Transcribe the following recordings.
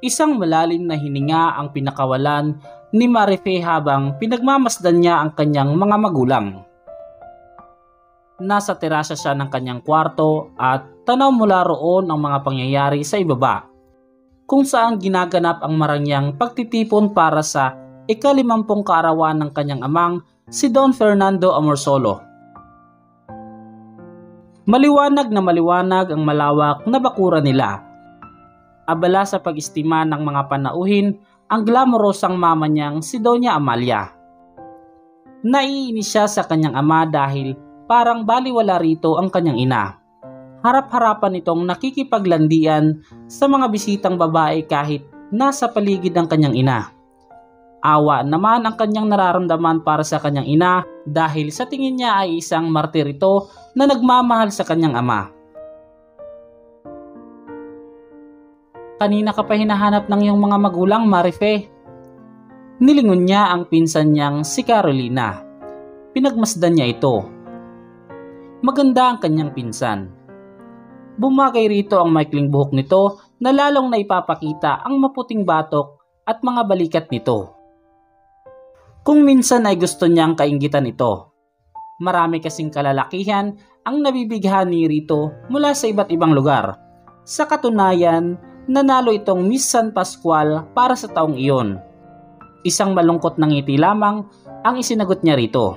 Isang malalim na hininga ang pinakawalan ni Marife habang pinagmamasdan niya ang kanyang mga magulang. Nasa terasa siya ng kanyang kwarto at tanaw mula roon ang mga pangyayari sa ibaba, kung saan ginaganap ang marangyang pagtitipon para sa ikalimampung kaarawan ng kanyang amang si Don Fernando Amorsolo. Maliwanag na maliwanag ang malawak na bakura nila. Abala sa pag-istima ng mga panauhin ang glamorosang mama niyang si Doña Amalia. Naiinis siya sa kanyang ama dahil parang baliwala rito ang kanyang ina. Harap-harapan itong nakikipaglandian sa mga bisitang babae kahit nasa paligid ang kanyang ina. Awa naman ang kanyang nararamdaman para sa kanyang ina dahil sa tingin niya ay isang martir ito na nagmamahal sa kanyang ama. Kanina ka pa hinahanap ng iyong mga magulang, Marife. Nilingon niya ang pinsan niyang si Carolina. Pinagmasdan niya ito Maganda ang kanyang pinsan. Bumagay rito ang maikling buhok nito na lalong naipapakita ang maputing batok at mga balikat nito. Kung minsan ay gusto niyang kaingitan ito. Marami kasing kalalakihan ang nabibighan ni Rito mula sa iba't ibang lugar. Sa katunayan, nanalo itong Miss San Pascual para sa taong iyon. Isang malungkot na ngiti lamang ang isinagot niya rito.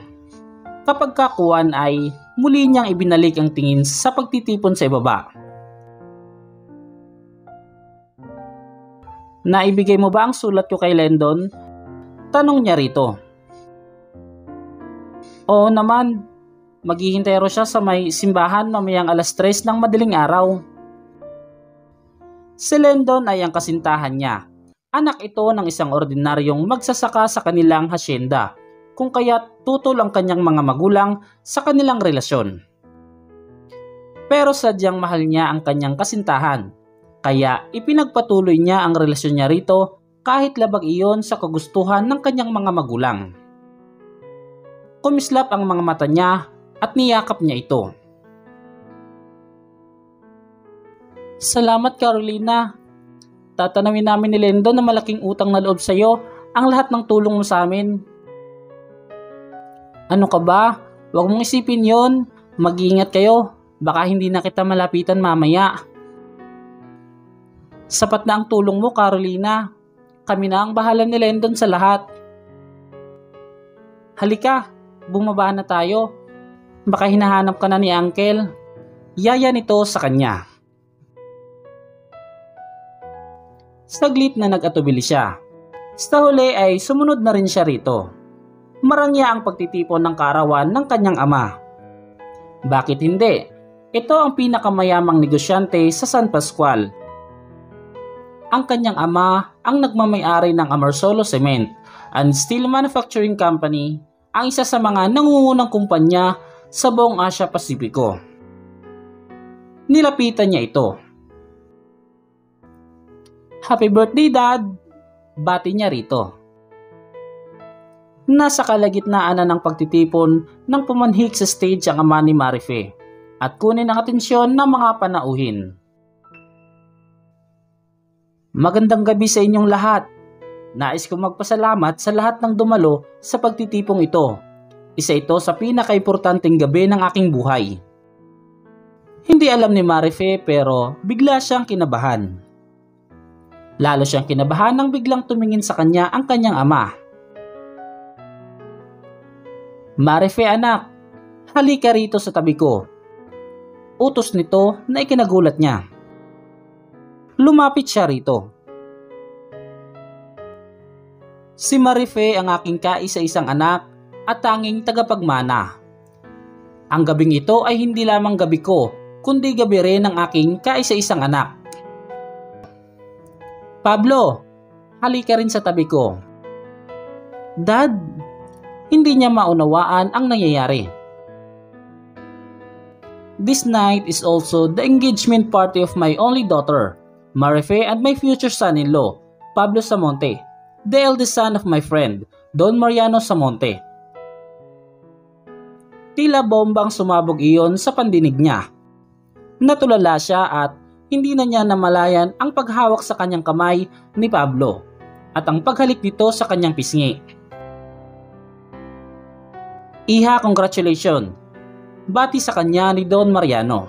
Kapag kakuan ay muli niyang ibinalik ang tingin sa pagtitipon sa ibaba. Naibigay mo ba ang sulat ko kay Lendon? Tanong niya rito. Oo naman, maghihintay ro siya sa may simbahan mamayang alas 3 ng madaling araw. Si Lendon ay ang kasintahan niya. Anak ito ng isang ordinaryong magsasaka sa kanilang hasyenda kung kaya tutol ang kanyang mga magulang sa kanilang relasyon. Pero sadyang mahal niya ang kanyang kasintahan, kaya ipinagpatuloy niya ang relasyon niya rito kahit labag iyon sa kagustuhan ng kanyang mga magulang. Kumislap ang mga mata niya at niyakap niya ito. Salamat Carolina. Tatanawin namin ni Lendo na malaking utang na loob sa iyo ang lahat ng tulong mo sa amin. Ano ka ba? Huwag mong isipin yon. Mag-iingat kayo. Baka hindi na kita malapitan mamaya. Sapat na ang tulong mo, Carolina. Kami na ang bahala ni Lendon sa lahat. Halika, bumaba na tayo. Baka hinahanap ka na ni Uncle. Yaya nito sa kanya. Saglit na nag-atubili siya. Sa huli ay sumunod na rin siya rito marangya ang pagtitipon ng karawan ng kanyang ama. Bakit hindi? Ito ang pinakamayamang negosyante sa San Pascual. Ang kanyang ama ang nagmamayari ng Amarsolo Cement and Steel Manufacturing Company, ang isa sa mga nangungunang kumpanya sa buong Asia Pasipiko. Nilapitan niya ito. Happy birthday, Dad! Bati niya rito nasa kalagitnaan na ng pagtitipon ng pumanhik sa stage ang ama ni Marife at kunin ang atensyon ng mga panauhin. Magandang gabi sa inyong lahat. Nais kong magpasalamat sa lahat ng dumalo sa pagtitipong ito. Isa ito sa pinakaimportanteng gabi ng aking buhay. Hindi alam ni Marife pero bigla siyang kinabahan. Lalo siyang kinabahan nang biglang tumingin sa kanya ang kanyang ama Marife anak, halika rito sa tabi ko. Utos nito na ikinagulat niya. Lumapit siya rito. Si Marife ang aking kaisa-isang anak at tanging tagapagmana. Ang gabing ito ay hindi lamang gabi ko, kundi gabi rin ng aking kaisa-isang anak. Pablo, halika rin sa tabi ko. Dad, hindi niya maunawaan ang nangyayari. This night is also the engagement party of my only daughter, Marife and my future son-in-law, Pablo Samonte, the eldest son of my friend, Don Mariano Samonte. Tila bombang sumabog iyon sa pandinig niya. Natulala siya at hindi na niya namalayan ang paghawak sa kanyang kamay ni Pablo at ang paghalik nito sa kanyang pisngi. Iha, congratulations! Bati sa kanya ni Don Mariano.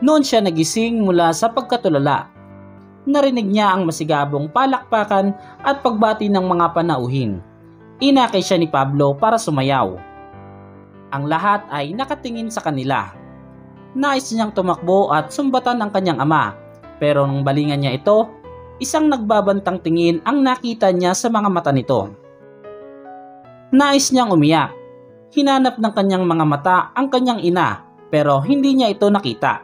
Noon siya nagising mula sa pagkatulala. Narinig niya ang masigabong palakpakan at pagbati ng mga panauhin. Inakay siya ni Pablo para sumayaw ang lahat ay nakatingin sa kanila. Nais niyang tumakbo at sumbatan ang kanyang ama, pero nung balingan niya ito, isang nagbabantang tingin ang nakita niya sa mga mata nito. Nais niyang umiyak. Hinanap ng kanyang mga mata ang kanyang ina, pero hindi niya ito nakita.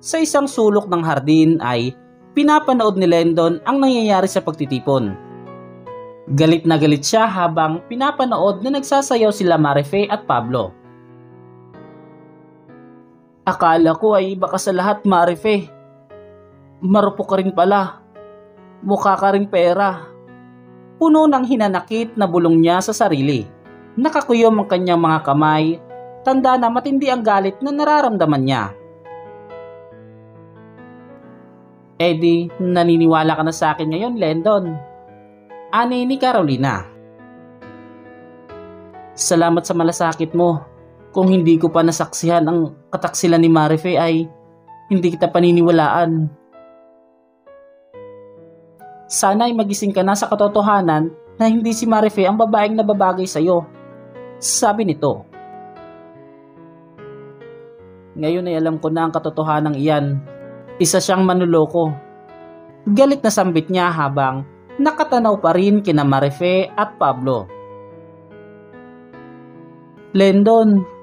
Sa isang sulok ng hardin ay pinapanood ni Lendon ang nangyayari sa pagtitipon Galit na galit siya habang pinapanood na nagsasayaw sila Marife at Pablo. Akala ko ay baka sa lahat Marife. Marupo ka rin pala. Mukha ka rin pera. Puno ng hinanakit na bulong niya sa sarili. Nakakuyom ang kanyang mga kamay. Tanda na matindi ang galit na nararamdaman niya. Eddie, naniniwala ka na sa akin ngayon, Lendon ani ni Carolina. Salamat sa malasakit mo. Kung hindi ko pa nasaksihan ang kataksilan ni Marife ay hindi kita paniniwalaan. Sana ay magising ka na sa katotohanan na hindi si Marife ang babaeng nababagay sa iyo. Sabi nito. Ngayon ay alam ko na ang katotohanan iyan. Isa siyang manuloko. Galit na sambit niya habang nakatanaw pa rin kina Marife at Pablo. Lendon,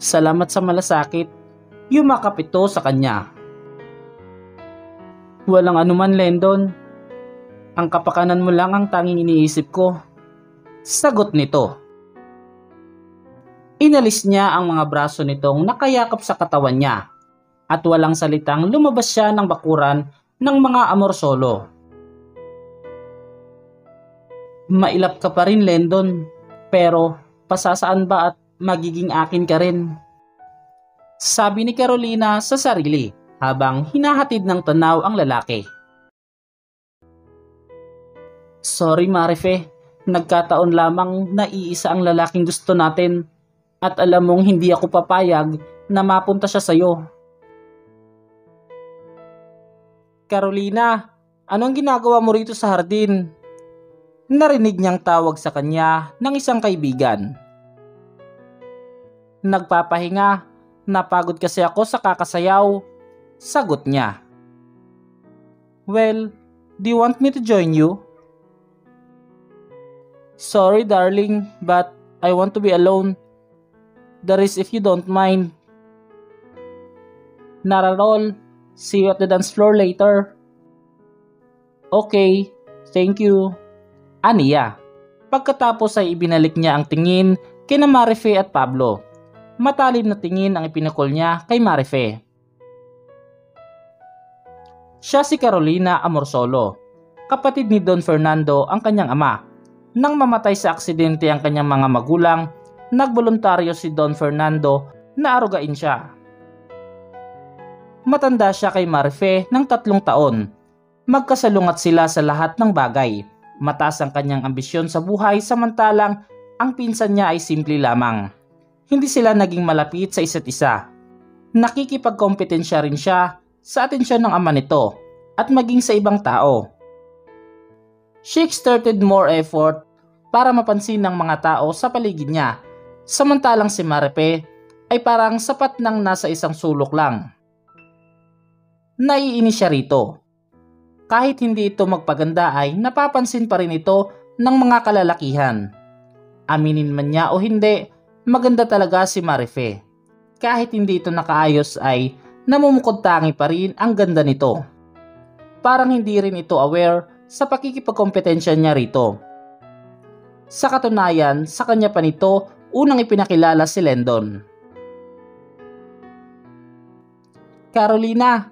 salamat sa malasakit. Yumakap ito sa kanya. Walang anuman, Lendon. Ang kapakanan mo lang ang tanging iniisip ko. Sagot nito. Inalis niya ang mga braso nitong nakayakap sa katawan niya at walang salitang lumabas siya ng bakuran ng mga amor solo. Mailap ka pa rin, Lendon. Pero, pasasaan ba at magiging akin ka rin? Sabi ni Carolina sa sarili habang hinahatid ng tanaw ang lalaki. Sorry Marife, nagkataon lamang na iisa ang lalaking gusto natin at alam mong hindi ako papayag na mapunta siya sa'yo. Carolina, anong ginagawa mo rito sa hardin? Narinig niyang tawag sa kanya ng isang kaibigan. Nagpapahinga, napagod kasi ako sa kakasayaw. Sagot niya. Well, do you want me to join you? Sorry darling, but I want to be alone. That is if you don't mind. All. See you at the dance floor later. Okay, thank you. Aniya. Pagkatapos ay ibinalik niya ang tingin kina Marife at Pablo. Matalim na tingin ang ipinakol niya kay Marife. Siya si Carolina Amorsolo, kapatid ni Don Fernando ang kanyang ama. Nang mamatay sa aksidente ang kanyang mga magulang, nagboluntaryo si Don Fernando na arugain siya matanda siya kay Marife ng tatlong taon. Magkasalungat sila sa lahat ng bagay. Mataas ang kanyang ambisyon sa buhay samantalang ang pinsan niya ay simple lamang. Hindi sila naging malapit sa isa't isa. Nakikipagkompetensya rin siya sa atensyon ng ama nito at maging sa ibang tao. She exerted more effort para mapansin ng mga tao sa paligid niya, samantalang si Marife ay parang sapat nang nasa isang sulok lang naiinis siya rito. Kahit hindi ito magpaganda ay napapansin pa rin ito ng mga kalalakihan. Aminin man niya o hindi, maganda talaga si Marife. Kahit hindi ito nakaayos ay namumukod tangi pa rin ang ganda nito. Parang hindi rin ito aware sa pakikipagkompetensya niya rito. Sa katunayan, sa kanya pa nito unang ipinakilala si Lendon. Carolina,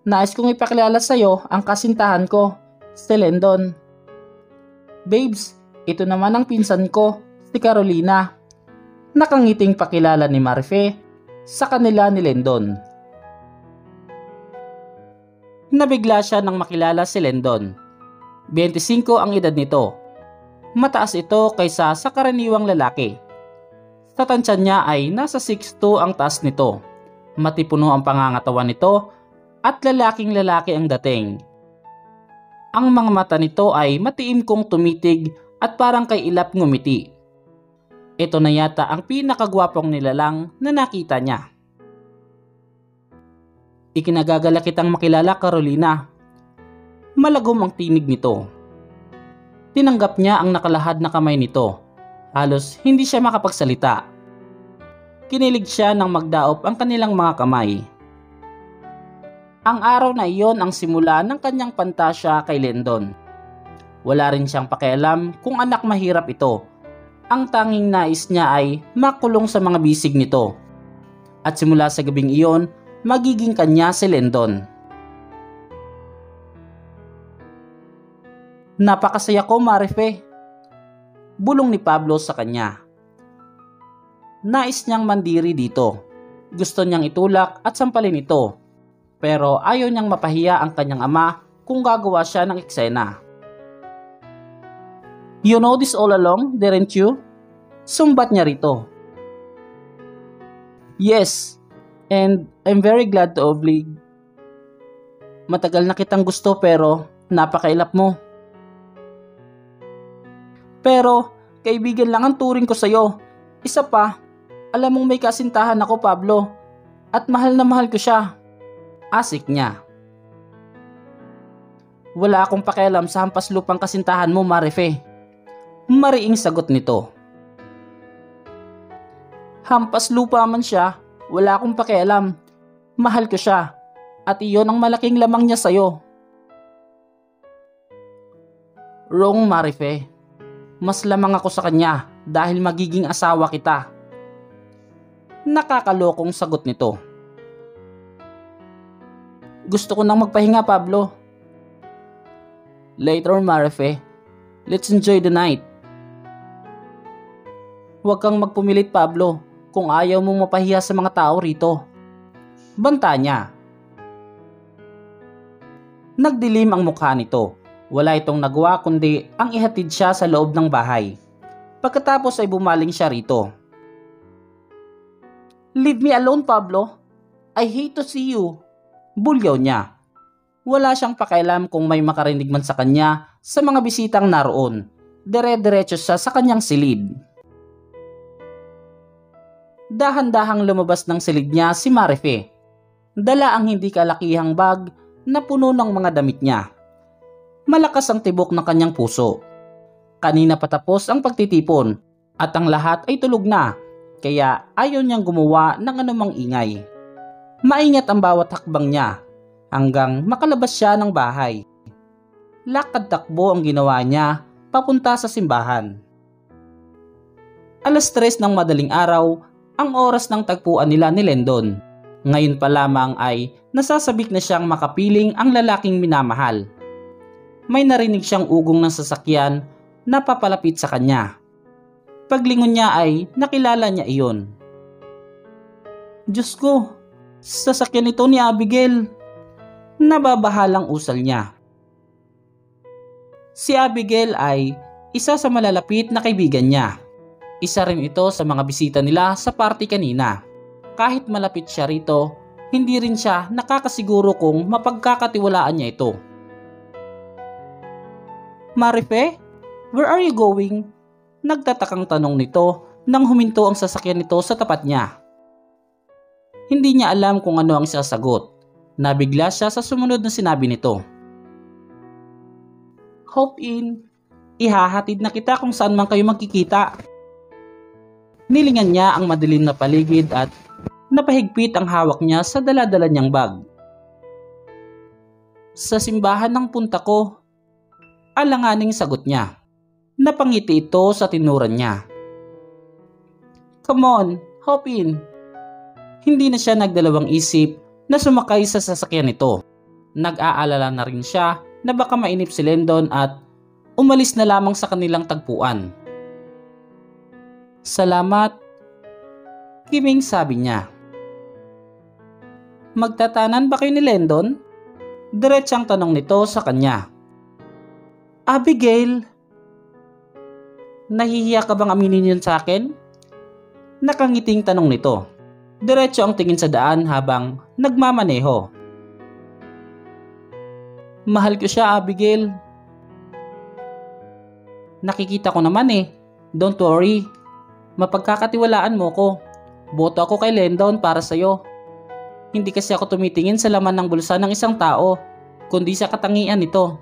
Nais kong ipakilala sa iyo ang kasintahan ko, si Lendon. Babes, ito naman ang pinsan ko, si Carolina. Nakangiting pakilala ni Marife. sa kanila ni Lendon. Nabigla siya nang makilala si Lendon. 25 ang edad nito. Mataas ito kaysa sa karaniwang lalaki. Sa tansya niya ay nasa 6'2 ang taas nito. Matipuno ang pangangatawan nito at lalaking lalaki ang dating. Ang mga mata nito ay matiim kong tumitig at parang kay ilap ngumiti. Ito na yata ang pinakagwapong nilalang na nakita niya. Ikinagagala kitang makilala Carolina. Malagom ang tinig nito. Tinanggap niya ang nakalahad na kamay nito. Halos hindi siya makapagsalita. Kinilig siya nang magdaop ang kanilang mga kamay. Ang araw na iyon ang simula ng kanyang pantasya kay Lendon. Wala rin siyang pakialam kung anak mahirap ito. Ang tanging nais niya ay makulong sa mga bisig nito. At simula sa gabing iyon magiging kanya si Lendon. Napakasaya ko, Marife. Bulong ni Pablo sa kanya. Nais niyang mandiri dito. Gusto niyang itulak at sampalin ito. Pero ayaw niyang mapahiya ang kanyang ama kung gagawa siya ng eksena. You know this all along, didn't you? Sumbat niya rito. Yes, And I'm very glad to oblige. Matagal na kitang gusto pero napakailap mo. Pero kaibigan lang ang turing ko sa'yo. Isa pa, alam mong may kasintahan ako Pablo. At mahal na mahal ko siya. Asik niya. Wala akong pakialam sa hampas lupang kasintahan mo Marife. Mariing sagot nito. Hampas lupa man siya, wala akong pakialam. Mahal ko siya. At iyon ang malaking lamang niya sa'yo. Wrong, Marife. Mas lamang ako sa kanya dahil magiging asawa kita. Nakakalokong sagot nito. Gusto ko nang magpahinga, Pablo. Later, Marife. Let's enjoy the night. Huwag kang magpumilit, Pablo kung ayaw mong mapahiya sa mga tao rito. Banta niya. Nagdilim ang mukha nito. Wala itong nagawa kundi ang ihatid siya sa loob ng bahay. Pagkatapos ay bumaling siya rito. Leave me alone, Pablo. I hate to see you. Bulyaw niya. Wala siyang pakialam kung may makarinig man sa kanya sa mga bisitang naroon. Dire-diretso siya sa kanyang silid dahan-dahang lumabas ng silid niya si Marife. Dala ang hindi kalakihang bag na puno ng mga damit niya. Malakas ang tibok ng kanyang puso. Kanina patapos ang pagtitipon at ang lahat ay tulog na kaya ayaw niyang gumawa ng anumang ingay. Maingat ang bawat hakbang niya hanggang makalabas siya ng bahay. Lakad takbo ang ginawa niya papunta sa simbahan. Alas tres ng madaling araw ang oras ng tagpuan nila ni Lendon. Ngayon pa lamang ay nasasabik na siyang makapiling ang lalaking minamahal. May narinig siyang ugong ng sasakyan na papalapit sa kanya. Paglingon niya ay nakilala niya iyon. Diyos ko, sasakyan ito ni Abigail. Nababahalang usal niya. Si Abigail ay isa sa malalapit na kaibigan niya isa rin ito sa mga bisita nila sa party kanina. Kahit malapit siya rito, hindi rin siya nakakasiguro kung mapagkakatiwalaan niya ito. Marife, where are you going? Nagtatakang tanong nito nang huminto ang sasakyan nito sa tapat niya. Hindi niya alam kung ano ang sasagot. Nabigla siya sa sumunod na sinabi nito. Hope in, ihahatid na kita kung saan man kayo magkikita. Nilingan niya ang madilim na paligid at napahigpit ang hawak niya sa daladala niyang bag. Sa simbahan ng punta ko, alanganing sagot niya. Napangiti ito sa tinuran niya. Come on, hop in. Hindi na siya nagdalawang isip na sumakay sa sasakyan nito. Nag-aalala na rin siya na baka mainip si Lendon at umalis na lamang sa kanilang tagpuan. Salamat. Kiming sabi niya. Magtatanan ba kayo ni Lendon? Diretsang tanong nito sa kanya. Abigail, nahihiya ka bang aminin yun sa akin? Nakangiting tanong nito. Diretso ang tingin sa daan habang nagmamaneho. Mahal ko siya, Abigail. Nakikita ko naman eh. Don't worry. Mapagkakatiwalaan mo ko. Boto ako kay Lendon para sa'yo. Hindi kasi ako tumitingin sa laman ng bulsa ng isang tao, kundi sa katangian nito.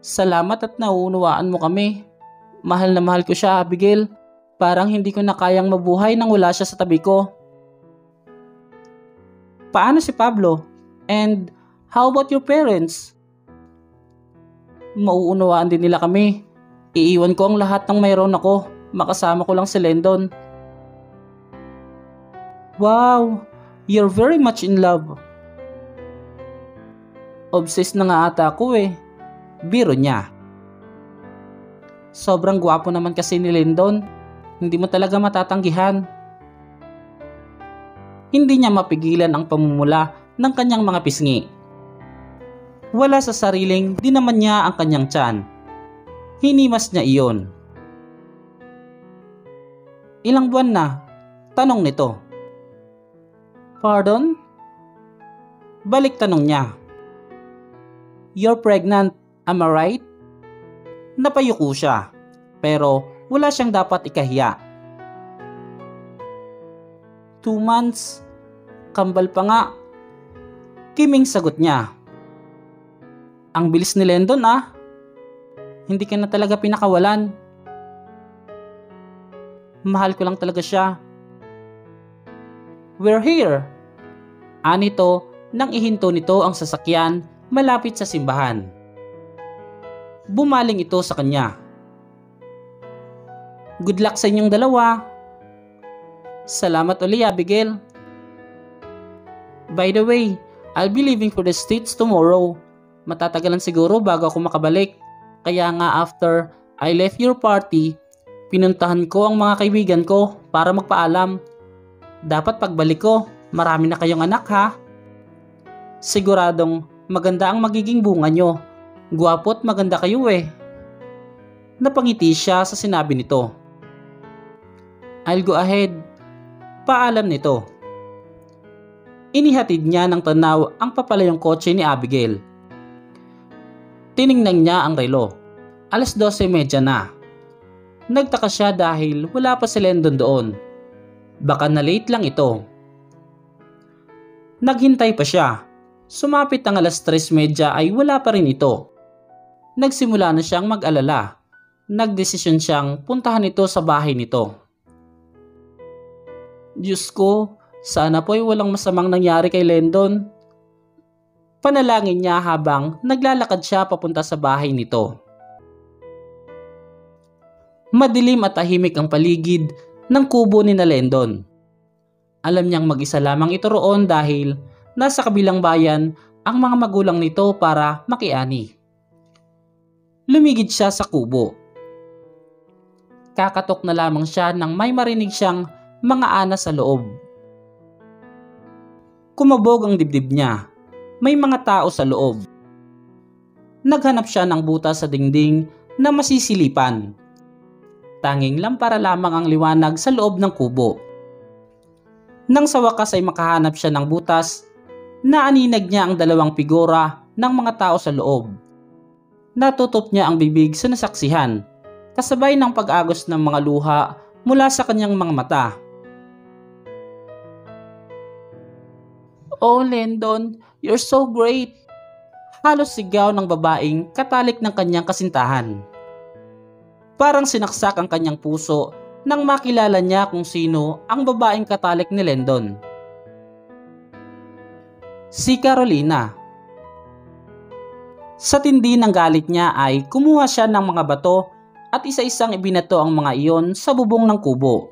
Salamat at nauunawaan mo kami. Mahal na mahal ko siya, Abigail. Parang hindi ko na kayang mabuhay nang wala siya sa tabi ko. Paano si Pablo? And how about your parents? Mauunawaan din nila kami. Iiwan ko ang lahat ng mayroon ako. Makasama ko lang si Lendon. Wow, you're very much in love. Obsessed na nga ata ako eh. Biro niya. Sobrang gwapo naman kasi ni Lendon. Hindi mo talaga matatanggihan. Hindi niya mapigilan ang pamumula ng kanyang mga pisngi. Wala sa sariling, di naman niya ang kanyang tiyan. Hinimas niya iyon. Ilang buwan na? Tanong nito. Pardon? Balik tanong niya. You're pregnant, am I right? Napayuko siya, pero wala siyang dapat ikahiya. Two months? Kambal pa nga. Kiming sagot niya. Ang bilis ni Lendon ah. Hindi ka na talaga pinakawalan. Mahal ko lang talaga siya. We're here. Anito nang ihinto nito ang sasakyan malapit sa simbahan. Bumaling ito sa kanya. Good luck sa inyong dalawa. Salamat uli Abigail. By the way, I'll be leaving for the States tomorrow. Matatagalan siguro bago ako makabalik. Kaya nga after I left your party, pinuntahan ko ang mga kaibigan ko para magpaalam dapat pagbalik ko, marami na kayong anak ha. Siguradong maganda ang magiging bunga nyo. Guwapo at maganda kayo eh. Napangiti siya sa sinabi nito. I'll go ahead. Paalam nito. Inihatid niya ng tanaw ang papalayong kotse ni Abigail. Tiningnan niya ang relo. Alas 12.30 na. Nagtaka siya dahil wala pa si Lendon doon Baka na late lang ito. Naghintay pa siya. Sumapit ang alas 3.30 ay wala pa rin ito. Nagsimula na siyang mag-alala. Nagdesisyon siyang puntahan ito sa bahay nito. Diyos ko, sana po ay walang masamang nangyari kay Lendon. Panalangin niya habang naglalakad siya papunta sa bahay nito. Madilim at tahimik ang paligid ng kubo ni Nalendon. Alam niyang mag-isa lamang ito roon dahil nasa kabilang bayan ang mga magulang nito para makiani. Lumigid siya sa kubo. Kakatok na lamang siya nang may marinig siyang mga ana sa loob. Kumabog ang dibdib niya. May mga tao sa loob. Naghanap siya ng buta sa dingding na masisilipan tanging lampara lamang ang liwanag sa loob ng kubo. Nang sa wakas ay makahanap siya ng butas, naaninag niya ang dalawang figura ng mga tao sa loob. Natutop niya ang bibig sa nasaksihan, kasabay ng pag-agos ng mga luha mula sa kanyang mga mata. Oh, Lendon, you're so great! Halos sigaw ng babaeng katalik ng kanyang kasintahan. Parang sinaksak ang kanyang puso nang makilala niya kung sino ang babaeng katalik ni Lendon. Si Carolina. Sa tindi ng galit niya ay kumuha siya ng mga bato at isa-isang ibinato ang mga iyon sa bubong ng kubo.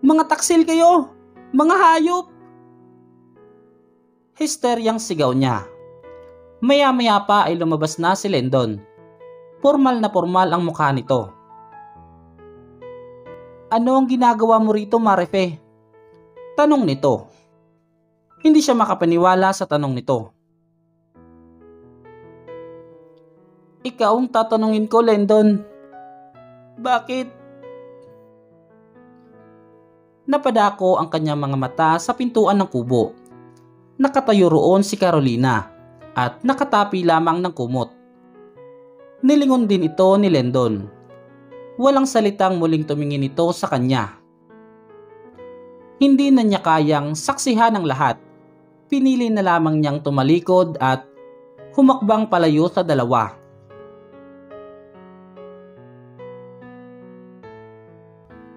Mga taksil kayo! Mga hayop! Histeryang sigaw niya. Maya-maya pa ay lumabas na si Lendon Formal na formal ang mukha nito. Ano ang ginagawa mo rito, Marife? Tanong nito. Hindi siya makapaniwala sa tanong nito. Ikaw ang tatanungin ko, Lendon. Bakit? Napadako ang kanyang mga mata sa pintuan ng kubo. Nakatayo roon si Carolina at nakatapi lamang ng kumot. Nilingon din ito ni Lendon. Walang salitang muling tumingin ito sa kanya. Hindi na niya kayang saksihan ang lahat. Pinili na lamang niyang tumalikod at humakbang palayo sa dalawa.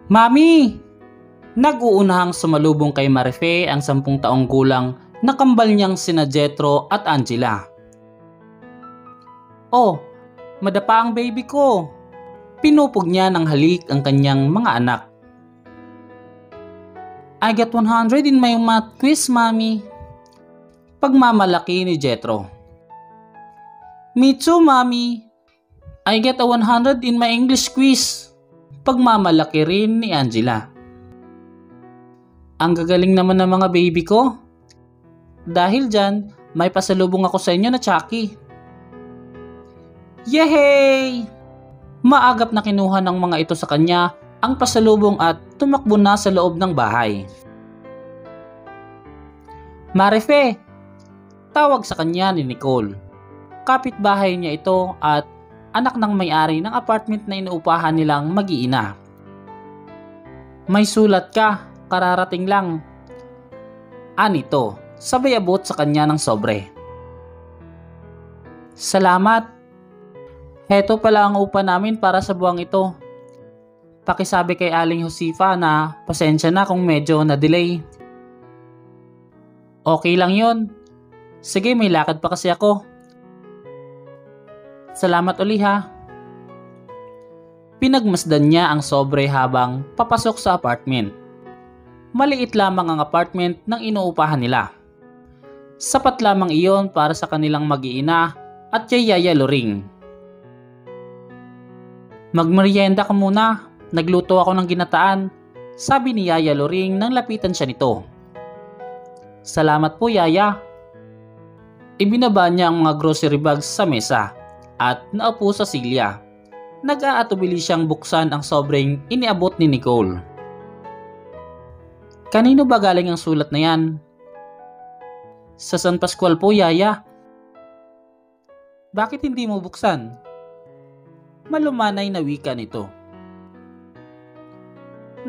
Mami! Nag-uunahang sumalubong kay Marife ang sampung taong gulang na kambal niyang sina Jetro at Angela. Oh, madapa ang baby ko. Pinupog niya ng halik ang kanyang mga anak. I got 100 in my math quiz, Mami. Pagmamalaki ni Jetro. Me too, Mami. I get a 100 in my English quiz. Pagmamalaki rin ni Angela. Ang gagaling naman ng mga baby ko. Dahil dyan, may pasalubong ako sa inyo na Chucky. Yehey! Maagap na kinuha ng mga ito sa kanya ang pasalubong at tumakbo na sa loob ng bahay. Marife! Tawag sa kanya ni Nicole. Kapitbahay niya ito at anak ng may-ari ng apartment na inuupahan nilang mag-iina. May sulat ka, kararating lang. Anito, sabay abot sa kanya ng sobre. Salamat. Heto pala ang upa namin para sa buwang ito. Pakisabi kay Aling Josefa na pasensya na kung medyo na-delay. Okay lang yon. Sige, may lakad pa kasi ako. Salamat uli ha. Pinagmasdan niya ang sobre habang papasok sa apartment. Maliit lamang ang apartment ng inuupahan nila. Sapat lamang iyon para sa kanilang mag-iina at kay Yaya Loring. Magmerienda ka muna, nagluto ako ng ginataan, sabi ni Yaya Loring nang lapitan siya nito. Salamat po Yaya. Ibinaba niya ang mga grocery bags sa mesa at naupo sa silya. Nag-aatubili siyang buksan ang sobrang iniabot ni Nicole. Kanino ba galing ang sulat na yan? Sa San Pascual po, Yaya. Bakit hindi mo buksan? Malumanay na wika nito.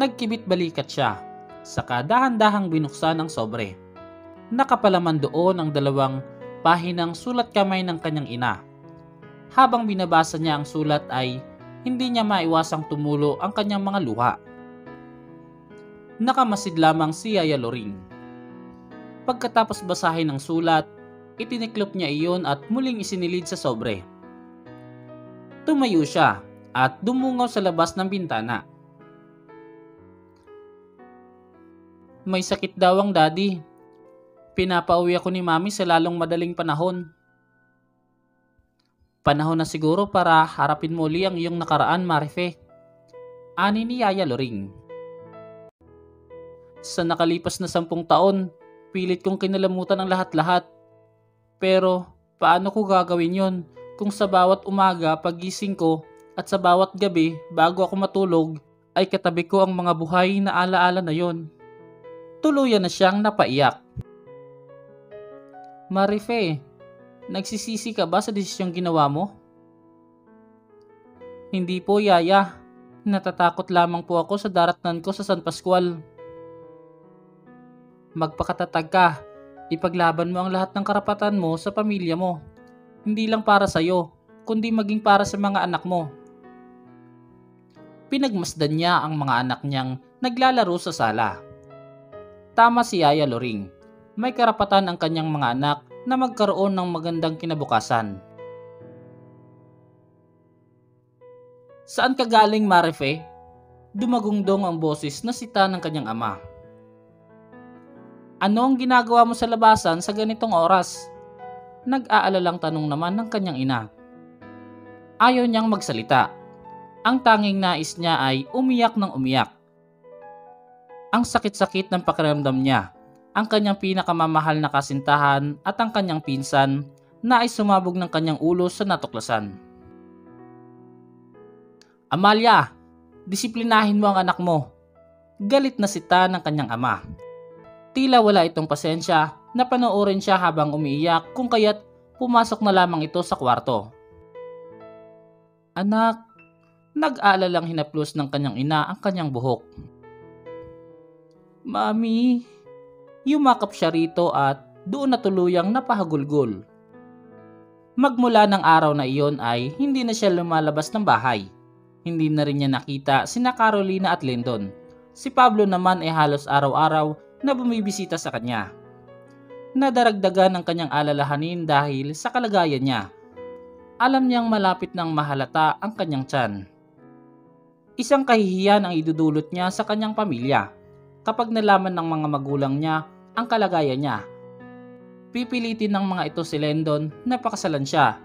Nagkibit balikat siya, saka dahan-dahang binuksan ang sobre. Nakapalaman doon ang dalawang pahinang sulat kamay ng kanyang ina. Habang binabasa niya ang sulat ay hindi niya maiwasang tumulo ang kanyang mga luha. Nakamasid lamang si Yaya Loring. Pagkatapos basahin ang sulat, itiniklop niya iyon at muling isinilid sa sobre. Tumayo siya at dumungaw sa labas ng bintana. May sakit daw ang daddy. Pinapauwi ako ni mami sa lalong madaling panahon. Panahon na siguro para harapin mo uli ang iyong nakaraan, Marife. Ani ni Yaya Loring. Sa nakalipas na sampung taon, pilit kong kinalamutan ang lahat-lahat. Pero paano ko gagawin yon kung sa bawat umaga pagising ko at sa bawat gabi bago ako matulog ay katabi ko ang mga buhay na alaala na yon. Tuluyan na siyang napaiyak. Marife, nagsisisi ka ba sa desisyong ginawa mo? Hindi po, Yaya. Natatakot lamang po ako sa daratnan ko sa San Pascual. Magpakatatag ka. Ipaglaban mo ang lahat ng karapatan mo sa pamilya mo. Hindi lang para sa iyo, kundi maging para sa mga anak mo. Pinagmasdan niya ang mga anak niyang naglalaro sa sala. Tama si Yaya Loring. May karapatan ang kanyang mga anak na magkaroon ng magandang kinabukasan. Saan ka galing, Marife? Dumagungdong ang boses na sita ng kanyang ama. Ano ang ginagawa mo sa labasan sa ganitong oras? Nag-aalalang tanong naman ng kanyang ina. Ayaw niyang magsalita. Ang tanging nais niya ay umiyak ng umiyak. Ang sakit-sakit ng pakiramdam niya, ang kanyang pinakamamahal na kasintahan at ang kanyang pinsan na ay sumabog ng kanyang ulo sa natuklasan. Amalia, disiplinahin mo ang anak mo. Galit na sita ng kanyang ama. Tila wala itong pasensya na panoorin siya habang umiiyak kung kaya't pumasok na lamang ito sa kwarto. Anak, nag-aalalang hinaplos ng kanyang ina ang kanyang buhok. Mami, yumakap siya rito at doon na tuluyang napahagulgol. Magmula ng araw na iyon ay hindi na siya lumalabas ng bahay. Hindi na rin niya nakita sina Carolina at Lyndon. Si Pablo naman ay halos araw-araw na bumibisita sa kanya. Nadaragdagan ng kanyang alalahanin dahil sa kalagayan niya alam niyang malapit ng mahalata ang kanyang tiyan. Isang kahihiyan ang idudulot niya sa kanyang pamilya kapag nalaman ng mga magulang niya ang kalagayan niya. Pipilitin ng mga ito si Lendon na pakasalan siya.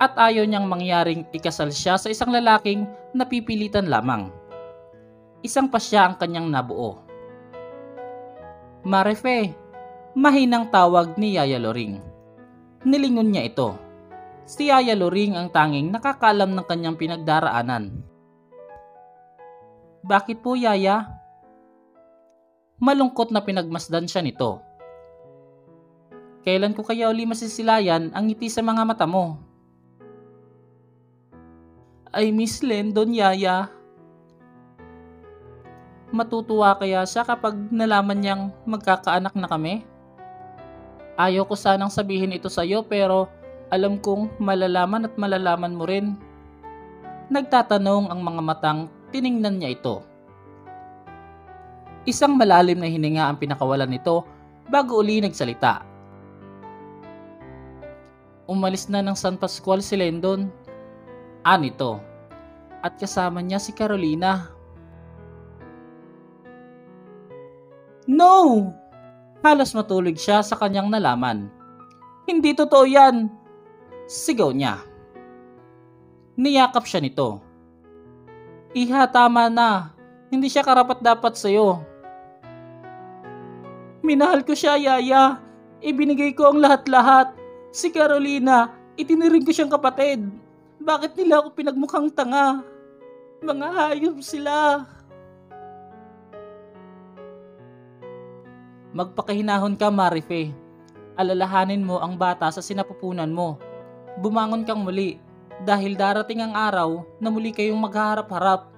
At ayaw niyang mangyaring ikasal siya sa isang lalaking napipilitan lamang. Isang pa siya ang kanyang nabuo. Marefe, mahinang tawag ni Yaya Loring. Nilingon niya ito si Yaya Loring ang tanging nakakalam ng kanyang pinagdaraanan. Bakit po Yaya? Malungkot na pinagmasdan siya nito. Kailan ko kaya uli masisilayan ang ngiti sa mga mata mo? Ay Miss Lendon Yaya. Matutuwa kaya siya kapag nalaman niyang magkakaanak na kami? Ayaw ko sanang sabihin ito sa iyo pero alam kong malalaman at malalaman mo rin. Nagtatanong ang mga matang tiningnan niya ito. Isang malalim na hininga ang pinakawalan nito bago uli nagsalita. Umalis na ng San Pascual si Lendon. Anito. At kasama niya si Carolina. No! Halos matulog siya sa kanyang nalaman. Hindi totoo yan. Sigaw niya. Niyakap siya nito. Iha, tama na. Hindi siya karapat dapat sa'yo. Minahal ko siya, Yaya. Ibinigay ko ang lahat-lahat. Si Carolina, itiniring ko siyang kapatid. Bakit nila ako pinagmukhang tanga? Mga hayop sila. Magpakahinahon ka, Marife. Alalahanin mo ang bata sa sinapupunan mo bumangon kang muli dahil darating ang araw na muli kayong maghaharap-harap.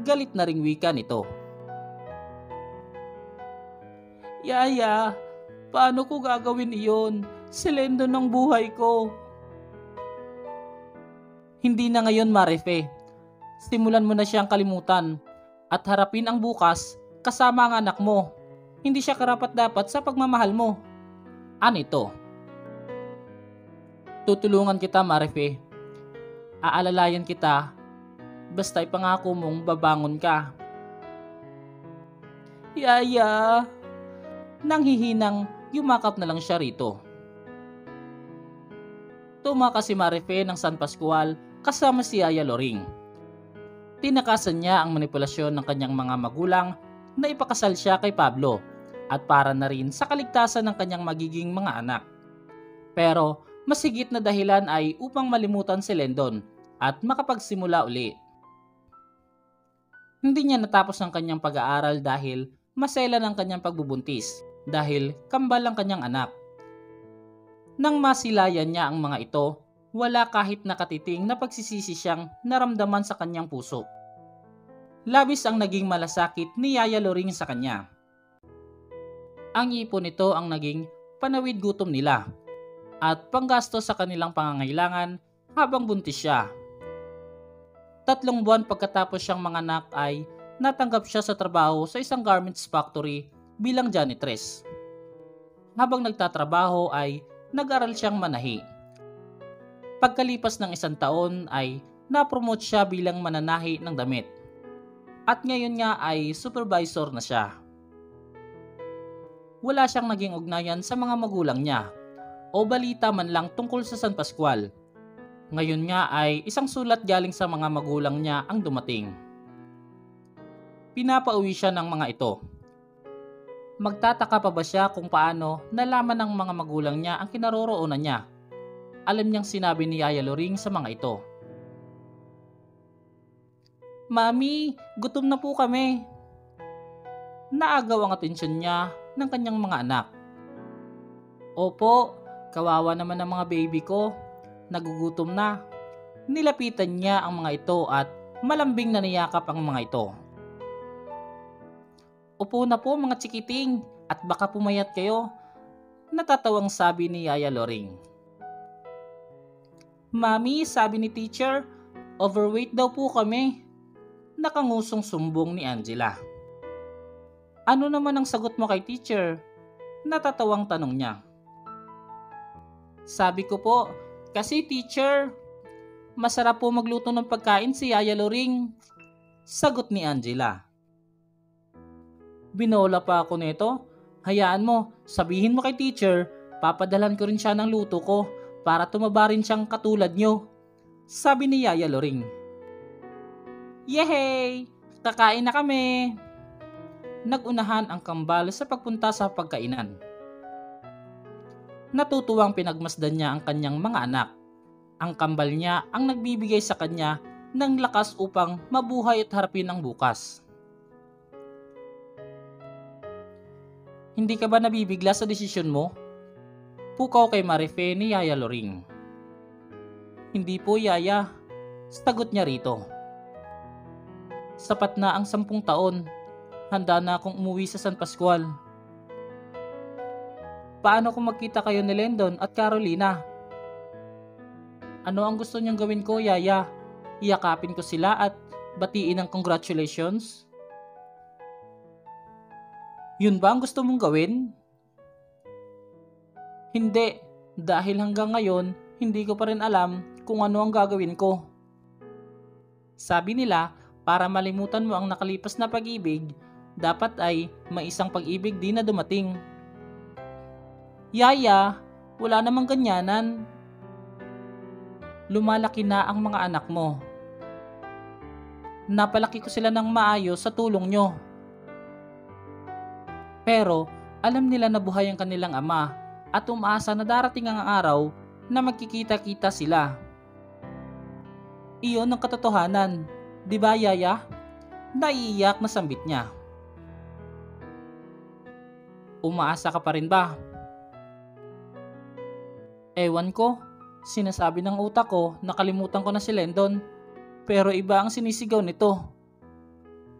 Galit na ring wika nito. Yaya, paano ko gagawin iyon? Silendo ng buhay ko. Hindi na ngayon, Marife. Simulan mo na siyang kalimutan at harapin ang bukas kasama ang anak mo. Hindi siya karapat dapat sa pagmamahal mo. Ano ito? Tutulungan kita, Marife. Aalalayan kita. Basta ipangako mong babangon ka. Yaya! Nang hihinang, yumakap na lang siya rito. Tumaka si Marife ng San Pascual kasama si Yaya Loring. Tinakasan niya ang manipulasyon ng kanyang mga magulang na ipakasal siya kay Pablo at para na rin sa kaligtasan ng kanyang magiging mga anak. Pero mas higit na dahilan ay upang malimutan si Lendon at makapagsimula uli. Hindi niya natapos ang kanyang pag-aaral dahil masela ng kanyang pagbubuntis dahil kambal ang kanyang anak. Nang masilayan niya ang mga ito, wala kahit nakatiting na pagsisisi siyang naramdaman sa kanyang puso. Labis ang naging malasakit ni Yaya Loring sa kanya. Ang ipon nito ang naging panawid gutom nila at panggasto sa kanilang pangangailangan habang buntis siya. Tatlong buwan pagkatapos siyang manganak ay natanggap siya sa trabaho sa isang garments factory bilang janitress. Habang nagtatrabaho ay nag-aral siyang manahi. Pagkalipas ng isang taon ay na-promote siya bilang mananahi ng damit. At ngayon nga ay supervisor na siya. Wala siyang naging ugnayan sa mga magulang niya o balita man lang tungkol sa San Pascual. Ngayon nga ay isang sulat galing sa mga magulang niya ang dumating. pinapauwi siya ng mga ito. Magtataka pa ba siya kung paano nalaman ng mga magulang niya ang kinaroroonan niya? Alam niyang sinabi ni Yaya Loring sa mga ito. Mami, gutom na po kami. Naagaw ang atensyon niya ng kanyang mga anak. Opo, kawawa naman ang mga baby ko. Nagugutom na. Nilapitan niya ang mga ito at malambing na niyakap ang mga ito. Upo na po mga chikiting at baka pumayat kayo. Natatawang sabi ni Yaya Loring. Mami, sabi ni teacher, overweight daw po kami. Nakangusong sumbong ni Angela. Ano naman ang sagot mo kay teacher? Natatawang tanong niya. Sabi ko po, kasi teacher, masarap po magluto ng pagkain si Yaya Loring. Sagot ni Angela. Binola pa ako nito. Hayaan mo, sabihin mo kay teacher, papadalan ko rin siya ng luto ko para tumaba rin siyang katulad nyo. Sabi ni Yaya Loring. Yehey! Kakain na kami! Nagunahan ang kambal sa pagpunta sa pagkainan. Natutuwang pinagmasdan niya ang kanyang mga anak. Ang kambal niya ang nagbibigay sa kanya ng lakas upang mabuhay at harapin ang bukas. Hindi ka ba nabibigla sa desisyon mo? Pukaw kay Marife ni Yaya Loring. Hindi po Yaya, sagot niya rito. Sapat na ang sampung taon. Handa na akong umuwi sa San Pascual. Paano kung magkita kayo ni Lendon at Carolina? Ano ang gusto niyong gawin ko, Yaya? Iyakapin ko sila at batiin ng congratulations? Yun ba ang gusto mong gawin? Hindi, dahil hanggang ngayon, hindi ko pa rin alam kung ano ang gagawin ko. Sabi nila, para malimutan mo ang nakalipas na pag-ibig, dapat ay may isang pag-ibig din na dumating. Yaya, wala namang ganyanan. Lumalaki na ang mga anak mo. Napalaki ko sila ng maayos sa tulong nyo. Pero alam nila na buhay ang kanilang ama at umaasa na darating ang araw na magkikita-kita sila. Iyon ang katotohanan, di ba Yaya? Naiiyak na sambit niya. Umaasa ka pa rin ba? Ewan ko, sinasabi ng utak ko nakalimutan ko na si Lendon pero iba ang sinisigaw nito.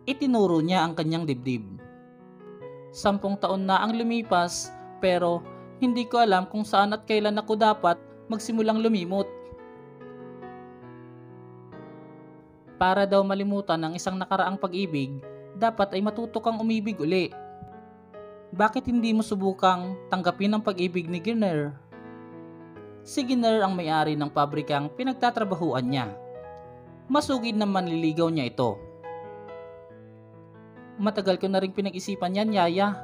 Itinuro niya ang kanyang dibdib. Sampung taon na ang lumipas pero hindi ko alam kung saan at kailan ako dapat magsimulang lumimot. Para daw malimutan ang isang nakaraang pag-ibig, dapat ay matuto kang umibig uli. Bakit hindi mo subukang tanggapin ang pag-ibig ni Giner? Si Giner ang may-ari ng pabrikang pinagtatrabahuan niya. Masugid na manliligaw niya ito Matagal ko na rin pinag-isipan yan, Yaya.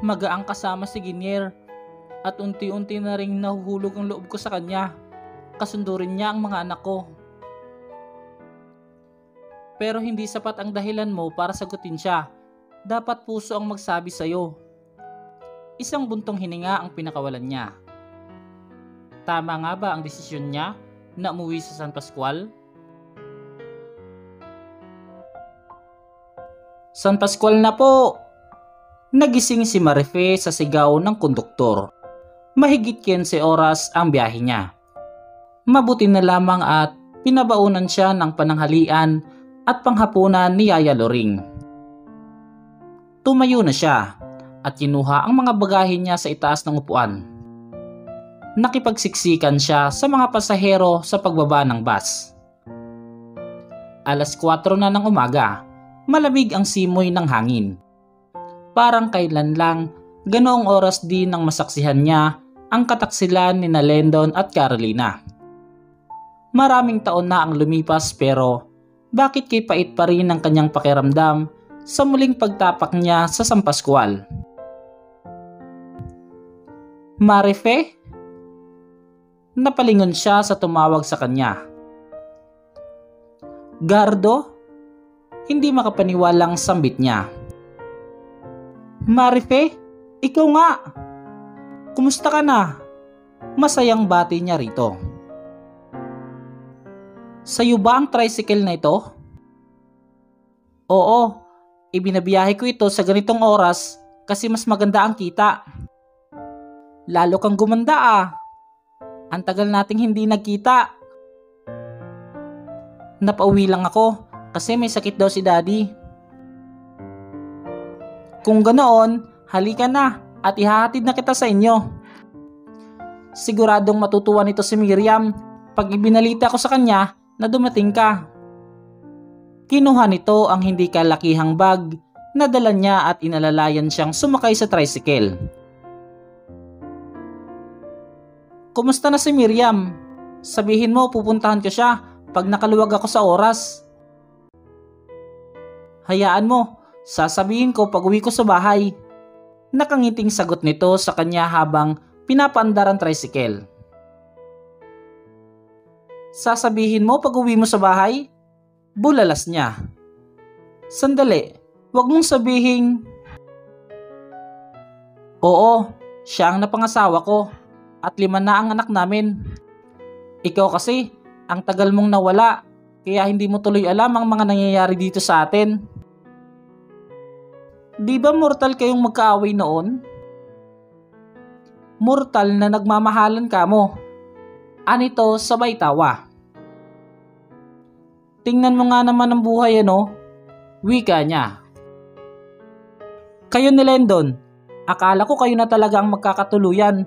Magaang kasama si Ginier at unti-unti na rin nahuhulog ang loob ko sa kanya. Kasundo rin niya ang mga anak ko. Pero hindi sapat ang dahilan mo para sagutin siya. Dapat puso ang magsabi sa'yo. Isang buntong hininga ang pinakawalan niya. Tama nga ba ang desisyon niya na umuwi sa San Pascual? San Pascual na po! Nagising si Marife sa sigaw ng konduktor. Mahigit 15 oras ang biyahe niya. Mabuti na lamang at pinabaunan siya ng pananghalian at panghapunan ni Yaya Loring. Tumayo na siya at kinuha ang mga bagahe niya sa itaas ng upuan. Nakipagsiksikan siya sa mga pasahero sa pagbaba ng bus. Alas 4 na ng umaga malamig ang simoy ng hangin. Parang kailan lang, ganoong oras din nang masaksihan niya ang kataksilan ni na Lendon at Carolina. Maraming taon na ang lumipas pero bakit kay pait pa rin ang kanyang pakiramdam sa muling pagtapak niya sa Sampaskual? Marife? Napalingon siya sa tumawag sa kanya. Gardo? hindi makapaniwalang sambit niya. Marife, ikaw nga. Kumusta ka na? Masayang bati niya rito. Sa'yo ba ang tricycle na ito? Oo, ibinabiyahe ko ito sa ganitong oras kasi mas maganda ang kita. Lalo kang gumanda ah. Ang tagal nating hindi nagkita. Napauwi lang ako kasi may sakit daw si daddy. Kung ganoon, halika na at ihahatid na kita sa inyo. Siguradong matutuwa nito si Miriam pag ibinalita ko sa kanya na dumating ka. Kinuha nito ang hindi kalakihang bag na dala niya at inalalayan siyang sumakay sa tricycle. Kumusta na si Miriam? Sabihin mo pupuntahan ko siya pag nakaluwag ako sa oras. Hayaan mo, sasabihin ko pag uwi ko sa bahay. Nakangiting sagot nito sa kanya habang pinapaandar ang tricycle. Sasabihin mo pag uwi mo sa bahay? Bulalas niya. Sandali, wag mong sabihin... Oo, siya ang napangasawa ko at lima na ang anak namin. Ikaw kasi, ang tagal mong nawala kaya hindi mo tuloy alam ang mga nangyayari dito sa atin. Di ba mortal kayong magkaaway noon? Mortal na nagmamahalan ka mo Anito sabay tawa. Tingnan mo nga naman ang buhay ano, wika niya. Kayo ni Lendon, akala ko kayo na talaga ang magkakatuluyan.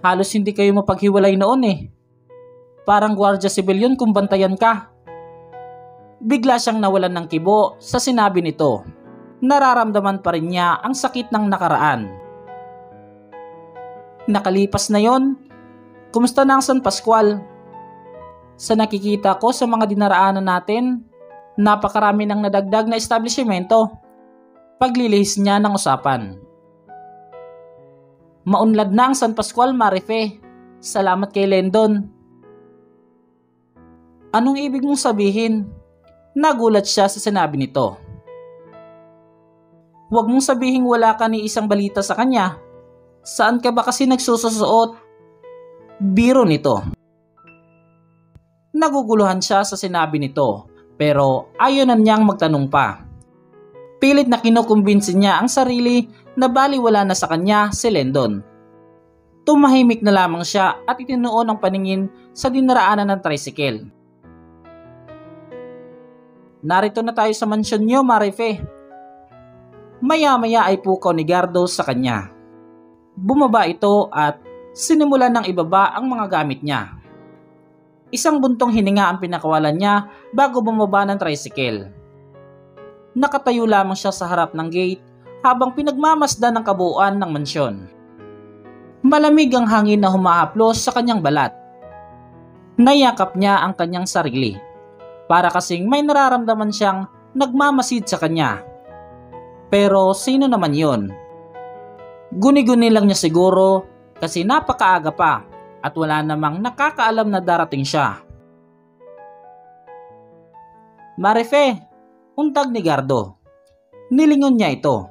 Halos hindi kayo mapaghiwalay noon eh. Parang gwardya sibil yun kung bantayan ka. Bigla siyang nawalan ng kibo sa sinabi nito. Nararamdaman pa rin niya ang sakit ng nakaraan. Nakalipas na yon, Kumusta na ang San Pascual? Sa nakikita ko sa mga dinaraanan natin, napakarami ng nadagdag na establishmento. Paglilihis niya ng usapan. Maunlad na ang San Pascual, Marife. Salamat kay Lendon. Anong ibig mong sabihin? Nagulat siya sa sinabi nito. Huwag mong sabihing wala ka ni isang balita sa kanya. Saan ka ba kasi nagsususuot biro nito. Naguguluhan siya sa sinabi nito pero ayaw na niyang magtanong pa. Pilit na kinukumbinsin niya ang sarili na baliwala na sa kanya si Lendon. Tumahimik na lamang siya at itinuon ang paningin sa dinaraanan ng tricycle. Narito na tayo sa mansyon niyo, Marife. Maya-maya ay pukaw ni Gardo sa kanya. Bumaba ito at sinimulan ng ibaba ang mga gamit niya. Isang buntong hininga ang pinakawalan niya bago bumaba ng tricycle. Nakatayo lamang siya sa harap ng gate habang pinagmamasdan ng kabuuan ng mansyon. Malamig ang hangin na humahaplos sa kanyang balat. Nayakap niya ang kanyang sarili. Para kasing may nararamdaman siyang nagmamasid sa kanya. Pero sino naman yon? Guni-guni lang niya siguro kasi napakaaga pa at wala namang nakakaalam na darating siya. Marife, untag ni Gardo. Nilingon niya ito.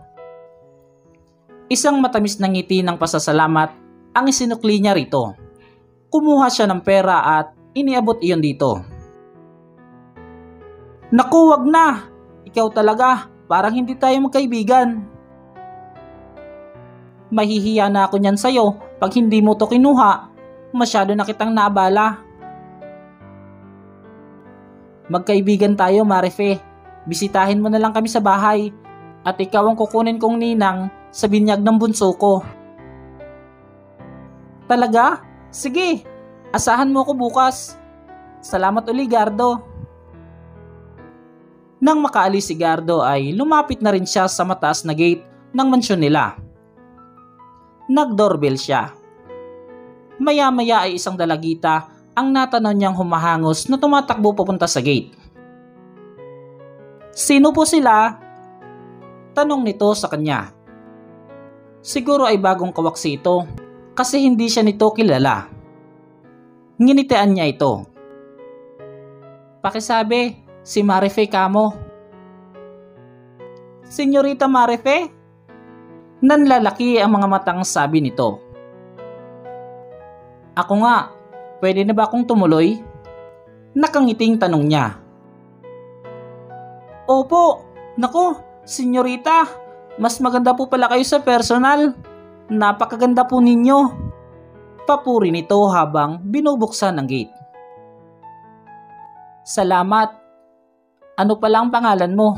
Isang matamis na ngiti ng pasasalamat ang isinukli niya rito. Kumuha siya ng pera at iniabot iyon dito. Naku, wag na! Ikaw talaga, parang hindi tayo magkaibigan. Mahihiya na ako niyan sa'yo pag hindi mo to kinuha, masyado na kitang naabala. Magkaibigan tayo, Marife. Bisitahin mo na lang kami sa bahay at ikaw ang kukunin kong ninang sa binyag ng bunso ko. Talaga? Sige, asahan mo ko bukas. Salamat uli, Gardo. Nang makaalis si Gardo ay lumapit na rin siya sa mataas na gate ng mansyon nila nagdoorbell siya. Maya-maya ay isang dalagita ang natanaw niyang humahangos na tumatakbo papunta sa gate. Sino po sila? Tanong nito sa kanya. Siguro ay bagong kawaksi ito kasi hindi siya nito kilala. Nginitian niya ito. Pakisabi, si Marife Camo. Senyorita Marife? Nanlalaki ang mga matang sabi nito. Ako nga, pwede na ba akong tumuloy? Nakangiting tanong niya. Opo, nako, senyorita, mas maganda po pala kayo sa personal. Napakaganda po ninyo. Papuri nito habang binubuksan ang gate. Salamat. Ano pala ang pangalan mo?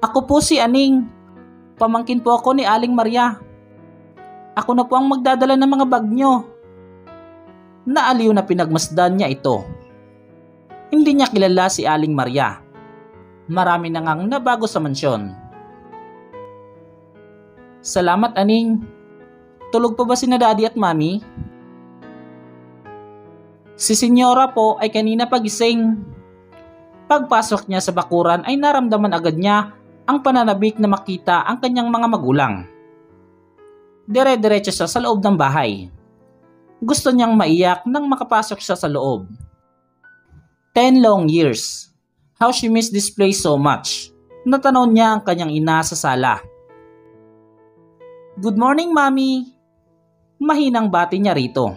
Ako po si Aning. Pamangkin po ako ni Aling Maria. Ako na po ang magdadala ng mga bag nyo. Naaliw na pinagmasdan niya ito. Hindi niya kilala si Aling Maria. Marami na ngang nabago sa mansyon. Salamat Aning. Tulog pa ba si na daddy at mami? Si senyora po ay kanina pagising. Pagpasok niya sa bakuran ay naramdaman agad niya ang pananabik na makita ang kanyang mga magulang. Dire-diretso siya sa loob ng bahay. Gusto niyang maiyak nang makapasok siya sa loob. Ten long years. How she missed this place so much. Natanaw niya ang kanyang ina sa sala. Good morning, Mommy. Mahinang bati niya rito.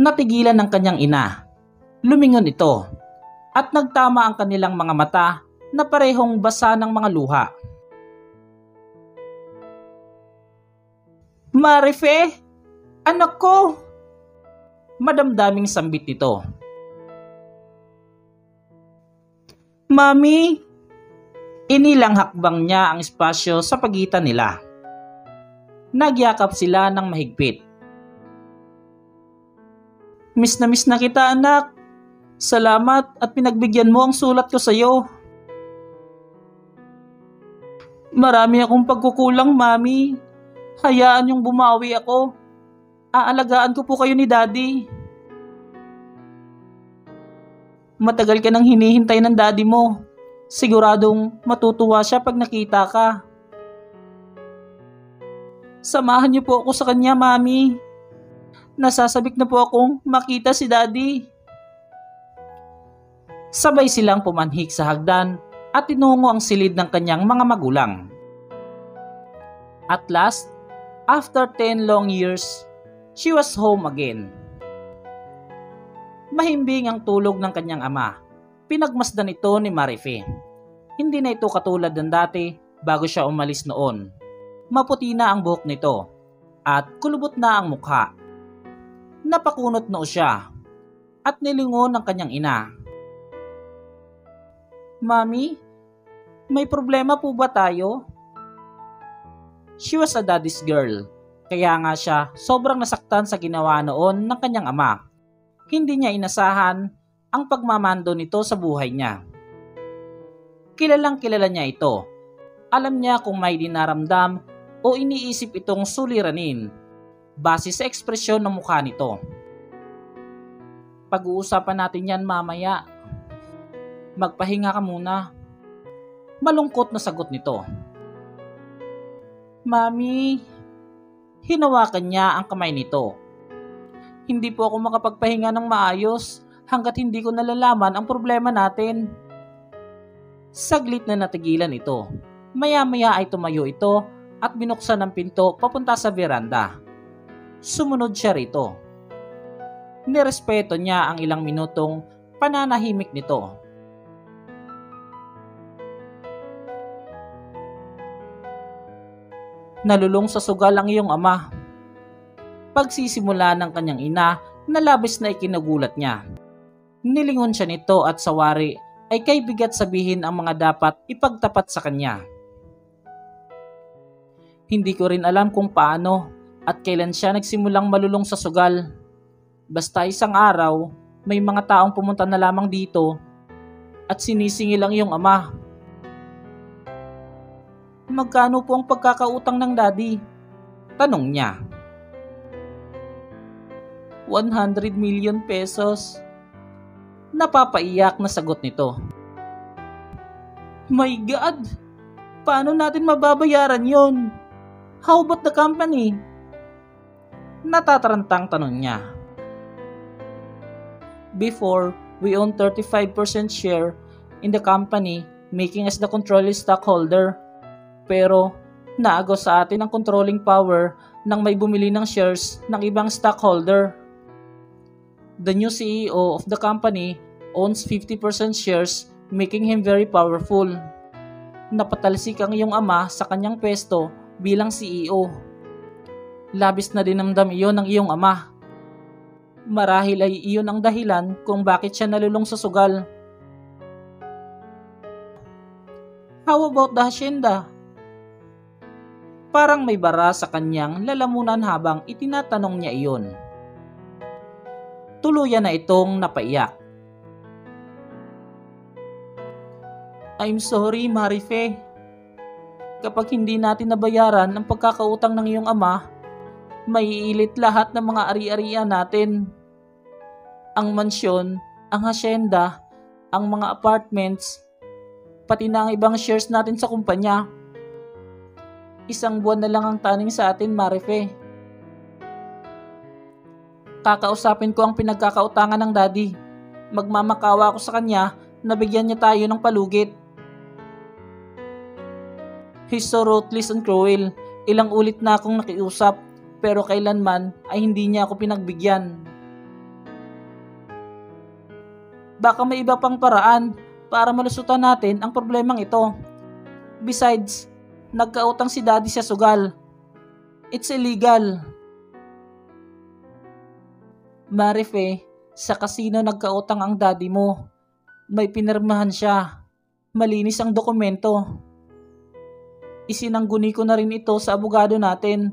Natigilan ng kanyang ina. Lumingon ito at nagtama ang kanilang mga mata na parehong basa ng mga luha. Marife! Anak ko! Madamdaming sambit nito. Mami! Inilang hakbang niya ang espasyo sa pagitan nila. Nagyakap sila ng mahigpit. Miss na miss na kita anak. Salamat at pinagbigyan mo ang sulat ko sa iyo. Marami akong pagkukulang, Mami. Hayaan yung bumawi ako. Aalagaan ko po kayo ni Daddy. Matagal ka nang hinihintay ng Daddy mo. Siguradong matutuwa siya pag nakita ka. Samahan niyo po ako sa kanya, Mami. Nasasabik na po akong makita si Daddy. Sabay silang pumanhik sa hagdan at tinungo ang silid ng kanyang mga magulang. At last, after 10 long years, she was home again. Mahimbing ang tulog ng kanyang ama. Pinagmasdan ito ni Marife. Hindi na ito katulad ng dati bago siya umalis noon. Maputi na ang buhok nito at kulubot na ang mukha. Napakunot noo siya at nilingon ng kanyang ina. Mami, may problema po ba tayo? She was a daddy's girl, kaya nga siya sobrang nasaktan sa ginawa noon ng kanyang ama. Hindi niya inasahan ang pagmamando nito sa buhay niya. Kilalang kilala niya ito. Alam niya kung may dinaramdam o iniisip itong suliranin base sa ekspresyon ng mukha nito. Pag-uusapan natin yan mamaya. Magpahinga ka muna. Malungkot na sagot nito. Mami, hinawakan niya ang kamay nito. Hindi po ako makapagpahinga ng maayos hanggat hindi ko nalalaman ang problema natin. Saglit na natigilan ito. Maya-maya ay tumayo ito at binuksan ang pinto papunta sa veranda. Sumunod siya rito. Nirespeto niya ang ilang minutong pananahimik nito nalulong sa sugal ang iyong ama. Pagsisimula ng kanyang ina na labis na ikinagulat niya. Nilingon siya nito at sawari ay kay bigat sabihin ang mga dapat ipagtapat sa kanya. Hindi ko rin alam kung paano at kailan siya nagsimulang malulong sa sugal. Basta isang araw, may mga taong pumunta na lamang dito at sinisingil ang iyong ama Magkano po ang pagkakautang ng daddy? Tanong niya. 100 million pesos. Napapaiyak na sagot nito. My God! Paano natin mababayaran yon? How about the company? Natatarantang tanong niya. Before, we own 35% share in the company making us the controlling stockholder. Pero naagaw sa atin ang controlling power nang may bumili ng shares ng ibang stockholder. The new CEO of the company owns 50% shares making him very powerful. Napatalsik ang iyong ama sa kanyang pwesto bilang CEO. Labis na dinamdam iyon ng iyong ama. Marahil ay iyon ang dahilan kung bakit siya nalulong sa sugal. How about the hacienda? Parang may bara sa kanyang lalamunan habang itinatanong niya iyon. Tuluyan na itong napaiyak. I'm sorry, Marife. Kapag hindi natin nabayaran ang pagkakautang ng iyong ama, maiilit lahat ng mga ari-arian natin. Ang mansyon, ang hasyenda, ang mga apartments, pati na ang ibang shares natin sa kumpanya Isang buwan na lang ang taning sa atin, Marife. Kakausapin ko ang pinagkakautangan ng daddy. Magmamakawa ako sa kanya na bigyan niya tayo ng palugit. He's so ruthless and cruel. Ilang ulit na akong nakiusap pero kailanman ay hindi niya ako pinagbigyan. Baka may iba pang paraan para malusutan natin ang problemang ito. Besides, nagkautang si daddy sa sugal. It's illegal. Marife, sa kasino nagkautang ang daddy mo. May pinirmahan siya. Malinis ang dokumento. Isinangguni ko na rin ito sa abogado natin.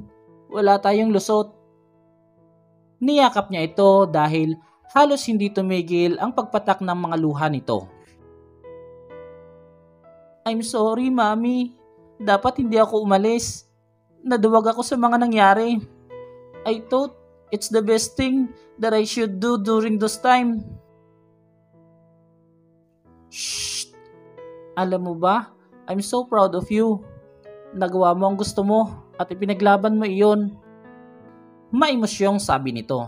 Wala tayong lusot. Niyakap niya ito dahil halos hindi tumigil ang pagpatak ng mga luha nito. I'm sorry, Mami. Dapat hindi ako umalis. Naduwag ako sa mga nangyari. I thought it's the best thing that I should do during those time. Shh! Alam mo ba, I'm so proud of you. Nagawa mo ang gusto mo at ipinaglaban mo iyon. Maimosyong sabi nito.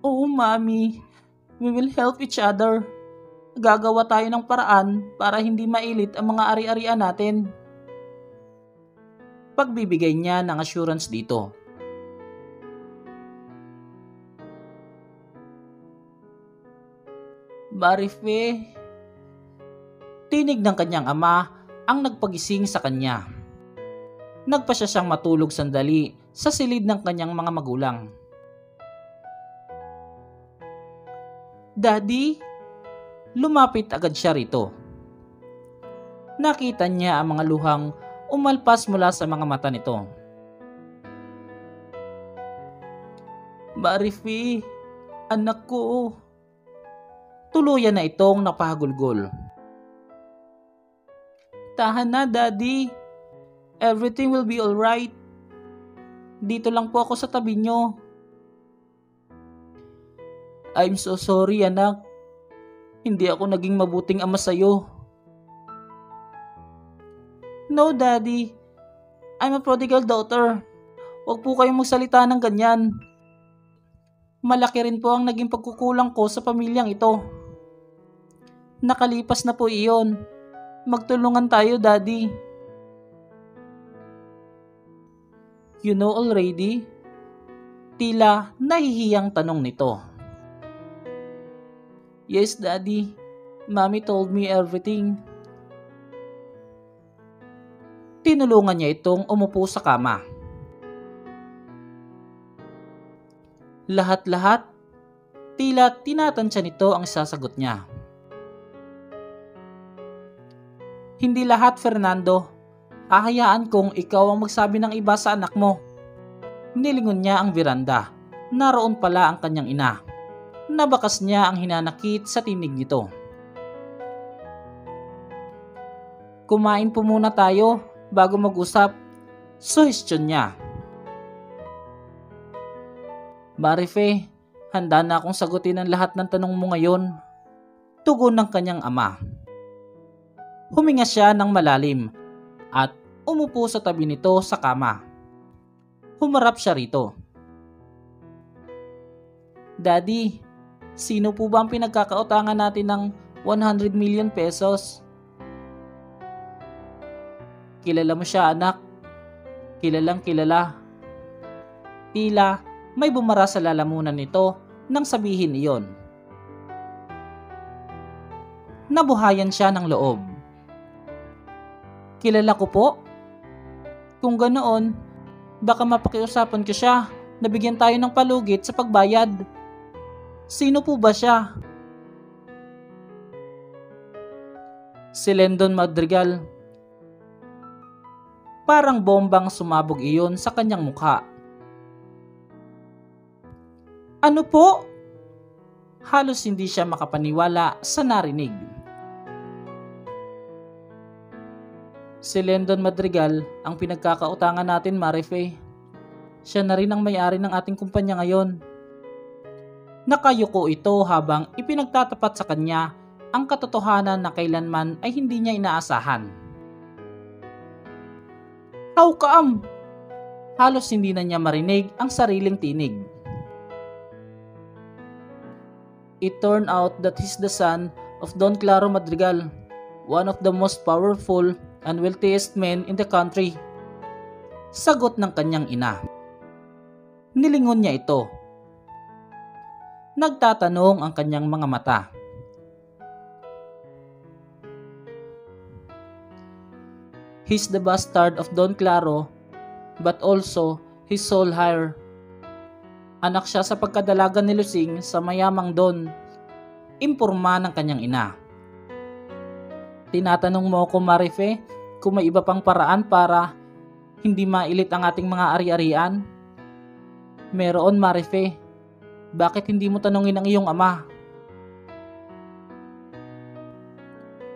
Oo, mami. We will help each other gagawa tayo ng paraan para hindi mailit ang mga ari-arian natin. Pagbibigay niya ng assurance dito. Barife, tinig ng kanyang ama ang nagpagising sa kanya. Nagpa siya siyang matulog sandali sa silid ng kanyang mga magulang. Daddy, lumapit agad siya rito. Nakita niya ang mga luhang umalpas mula sa mga mata nito. Marifi, anak ko. Tuluyan na itong napahagulgol. Tahan na, Daddy. Everything will be alright. Dito lang po ako sa tabi nyo. I'm so sorry, anak. Hindi ako naging mabuting ama sa'yo. No, Daddy. I'm a prodigal daughter. Huwag po kayong magsalita ng ganyan. Malaki rin po ang naging pagkukulang ko sa pamilyang ito. Nakalipas na po iyon. Magtulungan tayo, Daddy. You know already? Tila nahihiyang tanong nito. Yes, Daddy. Mommy told me everything. Tinulungan niya itong umupo sa kama. Lahat-lahat, tila tinatansya nito ang sasagot niya. Hindi lahat, Fernando. Ahayaan kong ikaw ang magsabi ng iba sa anak mo. Nilingon niya ang veranda. Naroon pala ang kanyang ina nabakas niya ang hinanakit sa tinig nito. Kumain po muna tayo bago mag-usap, suhestyon niya. Marife, handa na akong sagutin ang lahat ng tanong mo ngayon. Tugon ng kanyang ama. Huminga siya ng malalim at umupo sa tabi nito sa kama. Humarap siya rito. Daddy, Sino po ba ang pinagkakautangan natin ng 100 million pesos. Kilala mo siya anak. Kilalang kilala. Tila may bumara sa lalamunan nito nang sabihin iyon. Nabuhayan siya ng loob. Kilala ko po? Kung ganoon, baka mapakiusapan ko siya na bigyan tayo ng palugit sa pagbayad. Sino po ba siya? Si Lendon Madrigal. Parang bombang sumabog iyon sa kanyang mukha. Ano po? Halos hindi siya makapaniwala sa narinig. Si Lendon Madrigal ang pinagkakautangan natin, Marife. Siya na rin ang may-ari ng ating kumpanya ngayon. Nakayuko ito habang ipinagtatapat sa kanya ang katotohanan na kailanman ay hindi niya inaasahan. How come? Halos hindi na niya marinig ang sariling tinig. It turned out that he's the son of Don Claro Madrigal, one of the most powerful and wealthiest men in the country. Sagot ng kanyang ina. Nilingon niya ito. Nagtatanong ang kanyang mga mata. He's the bastard of Don Claro, but also his soul hire. Anak siya sa pagkadalaga ni Lusing sa mayamang Don. Imporma ng kanyang ina. Tinatanong mo ako Marife kung may iba pang paraan para hindi mailit ang ating mga ari-arian? Meron Marife. Bakit hindi mo tanongin ang iyong ama?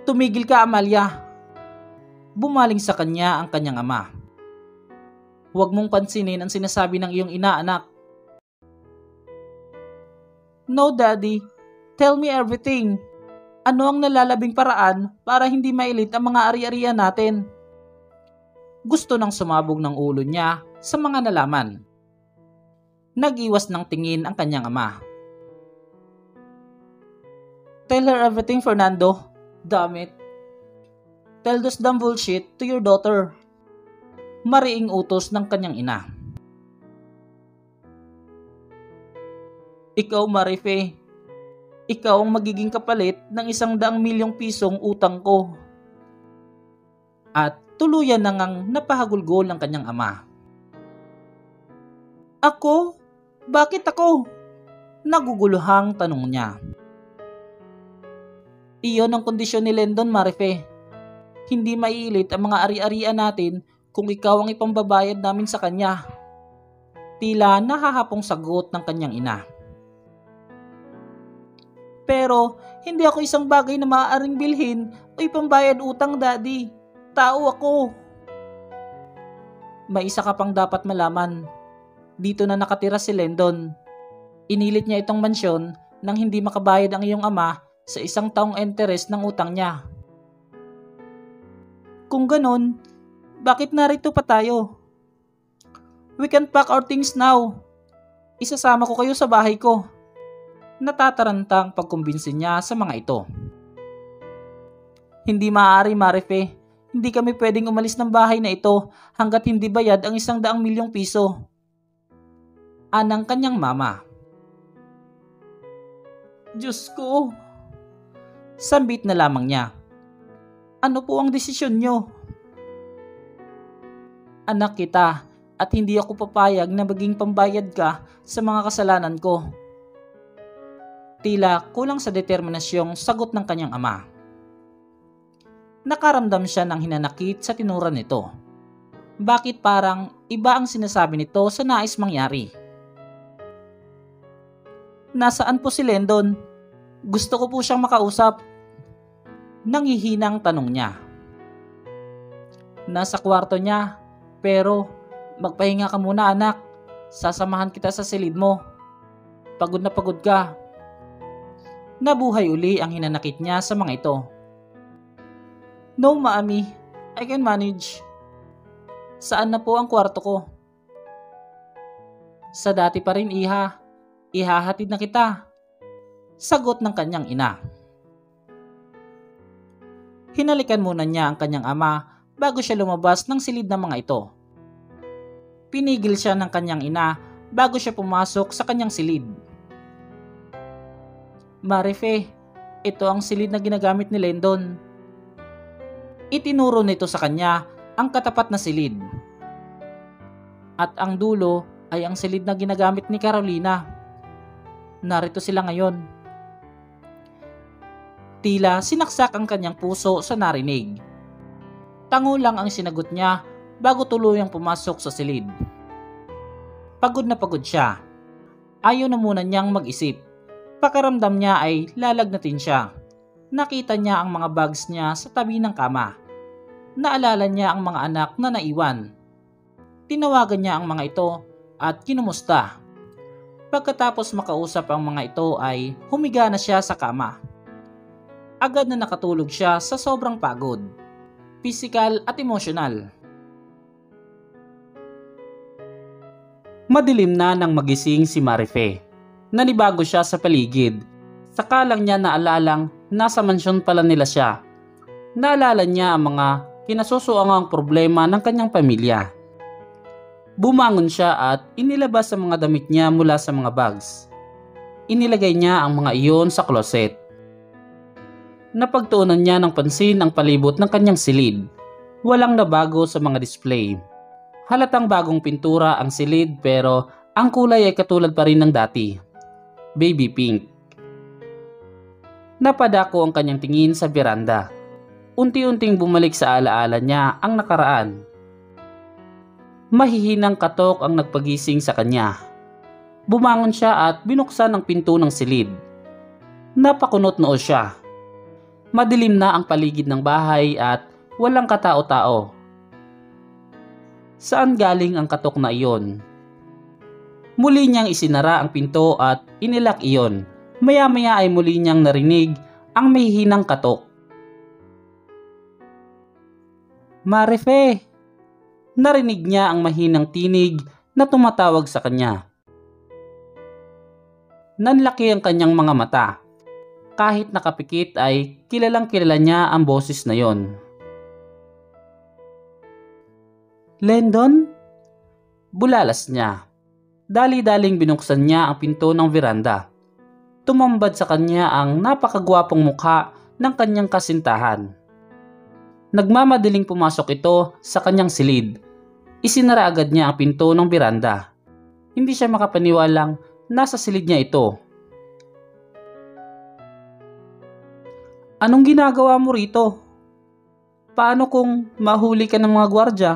Tumigil ka Amalia. Bumaling sa kanya ang kanyang ama. Huwag mong pansinin ang sinasabi ng iyong ina anak. No, Daddy. Tell me everything. Ano ang nalalabing paraan para hindi mailit ang mga ari-arian natin? Gusto nang sumabog ng ulo niya sa mga nalaman. Nag-iwas ng tingin ang kanyang ama. Tell her everything, Fernando. Damn it. Tell this dumb bullshit to your daughter. Mariing utos ng kanyang ina. Ikaw, Marife, ikaw ang magiging kapalit ng isang daang milyong pisong utang ko. At tuluyan na ngang napahagulgol ang kanyang ama. Ako? Bakit ako? Naguguluhang tanong niya. Iyon ang kondisyon ni Lendon Marife. Hindi maiilit ang mga ari-arian natin kung ikaw ang ipambabayad namin sa kanya. Tila nahahapong sagot ng kanyang ina. Pero hindi ako isang bagay na maaaring bilhin o ipambayad utang daddy. Tao ako. May isa ka pang dapat malaman. Dito na nakatira si Lendon. Inilit niya itong mansyon nang hindi makabayad ang iyong ama sa isang taong interest ng utang niya. Kung ganon, bakit narito pa tayo? We can pack our things now. Isasama ko kayo sa bahay ko natataranta ang pagkumbinsi niya sa mga ito. Hindi maaari Marife, hindi kami pwedeng umalis ng bahay na ito hanggat hindi bayad ang isang daang milyong piso. Anang kanyang mama. Diyos ko! Sambit na lamang niya. Ano po ang desisyon niyo? Anak kita at hindi ako papayag na maging pambayad ka sa mga kasalanan ko Tila kulang sa determinasyong sagot ng kanyang ama. Nakaramdam siya ng hinanakit sa tinura nito. Bakit parang iba ang sinasabi nito sa nais mangyari? Nasaan po si Lendon? Gusto ko po siyang makausap. Nangihinang tanong niya. Nasa kwarto niya, pero magpahinga ka muna anak. Sasamahan kita sa silid mo. Pagod na pagod ka, nabuhay uli ang hinanakit niya sa mga ito. No, Maami. I can manage. Saan na po ang kwarto ko? Sa dati pa rin, Iha. Ihahatid na kita. Sagot ng kanyang ina. Hinalikan muna niya ang kanyang ama bago siya lumabas ng silid ng mga ito. Pinigil siya ng kanyang ina bago siya pumasok sa kanyang silid. Marife, ito ang silid na ginagamit ni Lendon. Itinuro nito sa kanya ang katapat na silid. At ang dulo ay ang silid na ginagamit ni Carolina. Narito sila ngayon. Tila sinaksak ang kanyang puso sa narinig. Tango lang ang sinagot niya bago tuluyang pumasok sa silid. Pagod na pagod siya. Ayaw na muna niyang mag-isip. Pakaramdam niya ay lalagnatin siya. Nakita niya ang mga bags niya sa tabi ng kama. Naalala niya ang mga anak na naiwan. Tinawagan niya ang mga ito at kinumusta. Pagkatapos makausap ang mga ito ay humiga na siya sa kama. Agad na nakatulog siya sa sobrang pagod, physical at emotional. Madilim na nang magising si Marife. Nanibago siya sa paligid. Saka lang niya naalalang nasa mansyon pala nila siya. Naalala niya ang mga kinasusuangang problema ng kanyang pamilya. Bumangon siya at inilabas ang mga damit niya mula sa mga bags. Inilagay niya ang mga iyon sa kloset. Napagtuunan niya ng pansin ang palibot ng kanyang silid. Walang nabago sa mga display. Halatang bagong pintura ang silid pero ang kulay ay katulad pa rin ng dati. Baby pink. Napadako ang kanyang tingin sa veranda. Unti-unting bumalik sa alaala niya ang nakaraan mahihinang katok ang nagpagising sa kanya. Bumangon siya at binuksan ang pinto ng silid. Napakunot noo siya. Madilim na ang paligid ng bahay at walang katao-tao. Saan galing ang katok na iyon? Muli niyang isinara ang pinto at inilak iyon. Maya-maya ay muli niyang narinig ang mahihinang katok. Marife, narinig niya ang mahinang tinig na tumatawag sa kanya. Nanlaki ang kanyang mga mata. Kahit nakapikit ay kilalang kilala niya ang boses na yon. Lendon? Bulalas niya. Dali-daling binuksan niya ang pinto ng veranda. Tumambad sa kanya ang napakagwapong mukha ng kanyang kasintahan. Nagmamadaling pumasok ito sa kanyang silid. Isinara agad niya ang pinto ng biranda. Hindi siya makapaniwalang nasa silid niya ito. Anong ginagawa mo rito? Paano kung mahuli ka ng mga gwardya?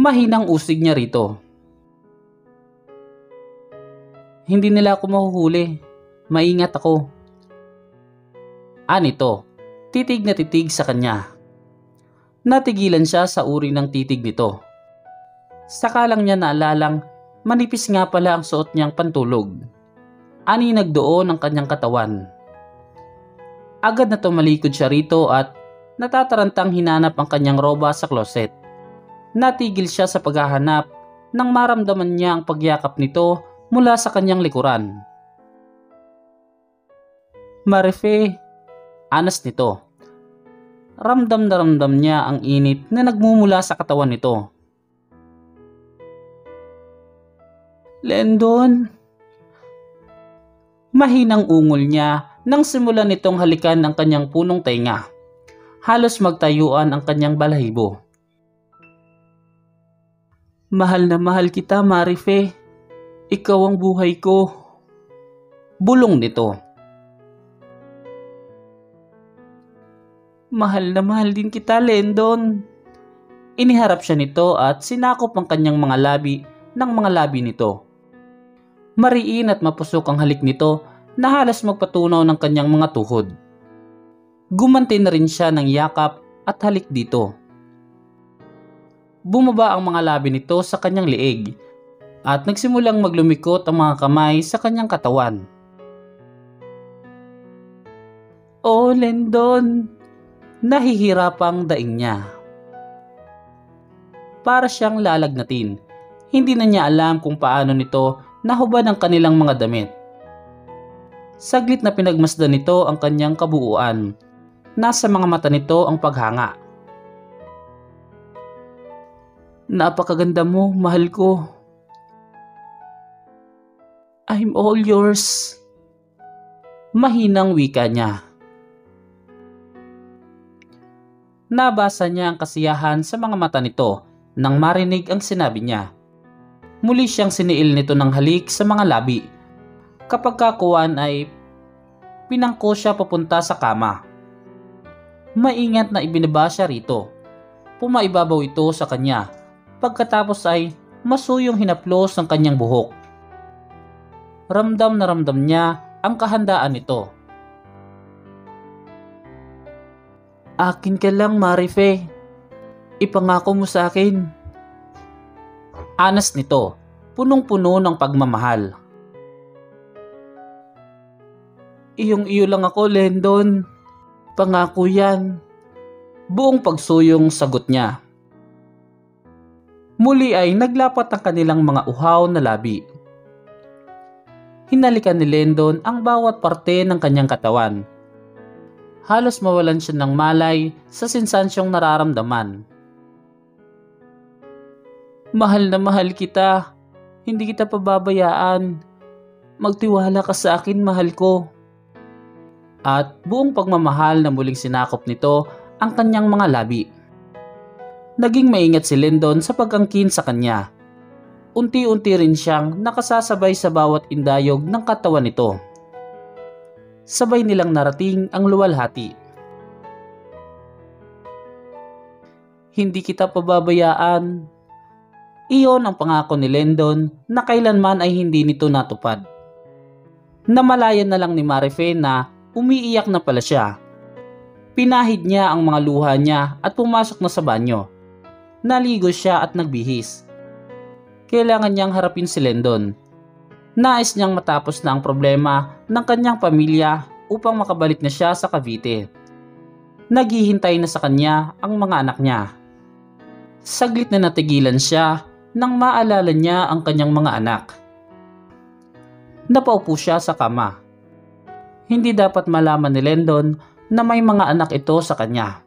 Mahinang usig niya rito. Hindi nila ako mahuhuli. Maingat ako. Anito, titig na titig sa kanya. Natigilan siya sa uri ng titig nito. Saka lang niya naalalang manipis nga pala ang suot niyang pantulog. Ani nagdoon ang kanyang katawan. Agad na tumalikod siya rito at natatarantang hinanap ang kanyang roba sa kloset. Natigil siya sa paghahanap nang maramdaman niya ang pagyakap nito mula sa kanyang likuran. Marife, anas nito. Ramdam na ramdam niya ang init na nagmumula sa katawan nito. Lendon! Mahinang ungol niya nang simulan nitong halikan ng kanyang punong tainga. Halos magtayuan ang kanyang balahibo. Mahal na mahal kita, Marife. Ikaw ang buhay ko. Bulong nito. Mahal na mahal din kita, Lendon. Iniharap siya nito at sinakop ang kanyang mga labi ng mga labi nito. Mariin at mapusok ang halik nito na halos magpatunaw ng kanyang mga tuhod. Gumanti na rin siya ng yakap at halik dito. Bumaba ang mga labi nito sa kanyang liig at nagsimulang maglumikot ang mga kamay sa kanyang katawan. Oh, Lendon! Nahihirapang daing niya. Para siyang lalagnatin. Hindi na niya alam kung paano nito nahubad ang kanilang mga damit. Saglit na pinagmasdan nito ang kanyang kabuuan. Nasa mga mata nito ang paghanga. Napakaganda mo, mahal ko. I'm all yours. Mahinang wika niya. Nabasa niya ang kasiyahan sa mga mata nito nang marinig ang sinabi niya. Muli siyang siniil nito ng halik sa mga labi. Kapag kakuan ay pinangko siya papunta sa kama. Maingat na ibinaba siya rito. Pumaibabaw ito sa kanya. Pagkatapos ay masuyong hinaplos ng kanyang buhok. Ramdam na ramdam niya ang kahandaan nito. Akin ka lang, Marife. Ipangako mo sa akin. Anas nito, punong-puno ng pagmamahal. Iyong iyo lang ako, Lendon. Pangako yan. Buong pagsuyong sagot niya. Muli ay naglapat ang kanilang mga uhaw na labi. Hinalikan ni Lendon ang bawat parte ng kanyang katawan. Halos mawalan siya ng malay sa sinsansyong nararamdaman. Mahal na mahal kita. Hindi kita pababayaan. Magtiwala ka sa akin, mahal ko at buong pagmamahal na muling sinakop nito ang kanyang mga labi. Naging maingat si Lyndon sa pagangkin sa kanya. Unti-unti rin siyang nakasasabay sa bawat indayog ng katawan nito. Sabay nilang narating ang luwalhati. Hindi kita pababayaan. Iyon ang pangako ni Lendon na kailanman ay hindi nito natupad. Namalayan na lang ni Marife na Umiiyak na pala siya. Pinahid niya ang mga luha niya at pumasok na sa banyo. Naligo siya at nagbihis. Kailangan niyang harapin si Lendon. Nais niyang matapos na ang problema ng kanyang pamilya upang makabalik na siya sa Cavite. Naghihintay na sa kanya ang mga anak niya. Saglit na natigilan siya nang maalala niya ang kanyang mga anak. Napaupo siya sa kama hindi dapat malaman ni Lendon na may mga anak ito sa kanya.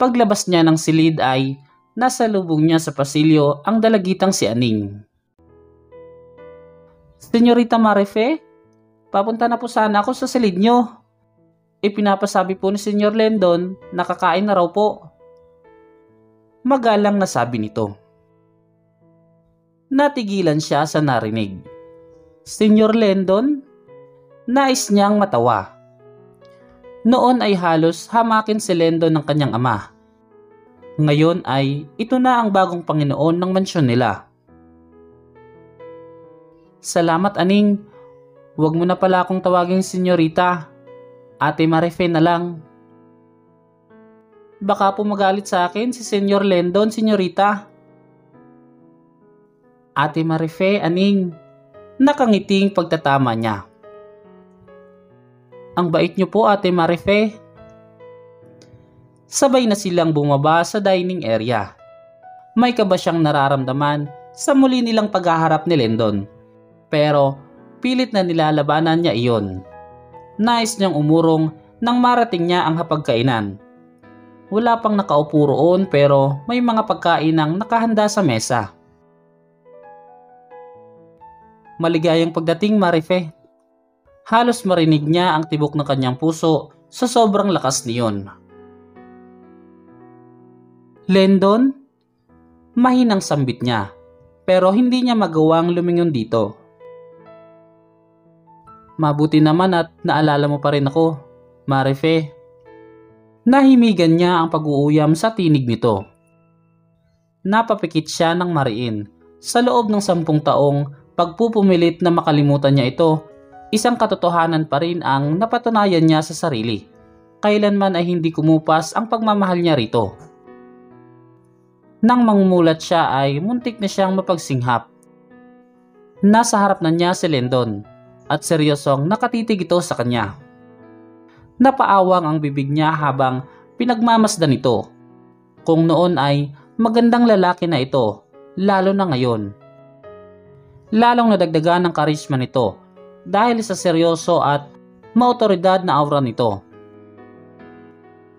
Paglabas niya ng silid ay nasa lubong niya sa pasilyo ang dalagitang si Aning. Senyorita Marife, papunta na po sana ako sa silid niyo. Ipinapasabi po ni Senyor Lendon na kakain na raw po. Magalang na sabi nito. Natigilan siya sa narinig. Senyor Lendon, Nais niyang matawa. Noon ay halos hamakin si Lendo ng kanyang ama. Ngayon ay ito na ang bagong Panginoon ng mansyon nila. Salamat aning, huwag mo na pala akong tawaging senyorita. Ate Marife na lang. Baka po magalit sa akin si Senyor Lendon, senyorita. Ate Marife, aning, nakangiting pagtatama niya. Ang bait niyo po ate Marife. Sabay na silang bumaba sa dining area. May kaba siyang nararamdaman sa muli nilang paghaharap ni Lendon. Pero pilit na nilalabanan niya iyon. Nais niyang umurong nang marating niya ang hapagkainan. Wala pang nakaupo roon pero may mga pagkain ang nakahanda sa mesa. Maligayang pagdating Marife, halos marinig niya ang tibok ng kanyang puso sa sobrang lakas niyon. Lendon? Mahinang sambit niya, pero hindi niya magawang lumingon dito. Mabuti naman at naalala mo pa rin ako, Marife. Nahimigan niya ang pag-uuyam sa tinig nito. Napapikit siya ng mariin. Sa loob ng sampung taong pagpupumilit na makalimutan niya ito Isang katotohanan pa rin ang napatunayan niya sa sarili. Kailanman ay hindi kumupas ang pagmamahal niya rito. Nang mangumulat siya ay muntik na siyang mapagsinghap. Nasa harap na niya si Lendon at seryosong nakatitig ito sa kanya. Napaawang ang bibig niya habang pinagmamasdan ito. Kung noon ay magandang lalaki na ito, lalo na ngayon. Lalong nadagdagan ng karisma nito dahil sa seryoso at maotoridad na aura nito.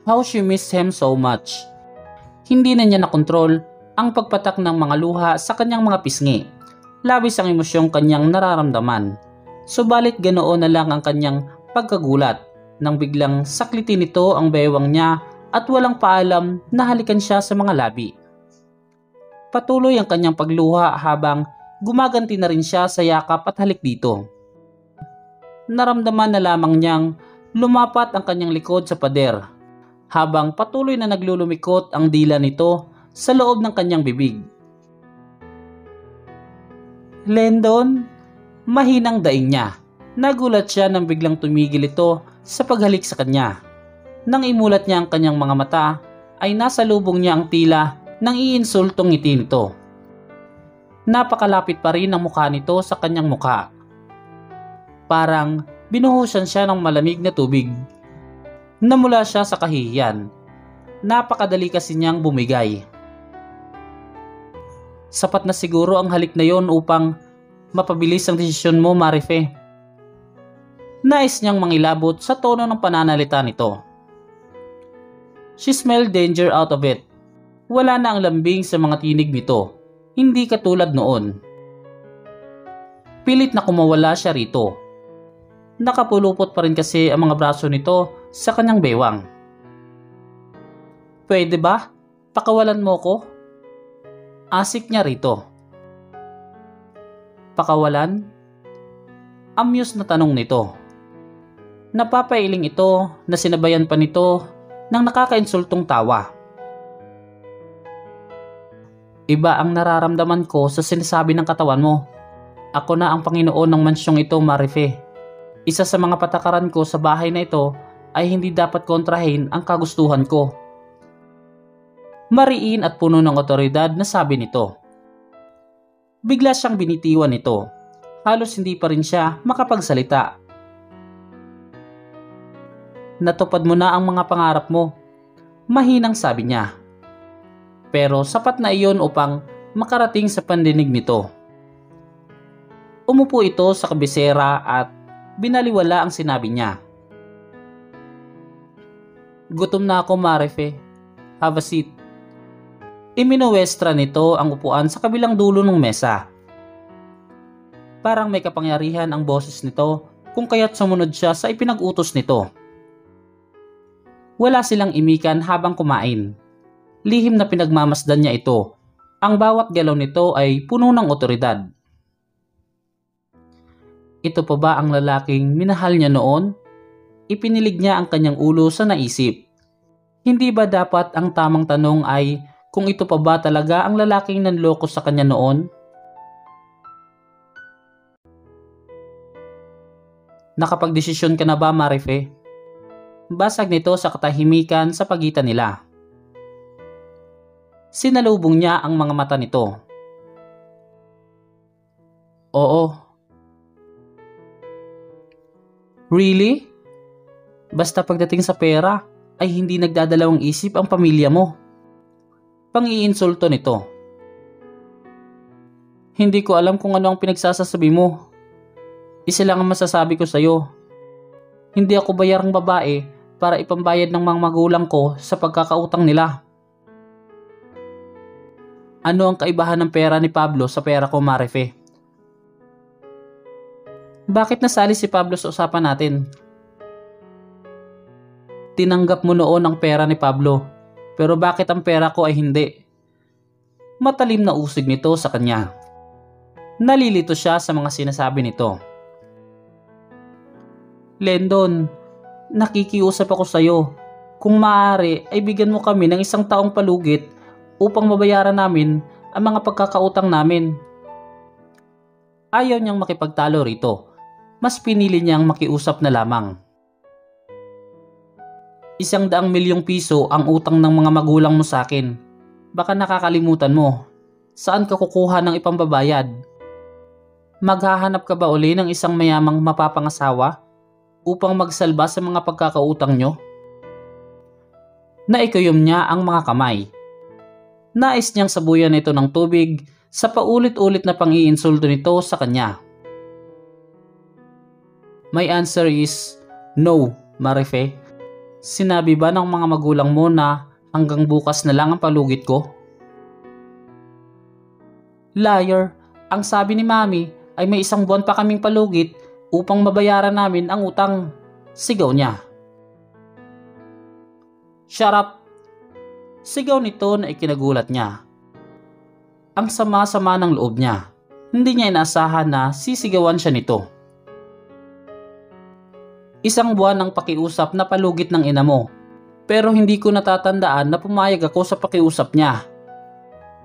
How she missed him so much. Hindi na niya nakontrol ang pagpatak ng mga luha sa kanyang mga pisngi. Labis ang emosyong kanyang nararamdaman. Subalit ganoon na lang ang kanyang pagkagulat nang biglang saklitin nito ang bewang niya at walang paalam na halikan siya sa mga labi. Patuloy ang kanyang pagluha habang gumaganti na rin siya sa yakap at halik dito. Naramdaman na lamang niyang lumapat ang kanyang likod sa pader habang patuloy na naglulumikot ang dila nito sa loob ng kanyang bibig. Lendon, mahinang daing niya. Nagulat siya nang biglang tumigil ito sa paghalik sa kanya. Nang imulat niya ang kanyang mga mata, ay nasa lubong niya ang tila ng iinsultong ngiti nito. Napakalapit pa rin ang mukha nito sa kanyang mukha. Parang binuhusan siya ng malamig na tubig. Namula siya sa kahihiyan. Napakadali kasi niyang bumigay. Sapat na siguro ang halik na yon upang mapabilis ang desisyon mo, Marife. Nais niyang mangilabot sa tono ng pananalita nito. She smelled danger out of it. Wala na ang lambing sa mga tinig nito hindi katulad noon. Pilit na kumawala siya rito. Nakapulupot pa rin kasi ang mga braso nito sa kanyang bewang. Pwede ba? Pakawalan mo ko? Asik niya rito. Pakawalan? Amuse na tanong nito. Napapailing ito na sinabayan pa nito ng nakakainsultong tawa. Iba ang nararamdaman ko sa sinasabi ng katawan mo. Ako na ang Panginoon ng mansyong ito, Marife. Isa sa mga patakaran ko sa bahay na ito ay hindi dapat kontrahin ang kagustuhan ko. Mariin at puno ng otoridad na sabi nito. Bigla siyang binitiwan nito. Halos hindi pa rin siya makapagsalita. Natupad mo na ang mga pangarap mo. Mahinang sabi niya pero sapat na iyon upang makarating sa pandinig nito. Umupo ito sa kabisera at binaliwala ang sinabi niya. Gutom na ako, Marife. Have a seat. Iminuwestra nito ang upuan sa kabilang dulo ng mesa. Parang may kapangyarihan ang boses nito kung kaya't sumunod siya sa ipinag-utos nito. Wala silang imikan habang kumain lihim na pinagmamasdan niya ito. Ang bawat galaw nito ay puno ng otoridad. Ito pa ba ang lalaking minahal niya noon? Ipinilig niya ang kanyang ulo sa naisip. Hindi ba dapat ang tamang tanong ay kung ito pa ba talaga ang lalaking nanloko sa kanya noon? Nakapagdesisyon ka na ba, Marife? Basag nito sa katahimikan sa pagitan nila. Sinalubong niya ang mga mata nito. Oo. Really? Basta pagdating sa pera ay hindi nagdadalawang isip ang pamilya mo. Pang-iinsulto nito. Hindi ko alam kung ano ang pinagsasasabi mo. Isa lang ang masasabi ko sa'yo. Hindi ako bayarang babae para ipambayad ng mga magulang ko sa pagkakautang nila. Ano ang kaibahan ng pera ni Pablo sa pera ko, Marife? Bakit nasali si Pablo sa usapan natin? Tinanggap mo noon ang pera ni Pablo, pero bakit ang pera ko ay hindi? Matalim na usig nito sa kanya. Nalilito siya sa mga sinasabi nito. Lendon, nakikiusap ako sa iyo. Kung maaari ay bigyan mo kami ng isang taong palugit upang mabayaran namin ang mga pagkakautang namin. Ayaw niyang makipagtalo rito. Mas pinili niyang makiusap na lamang. Isang daang milyong piso ang utang ng mga magulang mo sa akin. Baka nakakalimutan mo. Saan ka kukuha ng ipambabayad? Maghahanap ka ba uli ng isang mayamang mapapangasawa upang magsalba sa mga pagkakautang nyo? Naikayom niya ang mga kamay nais niyang sabuyan ito ng tubig sa paulit-ulit na pang-iinsulto nito sa kanya. My answer is, No, Marife. Sinabi ba ng mga magulang mo na hanggang bukas na lang ang palugit ko? Liar, ang sabi ni Mami ay may isang buwan pa kaming palugit upang mabayaran namin ang utang. Sigaw niya. Shut up! Sigaw nito na ikinagulat niya. Ang sama-sama ng loob niya. Hindi niya inaasahan na sisigawan siya nito. Isang buwan ang pakiusap na palugit ng ina mo. Pero hindi ko natatandaan na pumayag ako sa pakiusap niya.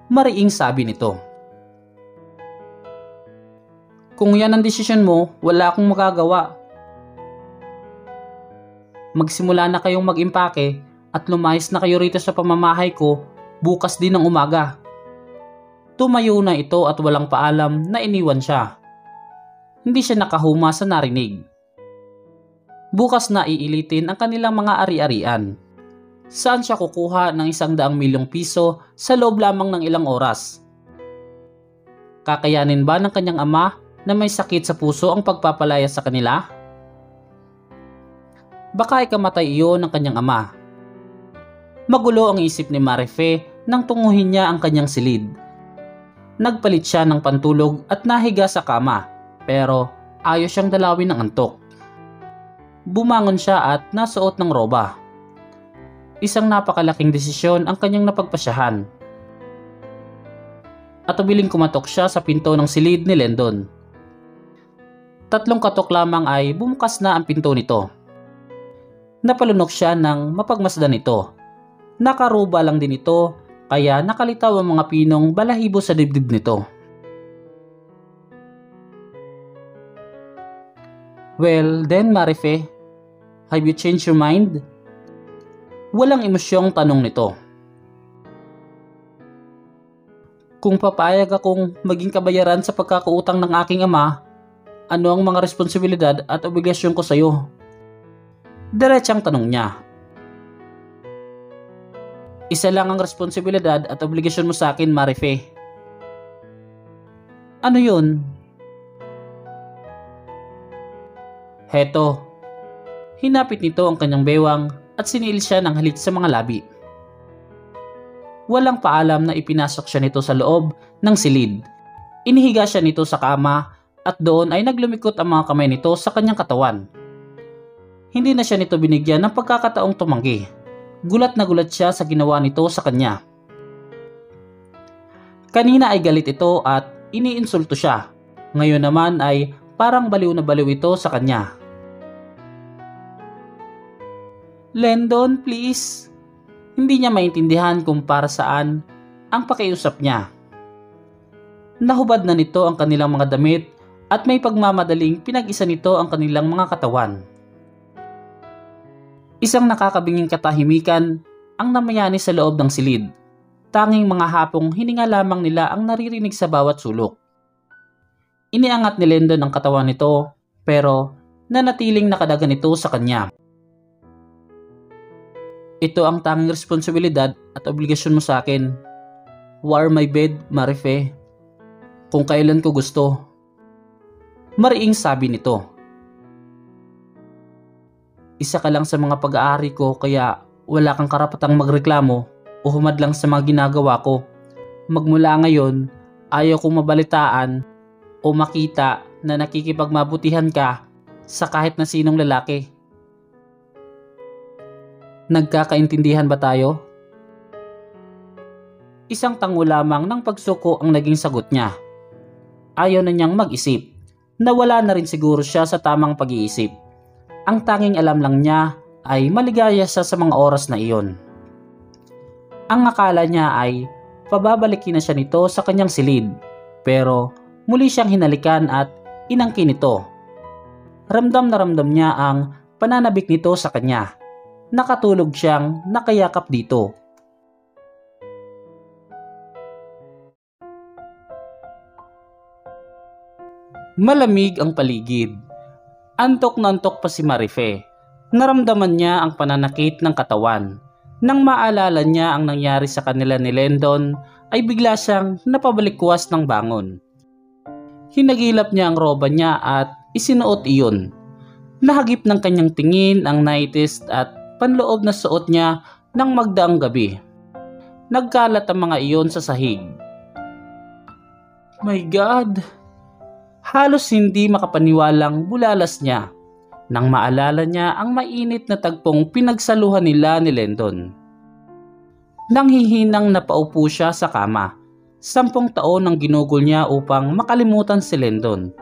Mariing sabi nito. Kung yan ang desisyon mo, wala akong magagawa. Magsimula na kayong mag-impake at lumayas na kayo rito sa pamamahay ko bukas din ng umaga. Tumayo na ito at walang paalam na iniwan siya. Hindi siya nakahuma sa narinig. Bukas na iilitin ang kanilang mga ari-arian. Saan siya kukuha ng isang daang milyong piso sa loob lamang ng ilang oras? Kakayanin ba ng kanyang ama na may sakit sa puso ang pagpapalaya sa kanila? Baka ikamatay iyon ng kanyang ama. Magulo ang isip ni Marife nang tunguhin niya ang kanyang silid. Nagpalit siya ng pantulog at nahiga sa kama pero ayos siyang dalawin ng antok. Bumangon siya at nasuot ng roba. Isang napakalaking desisyon ang kanyang napagpasyahan. At ubiling kumatok siya sa pinto ng silid ni Lendon. Tatlong katok lamang ay bumukas na ang pinto nito. Napalunok siya ng mapagmasdan ito. Nakaruba lang din ito kaya nakalitaw ang mga pinong balahibo sa dibdib nito. Well, then Marife, have you changed your mind? Walang emosyong tanong nito. Kung papayag akong maging kabayaran sa pagkakautang ng aking ama, ano ang mga responsibilidad at obligasyon ko sa iyo? Diretsang tanong niya. Isa lang ang responsibilidad at obligasyon mo sa akin, Marife. Ano yun? Heto. Hinapit nito ang kanyang bewang at sinil siya ng halik sa mga labi. Walang paalam na ipinasok siya nito sa loob ng silid. Inihiga siya nito sa kama at doon ay naglumikot ang mga kamay nito sa kanyang katawan. Hindi na siya nito binigyan ng pagkakataong tumanggi. Gulat na gulat siya sa ginawa nito sa kanya. Kanina ay galit ito at iniinsulto siya. Ngayon naman ay parang baliw na baliw ito sa kanya. Lendon, please. Hindi niya maintindihan kung para saan ang pakiusap niya. Nahubad na nito ang kanilang mga damit at may pagmamadaling pinag-isa nito ang kanilang mga katawan. Isang nakakabinging katahimikan ang namayani sa loob ng silid. Tanging mga hapong hininga lamang nila ang naririnig sa bawat sulok. Iniangat ni Lendon ang katawan nito pero nanatiling nakadagan ito sa kanya. Ito ang tanging responsibilidad at obligasyon mo sa akin. War my bed, Marife. Kung kailan ko gusto. Mariing sabi nito. Isa ka lang sa mga pag-aari ko kaya wala kang karapatang magreklamo o humadlang sa mga ginagawa ko. Magmula ngayon, ayaw kong mabalitaan o makita na nakikipagmabutihan ka sa kahit na sinong lalaki. Nagkakaintindihan ba tayo? Isang tango lamang ng pagsuko ang naging sagot niya. Ayaw na niyang mag-isip. Nawala na rin siguro siya sa tamang pag-iisip. Ang tanging alam lang niya ay maligaya siya sa mga oras na iyon. Ang akala niya ay pababalikin na siya nito sa kanyang silid. Pero muli siyang hinalikan at inangkin ito. Ramdam na ramdam niya ang pananabik nito sa kanya nakatulog siyang nakayakap dito. Malamig ang paligid. Antok na antok pa si Marife. Naramdaman niya ang pananakit ng katawan. Nang maalala niya ang nangyari sa kanila ni Lendon, ay bigla siyang napabalikwas ng bangon. Hinagilap niya ang roba niya at isinuot iyon. Nahagip ng kanyang tingin ang nightist at panloob na suot niya ng magdaang gabi. Nagkalat ang mga iyon sa sahig. My God! Halos hindi makapaniwalang bulalas niya nang maalala niya ang mainit na tagpong pinagsaluhan nila ni Lendon. Nang hihinang napaupo siya sa kama, sampung taon ang ginugol niya upang makalimutan si Lendon.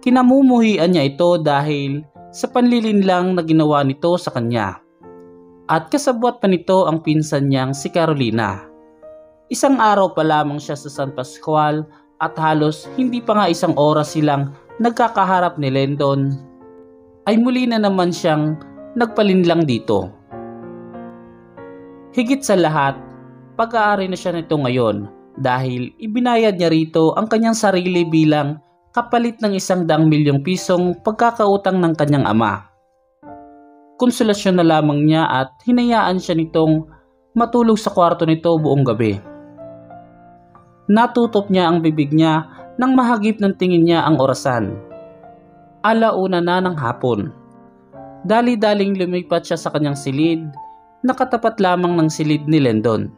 Kinamumuhian niya ito dahil sa panlilinlang na ginawa nito sa kanya. At kasabwat pa nito ang pinsan niyang si Carolina. Isang araw pa lamang siya sa San Pascual at halos hindi pa nga isang oras silang nagkakaharap ni Lendon ay muli na naman siyang nagpalinlang dito. Higit sa lahat, pag-aari na siya nito ngayon dahil ibinayad niya rito ang kanyang sarili bilang kapalit ng isang daang milyong pisong pagkakautang ng kanyang ama. Konsolasyon na lamang niya at hinayaan siya nitong matulog sa kwarto nito buong gabi. Natutop niya ang bibig niya nang mahagip ng tingin niya ang orasan alauna na ng hapon. Dali-daling lumipat siya sa kanyang silid, nakatapat lamang ng silid ni Lendon.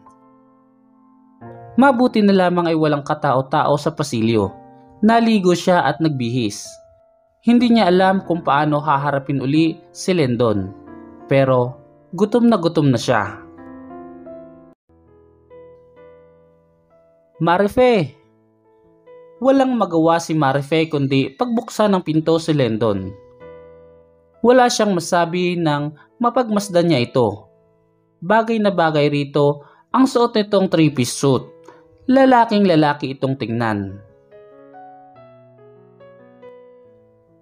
Mabuti na lamang ay walang katao-tao sa pasilyo. Naligo siya at nagbihis. Hindi niya alam kung paano haharapin uli si Lendon. Pero gutom na gutom na siya. Marife, Walang magawa si Marife kundi pagbuksan ng pinto si Lendon. Wala siyang masabi nang mapagmasdan niya ito. Bagay na bagay rito ang suot nitong three-piece suit. Lalaking lalaki itong tingnan.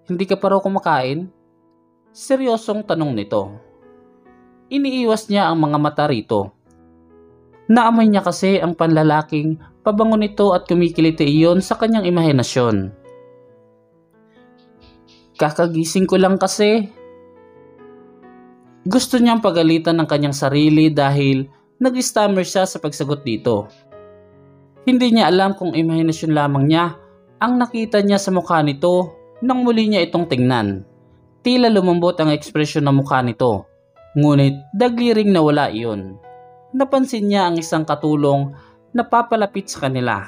Hindi ka pa raw kumakain? Seryosong tanong nito. Iniiwas niya ang mga mata rito. Naamoy niya kasi ang panlalaking pabango nito at kumikiliti iyon sa kanyang imahinasyon. Kakagising ko lang kasi. Gusto niyang pagalitan ng kanyang sarili dahil nag-stammer siya sa pagsagot dito. Hindi niya alam kung imahinasyon lamang niya ang nakita niya sa mukha nito nang muli niya itong tingnan. Tila lumambot ang ekspresyon ng mukha nito, ngunit dagliring nawala iyon. Napansin niya ang isang katulong napapalapit sa kanila.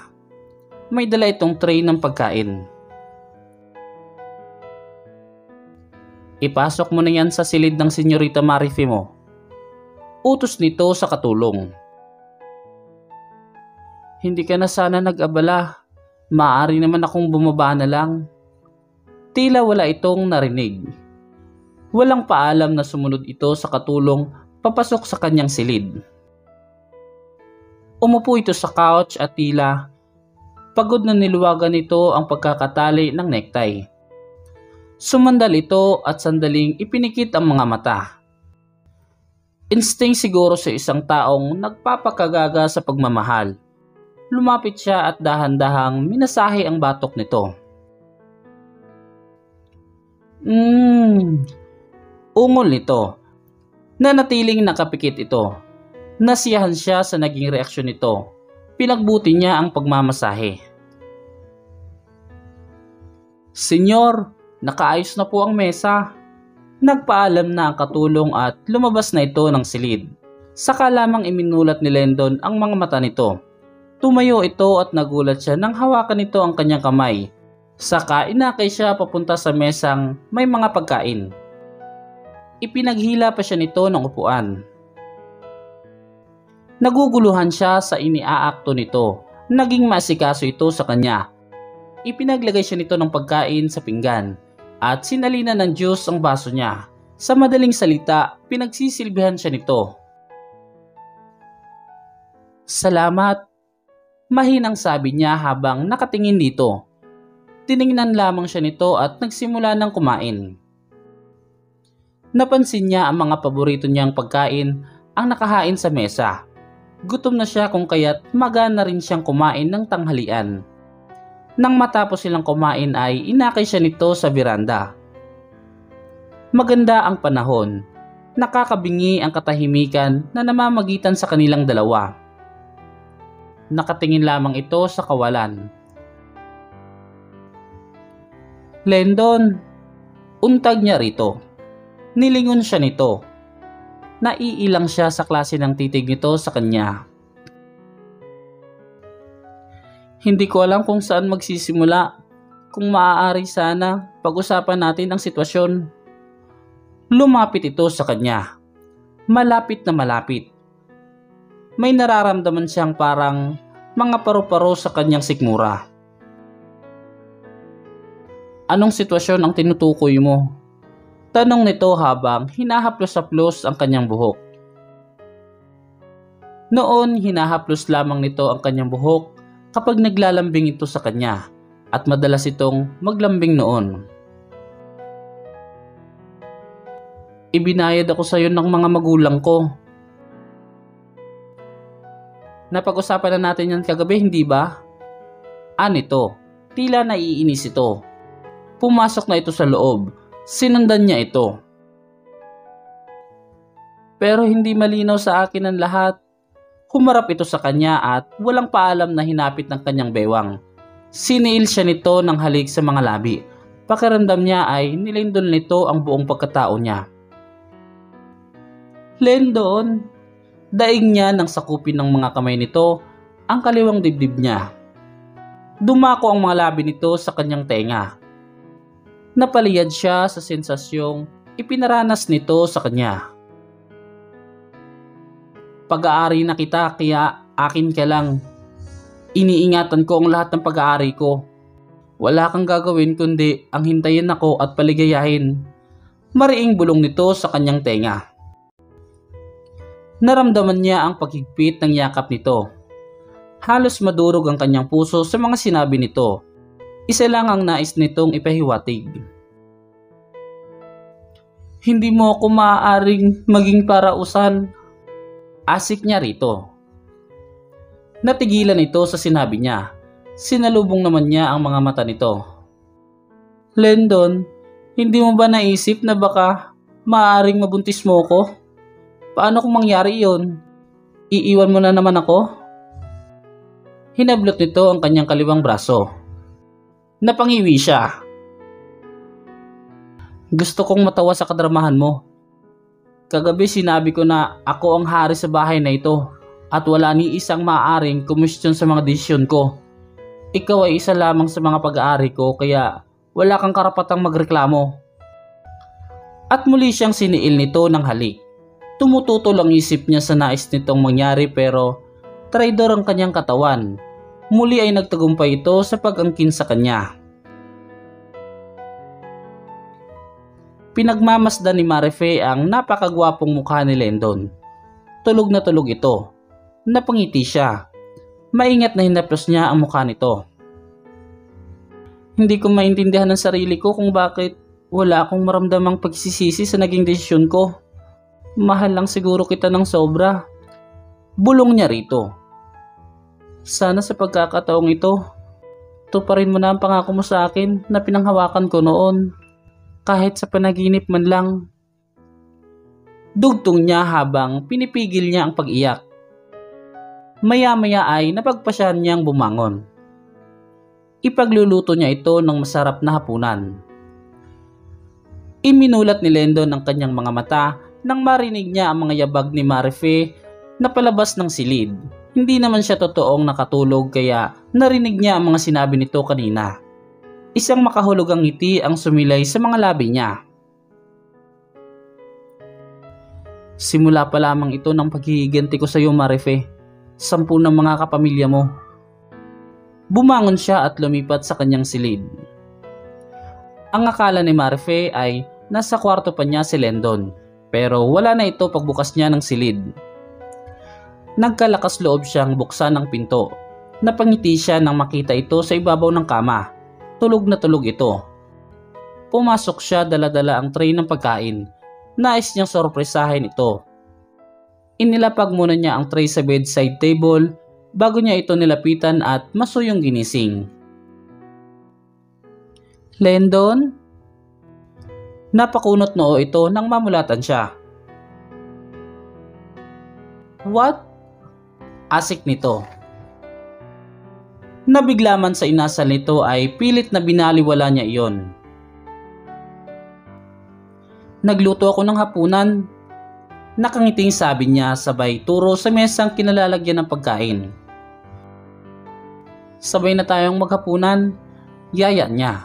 May dala itong tray ng pagkain. Ipasok mo na yan sa silid ng senyorita Marife mo. Utos nito sa katulong. Hindi ka na sana nag-abala. Maari naman akong bumaba na lang. Tila wala itong narinig. Walang paalam na sumunod ito sa katulong papasok sa kanyang silid. Umupo ito sa couch at tila pagod na niluwagan nito ang pagkakatali ng necktie. Sumandal ito at sandaling ipinikit ang mga mata. Instinct siguro sa isang taong nagpapakagaga sa pagmamahal. Lumapit siya at dahan-dahang minasahe ang batok nito. Mmm, ungol nito. Nanatiling nakapikit ito Nasiyahan siya sa naging reaksyon nito. Pinagbuti niya ang pagmamasahe. Senyor, nakaayos na po ang mesa. Nagpaalam na ang katulong at lumabas na ito ng silid. Saka lamang iminulat ni Lendon ang mga mata nito. Tumayo ito at nagulat siya nang hawakan nito ang kanyang kamay. Saka inakay siya papunta sa mesang may mga pagkain. Ipinaghila pa siya nito ng upuan. Naguguluhan siya sa iniaakto nito. Naging masikaso ito sa kanya. Ipinaglagay siya nito ng pagkain sa pinggan at sinalina ng Diyos ang baso niya. Sa madaling salita, pinagsisilbihan siya nito. Salamat, mahinang sabi niya habang nakatingin dito. Tiningnan lamang siya nito at nagsimula ng kumain. Napansin niya ang mga paborito niyang pagkain ang nakahain sa mesa Gutom na siya kung kaya't magana rin siyang kumain ng tanghalian. Nang matapos silang kumain ay inakay siya nito sa veranda. Maganda ang panahon. Nakakabingi ang katahimikan na namamagitan sa kanilang dalawa. Nakatingin lamang ito sa kawalan. Lendon, Untag niya rito. Nilingon siya nito. Naiilang siya sa klase ng titig nito sa kanya. Hindi ko alam kung saan magsisimula. Kung maaari sana, pag-usapan natin ang sitwasyon. Lumapit ito sa kanya. Malapit na malapit. May nararamdaman siyang parang mga paru-paro sa kanyang sikmura. Anong sitwasyon ang tinutukoy mo? Tanong nito habang hinahaplos-haplos ang kanyang buhok. Noon, hinahaplos lamang nito ang kanyang buhok kapag naglalambing ito sa kanya at madalas itong maglambing noon. Ibinayad ako sa iyo ng mga magulang ko. Napag-usapan na natin yan kagabi, hindi ba? Anito, tila naiinis ito. Pumasok na ito sa loob. Sinundan niya ito. Pero hindi malinaw sa akin ang lahat. Humarap ito sa kanya at walang paalam na hinapit ng kanyang bewang. Siniil siya nito ng halik sa mga labi. Pakiramdam niya ay nilindol nito ang buong pagkatao niya. Lendon. Daing niya nang sakupin ng mga kamay nito ang kaliwang dibdib niya. Dumako ang mga labi nito sa kanyang tenga. Napaliyad siya sa sensasyong ipinaranas nito sa kanya. Pag-aari na kita kaya akin ka lang. Iniingatan ko ang lahat ng pag-aari ko. Wala kang gagawin kundi ang hintayin ako at paligayahin. Mariing bulong nito sa kanyang tenga. Naramdaman niya ang paghigpit ng yakap nito. Halos madurog ang kanyang puso sa mga sinabi nito. Isa lang ang nais nitong ipahiwatig. Hindi mo ako maaaring maging parausan. Asik niya rito. Natigilan ito sa sinabi niya. Sinalubong naman niya ang mga mata nito. Lendon, hindi mo ba naisip na baka maaaring mabuntis mo ko? Paano kung mangyari iyon? Iiwan mo na naman ako? Hinablot nito ang kanyang kaliwang braso. Napangiwi siya. Gusto kong matawa sa kadramahan mo. Kagabi sinabi ko na ako ang hari sa bahay na ito at wala ni isang maaaring kumusyon sa mga desisyon ko. Ikaw ay isa lamang sa mga pag-aari ko kaya wala kang karapatang magreklamo. At muli siyang siniil nito ng halik. Tumututol ang isip niya sa nais nitong mangyari pero traidor ang kanyang katawan. Muli ay nagtagumpay ito sa pag-angkin sa kanya. Pinagmamasdan ni Marife ang napakagwapong mukha ni Lendon. Tulog na tulog ito. Napangiti siya. Maingat na hinaplos niya ang mukha nito. Hindi ko maintindihan ng sarili ko kung bakit wala akong maramdamang pagsisisi sa naging desisyon ko. Mahal lang siguro kita ng sobra. Bulong niya rito. Sana sa pagkakataong ito, tuparin mo na ang pangako mo sa akin na pinanghawakan ko noon. Kahit sa panaginip man lang. Dugtong niya habang pinipigil niya ang pag-iyak. Maya-maya ay napagpasyahan niyang bumangon. Ipagluluto niya ito ng masarap na hapunan. Iminulat ni Lendon ang kanyang mga mata nang marinig niya ang mga yabag ni Marife na palabas ng silid. Hindi naman siya totoong nakatulog kaya narinig niya ang mga sinabi nito kanina. Isang makahulugang ngiti ang sumilay sa mga labi niya. Simula pa lamang ito ng paghihiganti ko sa iyo Marife. Sampu ng mga kapamilya mo. Bumangon siya at lumipat sa kanyang silid. Ang akala ni Marife ay nasa kwarto pa niya si Lendon pero wala na ito pagbukas niya ng silid. Nagkalakas loob siyang buksan ang pinto. Napangiti siya nang makita ito sa ibabaw ng kama. Tulog na tulog ito. Pumasok siya daladala ang tray ng pagkain. Nais niyang sorpresahin ito. Inilapag muna niya ang tray sa bedside table bago niya ito nilapitan at masuyong ginising. Lendon, Napakunot noo ito nang mamulatan siya. What? Asik nito. Nabigla man sa inasal nito ay pilit na binaliwala niya iyon. Nagluto ako ng hapunan. Nakangiting sabi niya sabay turo sa mesang kinalalagyan ng pagkain. Sabay na tayong maghapunan, yaya niya.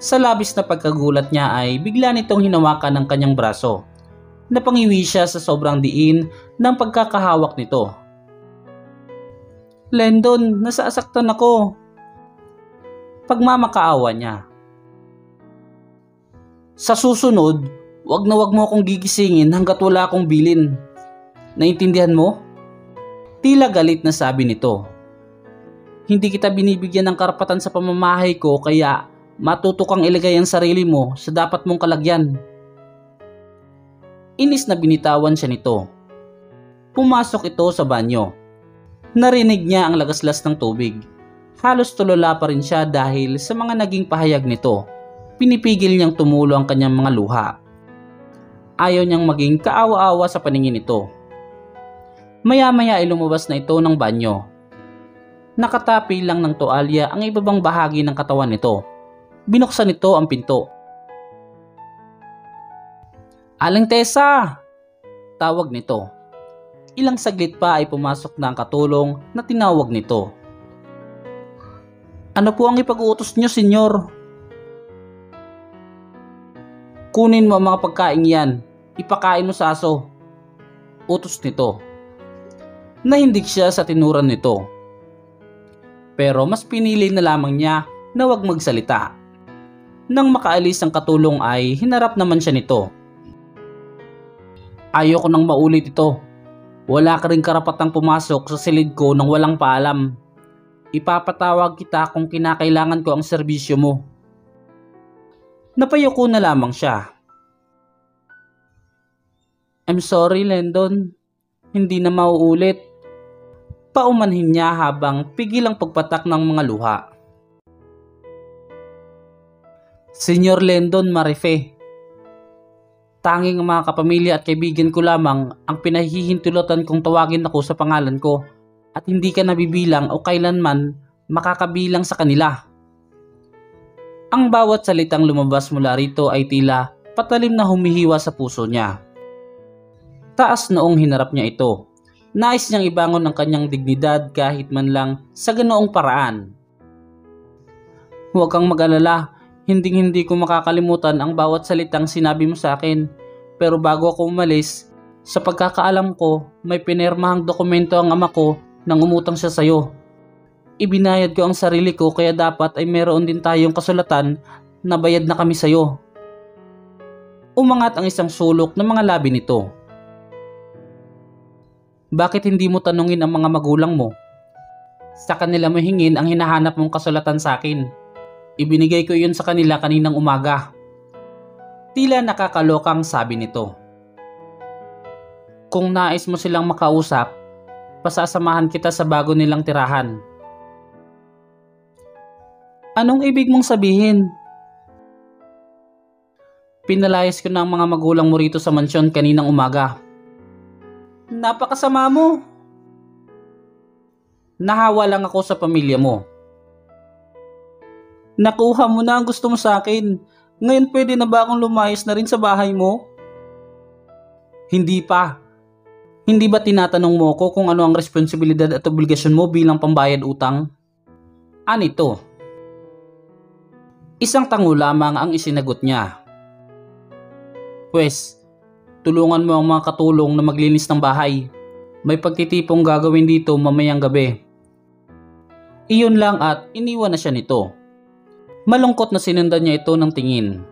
Sa labis na pagkagulat niya ay bigla nitong hinawakan ng kanyang braso. Napangiwi siya sa sobrang diin ng pagkakahawak nito. Lendon, nasasaktan ako. Pagmamakaawa niya. Sa susunod, wag na wag mo akong gigisingin hanggat wala akong bilin. Naintindihan mo? Tila galit na sabi nito. Hindi kita binibigyan ng karapatan sa pamamahay ko kaya matuto kang ilagay ang sarili mo sa dapat mong kalagyan. Inis na binitawan siya nito. Pumasok ito sa banyo. Narinig niya ang lagaslas ng tubig. Halos tulala pa rin siya dahil sa mga naging pahayag nito pinipigil niyang tumulo ang kanyang mga luha. Ayaw niyang maging kaawa-awa sa paningin nito. Maya-maya ay lumabas na ito ng banyo. Nakatapi lang ng toalya ang ibabang bahagi ng katawan nito. Binuksan nito ang pinto. Aling Tessa! Tawag nito. Ilang saglit pa ay pumasok na ang katulong na tinawag nito. Ano po ang ipag-uutos niyo, senyor? Kunin mo ang mga pagkain yan. Ipakain mo sa aso. Utos nito. Nahindik siya sa tinuran nito. Pero mas pinili na lamang niya na wag magsalita. Nang makaalis ang katulong ay hinarap naman siya nito. Ayoko nang maulit ito. Wala ka rin karapatang pumasok sa silid ko nang walang paalam. Ipapatawag kita kung kinakailangan ko ang serbisyo mo. Napayuko na lamang siya. I'm sorry, Lendon. Hindi na mauulit. Paumanhin niya habang pigil ang pagpatak ng mga luha. Senyor Lendon Marife, tanging mga kapamilya at kaibigan ko lamang ang pinahihintulutan kong tawagin ako sa pangalan ko at hindi ka nabibilang o kailanman makakabilang sa kanila. Ang bawat salitang lumabas mula rito ay tila patalim na humihiwa sa puso niya. Taas noong hinarap niya ito. Nais niyang ibangon ang kanyang dignidad kahit man lang sa ganoong paraan. Huwag kang mag-alala, hindi hindi ko makakalimutan ang bawat salitang sinabi mo sa akin. Pero bago ako umalis, sa pagkakaalam ko, may pinirmahang dokumento ang ama ko nang umutang siya sa'yo ibinayad ko ang sarili ko kaya dapat ay meron din tayong kasulatan na bayad na kami sa'yo. Umangat ang isang sulok ng mga labi nito. Bakit hindi mo tanungin ang mga magulang mo? Sa kanila mo hingin ang hinahanap mong kasulatan sa akin. Ibinigay ko iyon sa kanila kaninang umaga. Tila nakakalokang sabi nito. Kung nais mo silang makausap, pasasamahan kita sa bago nilang tirahan Anong ibig mong sabihin? Pinalayas ko ng mga magulang mo rito sa mansyon kaninang umaga. Napakasama mo. Nahawa lang ako sa pamilya mo. Nakuha mo na ang gusto mo sa akin. Ngayon pwede na ba akong lumayas na rin sa bahay mo? Hindi pa. Hindi ba tinatanong mo ko kung ano ang responsibilidad at obligasyon mo bilang pambayad utang? Anito? Isang tango lamang ang isinagot niya. Pwes, tulungan mo ang mga katulong na maglinis ng bahay. May pagtitipong gagawin dito mamayang gabi. Iyon lang at iniwan na siya nito. Malungkot na sinundan niya ito ng tingin.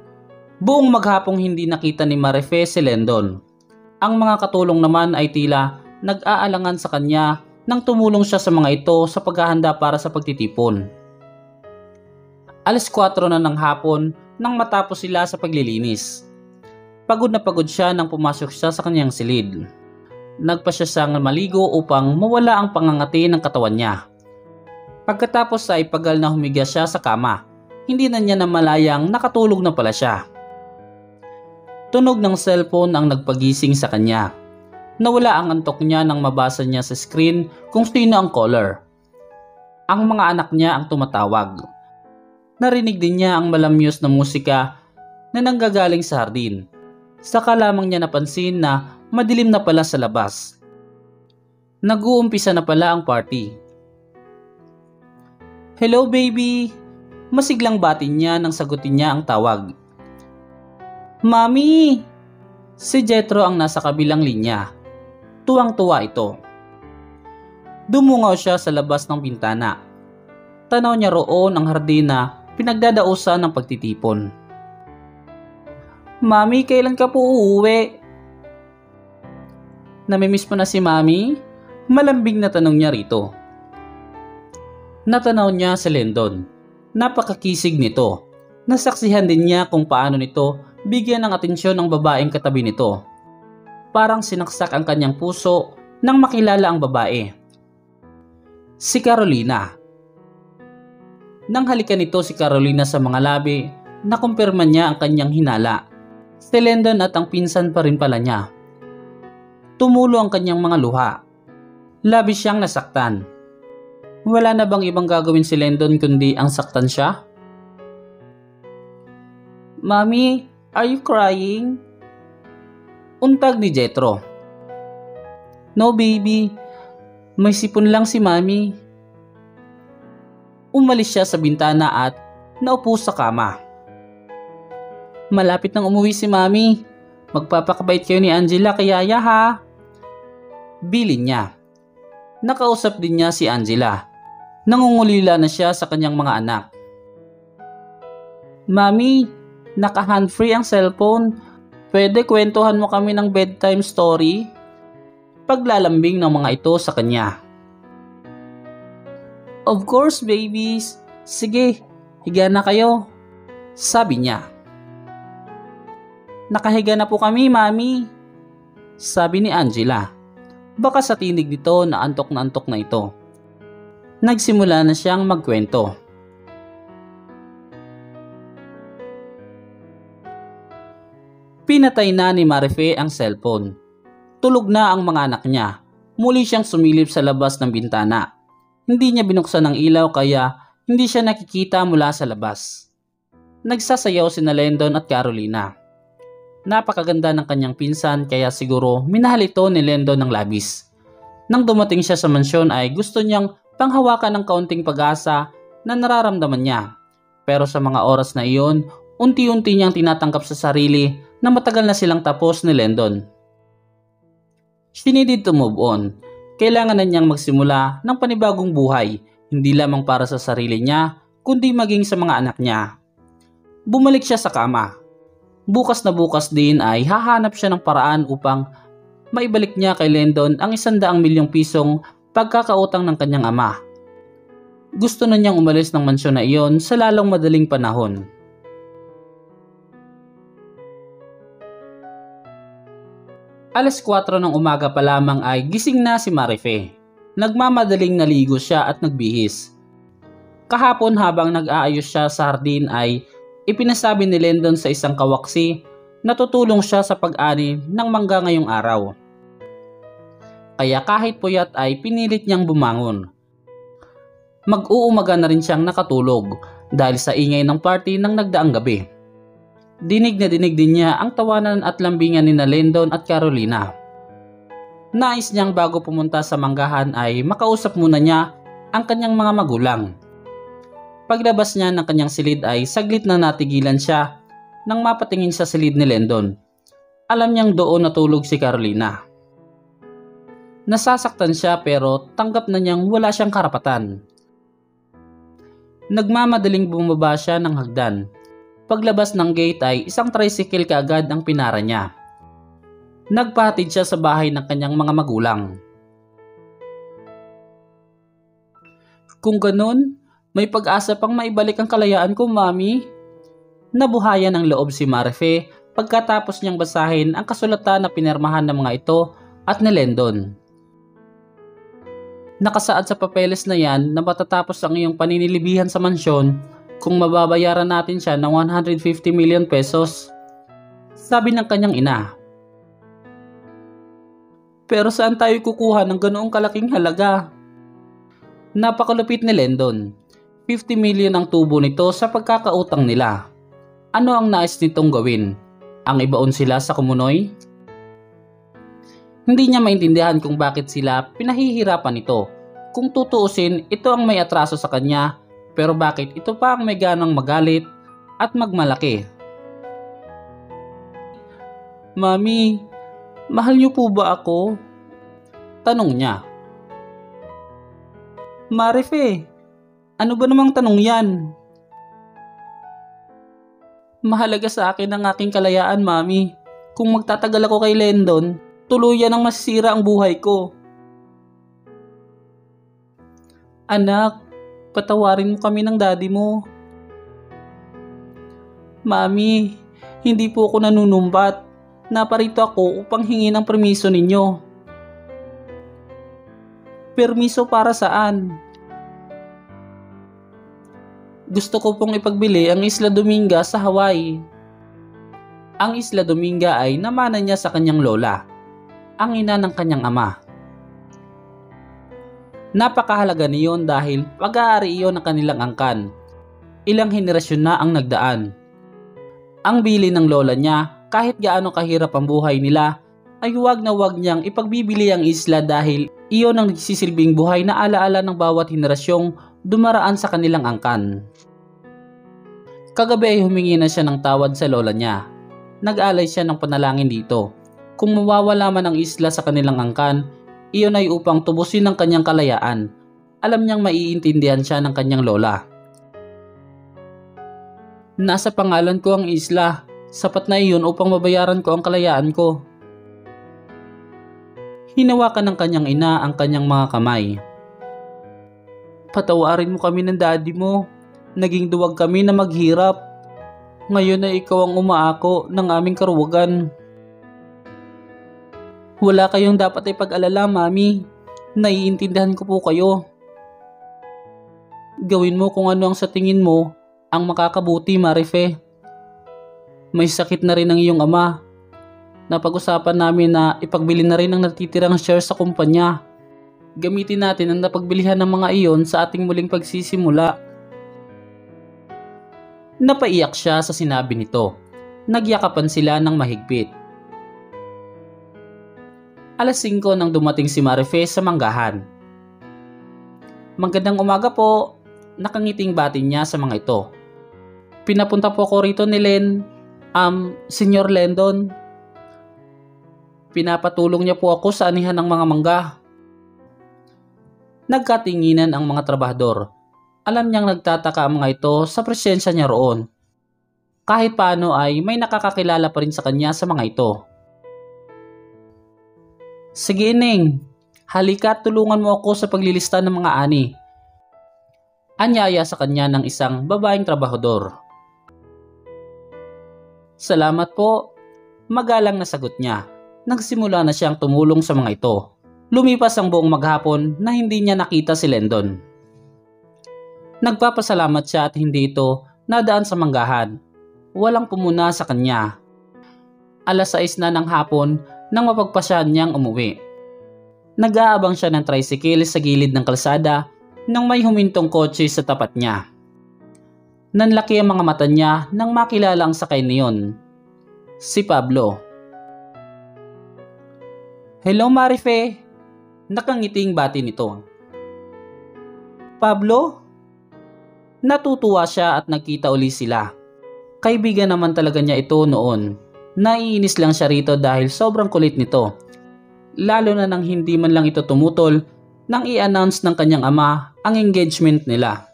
Buong maghapong hindi nakita ni Marife si Lendon. Ang mga katulong naman ay tila nag-aalangan sa kanya nang tumulong siya sa mga ito sa paghahanda para sa pagtitipon. Alas 4 na ng hapon nang matapos sila sa paglilinis. Pagod na pagod siya nang pumasok siya sa kanyang silid. Nagpa siya siyang maligo upang mawala ang pangangati ng katawan niya. Pagkatapos ay pagal na humiga siya sa kama. Hindi na niya namalayang nakatulog na pala siya. Tunog ng cellphone ang nagpagising sa kanya. Nawala ang antok niya nang mabasa niya sa screen kung sino ang caller. Ang mga anak niya ang tumatawag narinig din niya ang malamyos na musika na nanggagaling sa hardin. Saka lamang niya napansin na madilim na pala sa labas. Nag-uumpisa na pala ang party. Hello baby! Masiglang batin niya nang sagutin niya ang tawag. Mami! Si Jetro ang nasa kabilang linya. Tuwang-tuwa ito. Dumungaw siya sa labas ng bintana. Tanaw niya roon ang hardina pinagdadausan ng pagtitipon. Mami, kailan ka po uuwi? Namimiss mo na si Mami? Malambing na tanong niya rito. Natanaw niya si Lendon. Napakakisig nito. Nasaksihan din niya kung paano nito bigyan ng atensyon ng babaeng katabi nito. Parang sinaksak ang kanyang puso nang makilala ang babae. Si Carolina. Nang halikan nito si Carolina sa mga labi, nakumpirma niya ang kanyang hinala si Lendon at ang pinsan pa rin pala niya. Tumulo ang kanyang mga luha. Labis siyang nasaktan. Wala na bang ibang gagawin si Lendon kundi ang saktan siya? Mami, are you crying? Untag ni Jetro. No baby, may sipon lang si Mami. Umalis siya sa bintana at naupo sa kama. Malapit nang umuwi si Mami. Magpapakabait kayo ni Angela kay Yaya ha. Bilin niya. Nakausap din niya si Angela. Nangungulila na siya sa kanyang mga anak. Mami, naka-hand-free ang cellphone. Pwede kwentuhan mo kami ng bedtime story? Paglalambing ng mga ito sa kanya. Of course, babies. Sige, higa na kayo. Sabi niya. Nakahiga na po kami, mami. Sabi ni Angela. Baka sa tinig nito na antok na antok na ito. Nagsimula na siyang magkwento. Pinatay na ni Marife ang cellphone. Tulog na ang mga anak niya. Muli siyang sumilip sa labas ng bintana. Hindi niya binuksan ang ilaw kaya hindi siya nakikita mula sa labas. Nagsasayaw si Lendon at Carolina. Napakaganda ng kanyang pinsan kaya siguro minahal ito ni Lendo ng labis. Nang dumating siya sa mansyon ay gusto niyang panghawakan ng kaunting pag-asa na nararamdaman niya. Pero sa mga oras na iyon, unti-unti niyang tinatanggap sa sarili na matagal na silang tapos ni Lendon. She needed to move on. Kailangan na niyang magsimula ng panibagong buhay, hindi lamang para sa sarili niya, kundi maging sa mga anak niya. Bumalik siya sa kama bukas na bukas din ay hahanap siya ng paraan upang maibalik niya kay Lendon ang isandaang milyong pisong pagkakautang ng kanyang ama. Gusto na niyang umalis ng mansyon na iyon sa lalong madaling panahon. Alas 4 ng umaga pa lamang ay gising na si Marife. Nagmamadaling naligo siya at nagbihis. Kahapon habang nag-aayos siya sa hardin ay Ipinasabi ni Lendon sa isang kawaksi na tutulong siya sa pag-ani ng mangga ngayong araw. Kaya kahit puyat ay pinilit niyang bumangon. Mag-uumaga na rin siyang nakatulog dahil sa ingay ng party ng nagdaang gabi. Dinig na dinig din niya ang tawanan at lambingan ni Lendon at Carolina. Nais niyang bago pumunta sa manggahan ay makausap muna niya ang kanyang mga magulang Paglabas niya ng kanyang silid ay saglit na natigilan siya nang mapatingin sa silid ni Lendon. Alam niyang doon natulog si Carolina. Nasasaktan siya pero tanggap na niyang wala siyang karapatan. Nagmamadaling bumaba siya ng hagdan. Paglabas ng gate ay isang tricycle kaagad ang pinara niya. Nagpatid siya sa bahay ng kanyang mga magulang. Kung ganun, may pag-asa pang maibalik ang kalayaan ko, Mami. Nabuhayan ng loob si Marife pagkatapos niyang basahin ang kasulatan na pinirmahan ng mga ito at ni Lendon. Nakasaad sa papeles na yan na matatapos ang iyong paninilibihan sa mansyon kung mababayaran natin siya ng 150 million pesos. Sabi ng kanyang ina. Pero saan tayo kukuha ng ganoong kalaking halaga? Napakalupit ni Lendon. 50 million ang tubo nito sa pagkakautang nila. Ano ang nais nitong gawin? Ang ibaon sila sa kumunoy? Hindi niya maintindihan kung bakit sila pinahihirapan ito. Kung tutuusin, ito ang may atraso sa kanya, pero bakit ito pa ang may ganang magalit at magmalaki? Mami, mahal niyo po ba ako? Tanong niya. Marife, ano ba namang tanong yan? Mahalaga sa akin ang aking kalayaan, Mami. Kung magtatagal ako kay Lendon, tuluyan ang masisira ang buhay ko. Anak, patawarin mo kami ng daddy mo. Mami, hindi po ako nanunumbat. Naparito ako upang hingi ng permiso ninyo. Permiso para saan? gusto ko pong ipagbili ang Isla Dominga sa Hawaii. Ang Isla Dominga ay namana niya sa kanyang lola, ang ina ng kanyang ama. Napakahalaga niyon dahil pag-aari iyon ng kanilang angkan. Ilang henerasyon na ang nagdaan. Ang bili ng lola niya, kahit gaano kahirap ang buhay nila, ay huwag na huwag niyang ipagbibili ang isla dahil iyon ang nagsisilbing buhay na alaala ng bawat henerasyong dumaraan sa kanilang angkan. Kagabi ay humingi na siya ng tawad sa lola niya. Nag-alay siya ng panalangin dito. Kung mawawala man ang isla sa kanilang angkan, iyon ay upang tubusin ang kanyang kalayaan. Alam niyang maiintindihan siya ng kanyang lola. Nasa pangalan ko ang isla. Sapat na iyon upang mabayaran ko ang kalayaan ko. Hinawakan ng kanyang ina ang kanyang mga kamay. Patawarin mo kami ng daddy mo. Naging duwag kami na maghirap. Ngayon na ikaw ang umaako ng aming karuwagan. Wala kayong dapat ay pag-alala, Mami. Naiintindihan ko po kayo. Gawin mo kung ano ang sa tingin mo ang makakabuti, Marife. May sakit na rin ang iyong ama. Napag-usapan namin na ipagbili na rin ang natitirang shares sa kumpanya. Gamitin natin ang napagbilihan ng mga iyon sa ating muling pagsisimula. Napaiyak siya sa sinabi nito. Nagyakapan sila ng mahigpit. Alas 5 nang dumating si Marife sa manggahan. Magandang umaga po, nakangiting batin niya sa mga ito. Pinapunta po ako rito ni Len, um, Senyor Lendon. Pinapatulong niya po ako sa anihan ng mga mangga. Nagkatinginan ang mga trabahador alam niyang nagtataka ang mga ito sa presensya niya roon. Kahit paano ay may nakakakilala pa rin sa kanya sa mga ito. Sige Ining, halika tulungan mo ako sa paglilista ng mga ani. Anyaya sa kanya ng isang babaeng trabahador. Salamat po. Magalang na sagot niya. Nagsimula na siyang tumulong sa mga ito. Lumipas ang buong maghapon na hindi niya nakita si Lendon. Nagpapasalamat siya at hindi ito nadaan sa manggahan. Walang pumuna sa kanya. Alas 6 na ng hapon nang mapagpasyahan niyang umuwi. Nag-aabang siya ng tricycle sa gilid ng kalsada nang may humintong kotse sa tapat niya. Nanlaki ang mga mata niya nang makilala ang sakay niyon. Si Pablo. Hello Marife! Nakangiting bati nito. Pablo? Natutuwa siya at nagkita uli sila. Kaibigan naman talaga niya ito noon. Naiinis lang siya rito dahil sobrang kulit nito. Lalo na nang hindi man lang ito tumutol nang i-announce ng kanyang ama ang engagement nila.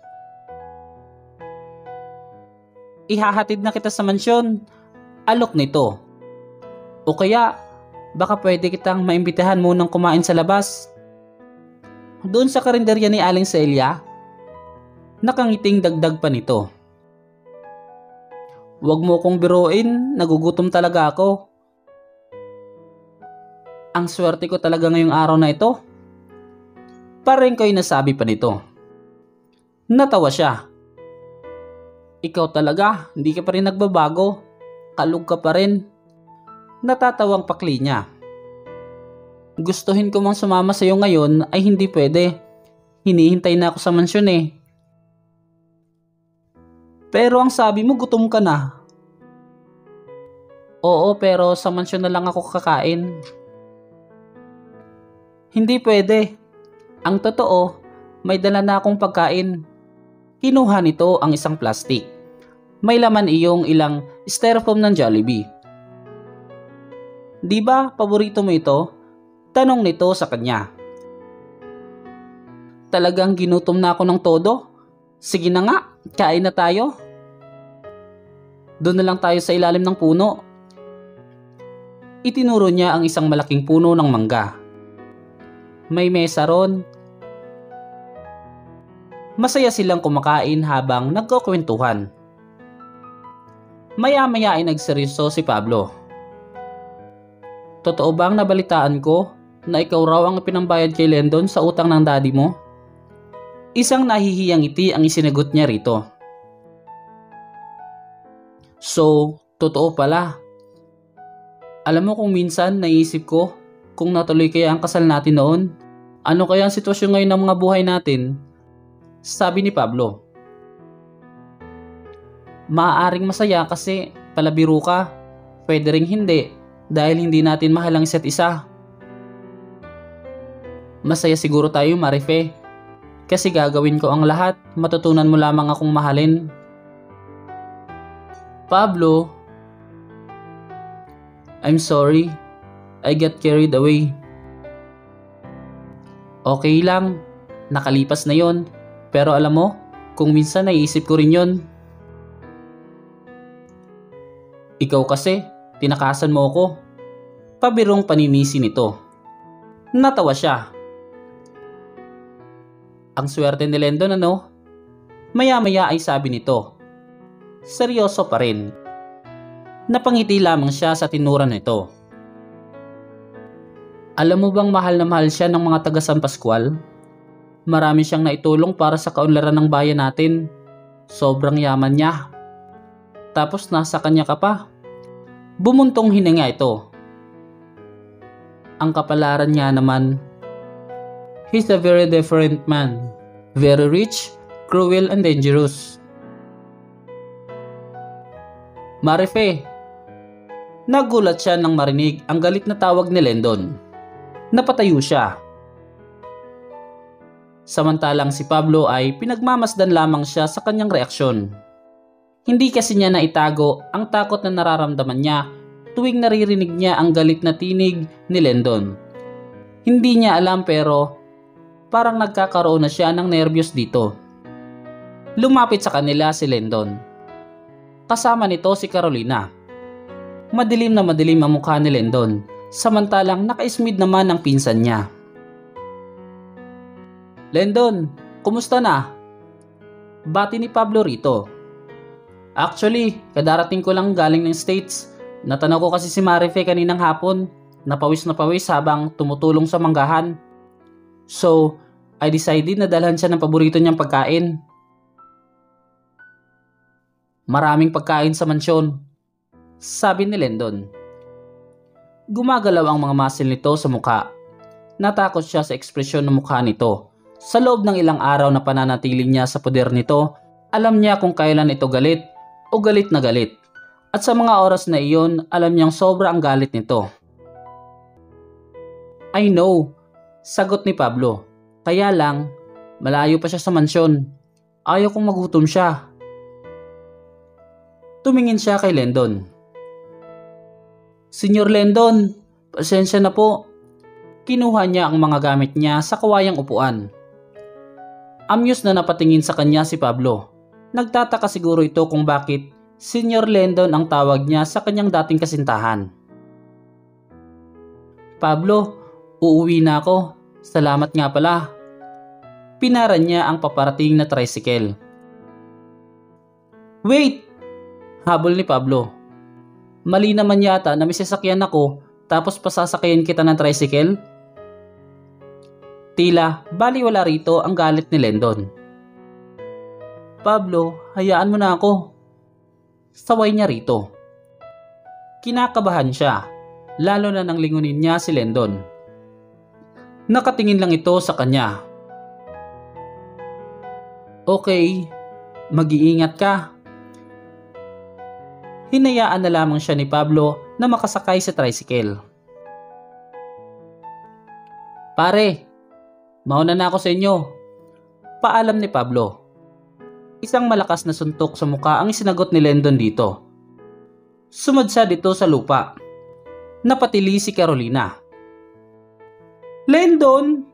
Ihahatid na kita sa mansyon. Alok nito. O kaya, baka pwede kitang maimbitahan munang kumain sa labas. Doon sa karinderya ni Aling Celia, Nakangiting dagdag pa nito. Huwag mo kong biruin, nagugutom talaga ako. Ang swerte ko talaga ngayong araw na ito. Parang ko'y nasabi pa nito. Natawa siya. Ikaw talaga, hindi ka pa rin nagbabago. Kalug ka pa rin. Natatawang pakli niya. Gustuhin ko mang sumama sa iyo ngayon ay hindi pwede. Hinihintay na ako sa mansyon eh. Pero ang sabi mo, gutom ka na. Oo, pero sa mansyon na lang ako kakain. Hindi pwede. Ang totoo, may dala na akong pagkain. Kinuha nito ang isang plastic. May laman iyong ilang styrofoam ng Jollibee. Di ba paborito mo ito? Tanong nito sa kanya. Talagang ginutom na ako ng todo? Sige na nga, kain na tayo. Doon na lang tayo sa ilalim ng puno. Itinuro niya ang isang malaking puno ng mangga. May mesa ron. Masaya silang kumakain habang nagkukwentuhan. Maya-maya ay nagseryoso si Pablo. Totoo bang nabalitaan ko na ikaw raw ang pinambayad kay Lendon sa utang ng daddy mo? Isang nahihiyang ngiti ang isinagot niya rito. So, totoo pala. Alam mo kung minsan naisip ko kung natuloy kaya ang kasal natin noon, ano kaya ang sitwasyon ngayon ng mga buhay natin? Sabi ni Pablo. Maaaring masaya kasi palabiro ka. Pwede ring hindi dahil hindi natin mahal isa't isa. Masaya siguro tayo, Marife. Kasi gagawin ko ang lahat, matutunan mo lamang akong mahalin. Pablo, I'm sorry. I get carried away. Okay lang, nakalipas na yon. Pero alam mo, kung minsan naiisip ko rin yon. Ikaw kasi, tinakasan mo ako. Pabirong paninisi nito. Natawa siya. Ang swerte ni Lendon ano? Maya-maya ay sabi nito. Seryoso pa rin. Napangiti lamang siya sa tinuran nito. Alam mo bang mahal na mahal siya ng mga taga San Pascual? Marami siyang naitulong para sa kaunlaran ng bayan natin. Sobrang yaman niya. Tapos nasa kanya ka pa. Bumuntong hininga ito. Ang kapalaran niya naman, he's a very different man. Very rich, cruel, and dangerous. Marife, nagulat siya nang marinig ang galit na tawag ni Lendon. Napatayo siya. Samantalang si Pablo ay pinagmamasdan lamang siya sa kanyang reaksyon. Hindi kasi niya naitago ang takot na nararamdaman niya tuwing naririnig niya ang galit na tinig ni Lendon. Hindi niya alam pero parang nagkakaroon na siya ng nervyos dito. Lumapit sa kanila si Lendon. Kasama nito si Carolina. Madilim na madilim ang mukha ni Lendon, samantalang naka-smid naman ang pinsan niya. Lendon, kumusta na? Bati ni Pablo rito. Actually, kadarating ko lang galing ng States. Natanaw ko kasi si Marife kaninang hapon. Napawis na pawis habang tumutulong sa manggahan. So, I decided na dalhan siya ng paborito niyang pagkain. Maraming pagkain sa mansyon. Sabi ni Lendon. Gumagalaw ang mga muscle nito sa mukha. Natakot siya sa ekspresyon ng mukha nito. Sa loob ng ilang araw na pananatili niya sa poder nito, alam niya kung kailan ito galit o galit na galit. At sa mga oras na iyon, alam niyang sobra ang galit nito. I know, sagot ni Pablo. Kaya lang, malayo pa siya sa mansyon. Ayaw kong magutom siya. Tumingin siya kay Lendon. Senyor Lendon, pasensya na po. Kinuha niya ang mga gamit niya sa kawayang upuan. Amuse na napatingin sa kanya si Pablo. Nagtataka siguro ito kung bakit Senyor Lendon ang tawag niya sa kanyang dating kasintahan. Pablo, uuwi na ako. Salamat nga pala. Pinaran niya ang paparating na tricycle. Wait! Habol ni Pablo. Mali naman yata na may sasakyan ako tapos pasasakayin kita ng tricycle? Tila, baliwala rito ang galit ni Lendon. Pablo, hayaan mo na ako. Saway niya rito. Kinakabahan siya, lalo na nang lingunin niya si Lendon. Nakatingin lang ito sa kanya. Okay, mag-iingat ka. Hinayaan na lamang siya ni Pablo na makasakay sa tricycle. Pare, mauna na ako sa inyo. Paalam ni Pablo. Isang malakas na suntok sa muka ang isinagot ni Lendon dito. Sumad siya dito sa lupa. Napatili si Carolina. Lendon!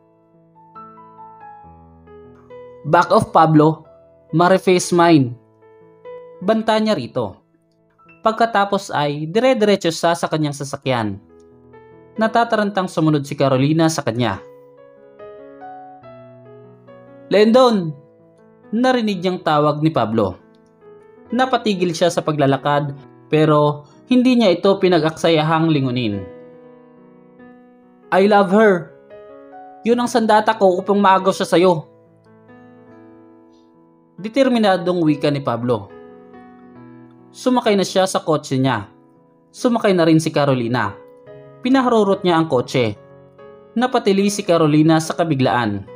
Back off Pablo. Mareface mine. Banta niya rito. Pagkatapos ay dire-diretso siya sa kanyang sasakyan natatarantang sumunod si Carolina sa kanya. Lendon! Narinig niyang tawag ni Pablo. Napatigil siya sa paglalakad pero hindi niya ito pinag-aksayahang lingunin. I love her. Yun ang sandata ko upang maagaw siya sa'yo. Determinadong wika ni Pablo. Sumakay na siya sa kotse niya. Sumakay na rin si Carolina pinaharurot niya ang kotse. Napatili si Carolina sa kabiglaan.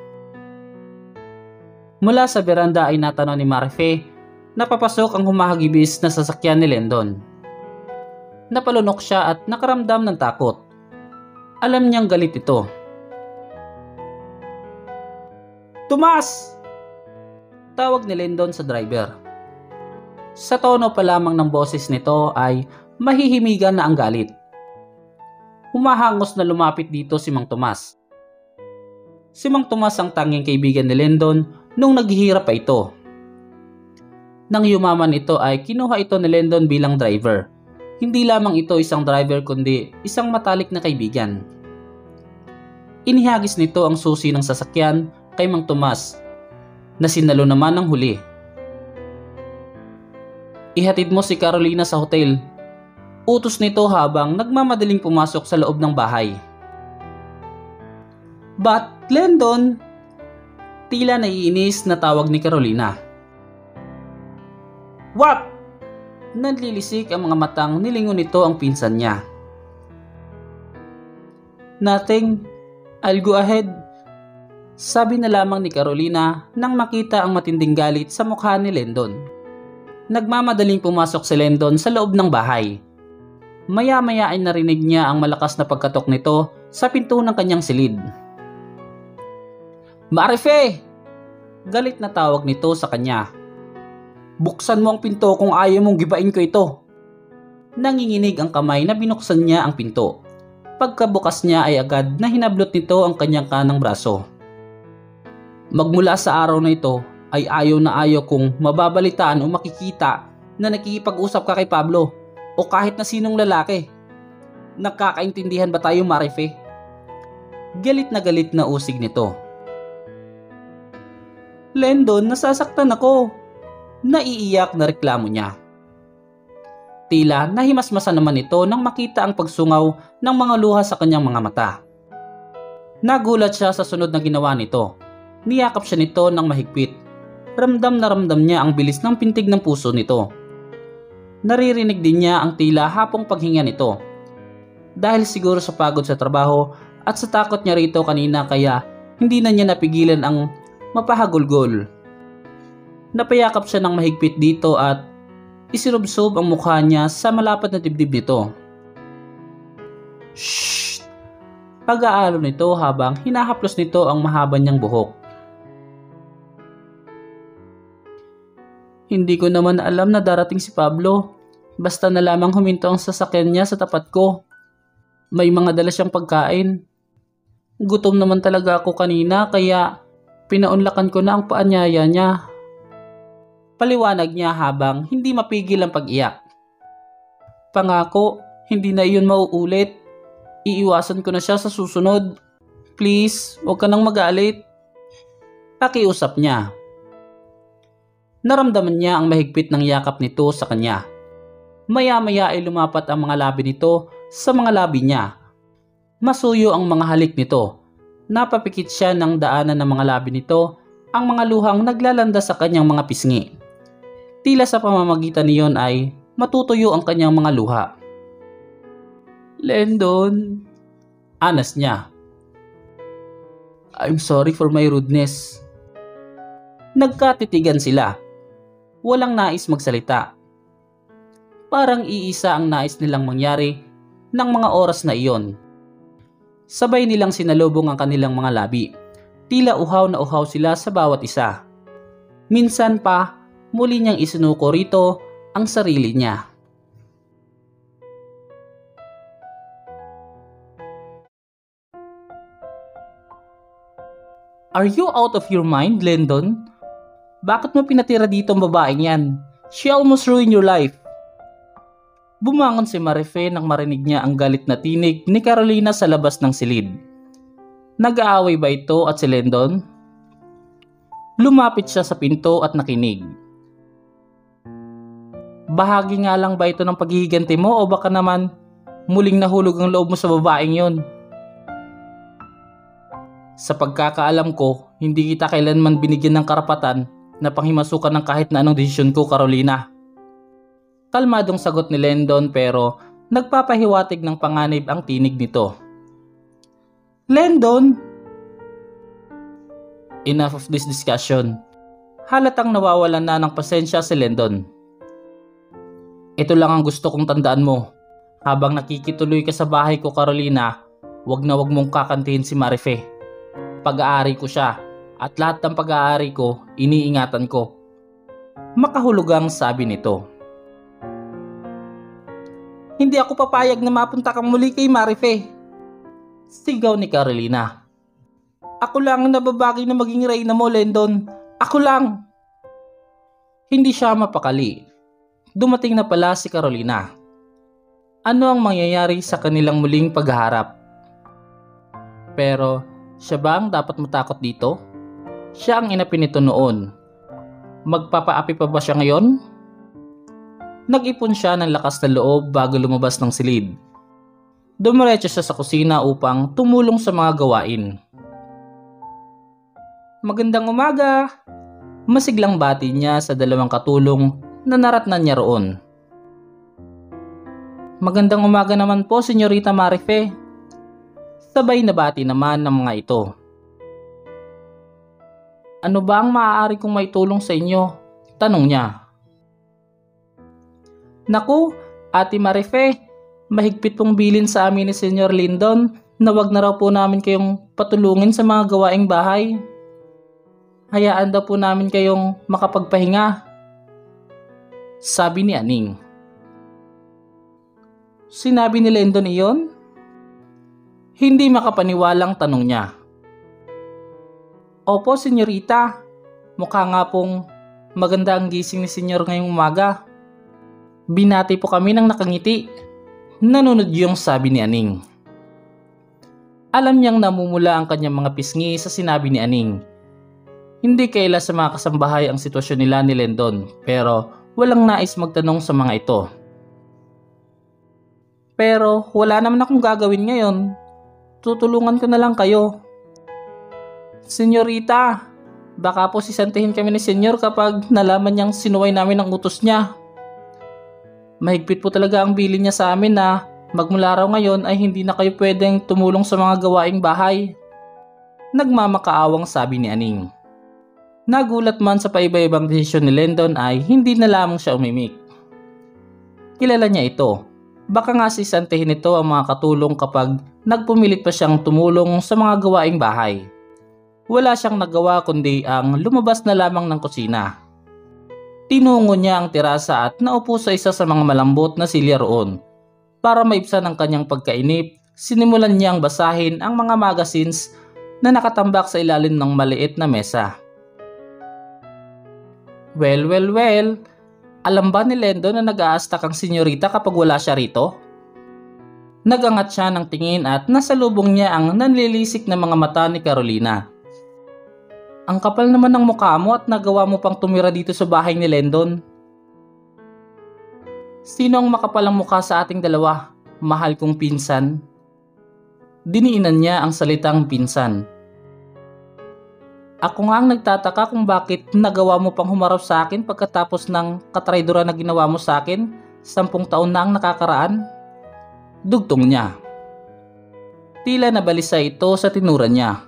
Mula sa beranda ay natanaw ni Marife na papasok ang humahagibis na sasakyan ni Lendon. Napalunok siya at nakaramdam ng takot. Alam niyang galit ito. Tumas! Tawag ni Lendon sa driver. Sa tono pa lamang ng boses nito ay mahihimigan na ang galit humahangos na lumapit dito si Mang Tomas. Si Mang Tomas ang tanging kaibigan ni Lendon nung naghihirap pa ito. Nang yumaman ito ay kinuha ito ni Lendon bilang driver. Hindi lamang ito isang driver kundi isang matalik na kaibigan. Inihagis nito ang susi ng sasakyan kay Mang Tomas na sinalo naman ng huli. Ihatid mo si Carolina sa hotel utos nito habang nagmamadaling pumasok sa loob ng bahay. But, Glendon, tila naiinis na tawag ni Carolina. What? Nanlilisik ang mga matang nilingon nito ang pinsan niya. Nothing. I'll go ahead. Sabi na lamang ni Carolina nang makita ang matinding galit sa mukha ni Lendon. Nagmamadaling pumasok si Lendon sa loob ng bahay Maya-maya ay narinig niya ang malakas na pagkatok nito sa pinto ng kanyang silid. Marife! Galit na tawag nito sa kanya. Buksan mo ang pinto kung ayaw mong gibain ko ito. Nanginginig ang kamay na binuksan niya ang pinto. Pagkabukas niya ay agad na hinablot nito ang kanyang kanang braso. Magmula sa araw na ito ay ayaw na ayaw kong mababalitaan o makikita na nakikipag-usap ka kay Pablo o kahit na sinong lalaki. Nagkakaintindihan ba tayo Marife? Galit na galit na usig nito. Lendon, nasasaktan ako. Naiiyak na reklamo niya. Tila nahimasmasa naman ito nang makita ang pagsungaw ng mga luha sa kanyang mga mata. Nagulat siya sa sunod na ginawa nito. Niyakap siya nito ng mahigpit. Ramdam na ramdam niya ang bilis ng pintig ng puso nito naririnig din niya ang tila hapong paghinga nito. Dahil siguro sa pagod sa trabaho at sa takot niya rito kanina kaya hindi na niya napigilan ang mapahagulgol. Napayakap siya ng mahigpit dito at isirubsob ang mukha niya sa malapad na dibdib nito. Shh! Pag-aalo nito habang hinahaplos nito ang mahaba niyang buhok. Hindi ko naman alam na darating si Pablo. Basta na lamang huminto ang sasakyan niya sa tapat ko. May mga dala siyang pagkain. Gutom naman talaga ako kanina kaya pinaunlakan ko na ang paanyaya niya. Paliwanag niya habang hindi mapigil ang pag-iyak. Pangako, hindi na iyon mauulit. Iiwasan ko na siya sa susunod. Please, huwag ka nang magalit. Pakiusap niya. Naramdaman niya ang mahigpit ng yakap nito sa kanya. Maya-maya ay lumapat ang mga labi nito sa mga labi niya. Masuyo ang mga halik nito. Napapikit siya ng daanan ng mga labi nito ang mga luhang naglalanda sa kanyang mga pisngi. Tila sa pamamagitan niyon ay matutuyo ang kanyang mga luha. Lendon, anas niya. I'm sorry for my rudeness. Nagkatitigan sila walang nais magsalita. Parang iisa ang nais nilang mangyari ng mga oras na iyon. Sabay nilang sinalubong ang kanilang mga labi. Tila uhaw na uhaw sila sa bawat isa. Minsan pa, muli niyang isinuko rito ang sarili niya. Are you out of your mind, Lendon? Bakit mo pinatira dito ang babaeng yan? She almost ruined your life. Bumangon si Marife nang marinig niya ang galit na tinig ni Carolina sa labas ng silid. Nag-aaway ba ito at si Lendon? Lumapit siya sa pinto at nakinig. Bahagi nga lang ba ito ng paghihiganti mo o baka naman muling nahulog ang loob mo sa babaeng yon? Sa pagkakaalam ko, hindi kita kailanman binigyan ng karapatan na panghimasukan ng kahit na anong desisyon ko, Carolina. Kalmadong sagot ni Lendon pero nagpapahiwatig ng panganib ang tinig nito. Lendon! Enough of this discussion. Halatang nawawalan na ng pasensya si Lendon. Ito lang ang gusto kong tandaan mo. Habang nakikituloy ka sa bahay ko, Carolina, wag na wag mong kakantihin si Marife pag-aari ko siya at lahat ng pag-aari ko iniingatan ko. Makahulugang sabi nito. Hindi ako papayag na mapunta kang muli kay Marife. Sigaw ni Carolina. Ako lang ang nababagay na maging reyna mo, Lendon. Ako lang. Hindi siya mapakali. Dumating na pala si Carolina. Ano ang mangyayari sa kanilang muling pagharap? Pero siya ba ang dapat matakot dito? Siya ang inapin nito noon. Magpapaapi pa ba siya ngayon? Nag-ipon siya ng lakas na loob bago lumabas ng silid. Dumiretso siya sa kusina upang tumulong sa mga gawain. Magandang umaga! Masiglang bati niya sa dalawang katulong na naratnan niya roon. Magandang umaga naman po, Senyorita Marife. Sabay na bati naman ng mga ito. Ano ba ang maaari kong maitulong sa inyo? Tanong niya. Naku, Ate Marife, mahigpit pong bilin sa amin ni Senyor Lindon na wag na raw po namin kayong patulungin sa mga gawaing bahay. Hayaan daw po namin kayong makapagpahinga. Sabi ni Aning. Sinabi ni Lendon iyon? Hindi makapaniwalang tanong niya. Opo, senyorita. Mukha nga pong maganda ang gising ni senyor ngayong umaga. Binati po kami ng nakangiti. Nanunod yung sabi ni Aning. Alam niyang namumula ang kanyang mga pisngi sa sinabi ni Aning. Hindi kaila sa mga kasambahay ang sitwasyon nila ni Lendon pero walang nais magtanong sa mga ito. Pero wala naman akong gagawin ngayon tutulungan ko na lang kayo. Senyorita, baka po sisantihin kami ni senyor kapag nalaman niyang sinuway namin ang utos niya. Mahigpit po talaga ang bilin niya sa amin na magmula raw ngayon ay hindi na kayo pwedeng tumulong sa mga gawaing bahay. Nagmamakaawang sabi ni Aning. Nagulat man sa paiba-ibang desisyon ni Lendon ay hindi na lamang siya umimik. Kilala niya ito Baka nga sisantihin nito ang mga katulong kapag nagpumilit pa siyang tumulong sa mga gawaing bahay. Wala siyang nagawa kundi ang lumabas na lamang ng kusina. Tinungo niya ang tirasa at naupo sa isa sa mga malambot na silya roon. Para maibsan ang kanyang pagkainip, sinimulan niyang basahin ang mga magazines na nakatambak sa ilalim ng maliit na mesa. Well, well, well, alam ba ni Lendo na nag-aastak ang senyorita kapag wala siya rito? Nagangat siya ng tingin at nasalubong niya ang nanlilisik na mga mata ni Carolina. Ang kapal naman ng mukha mo at nagawa mo pang tumira dito sa bahay ni Lendon. Sino ang makapalang mukha sa ating dalawa, mahal kong pinsan? Diniinan niya ang salitang pinsan. Ako nga ang nagtataka kung bakit nagawa mo pang humarap sa akin pagkatapos ng katraidora na ginawa mo sa akin sampung taon na ang nakakaraan. Dugtong niya. Tila nabalisa ito sa tinura niya.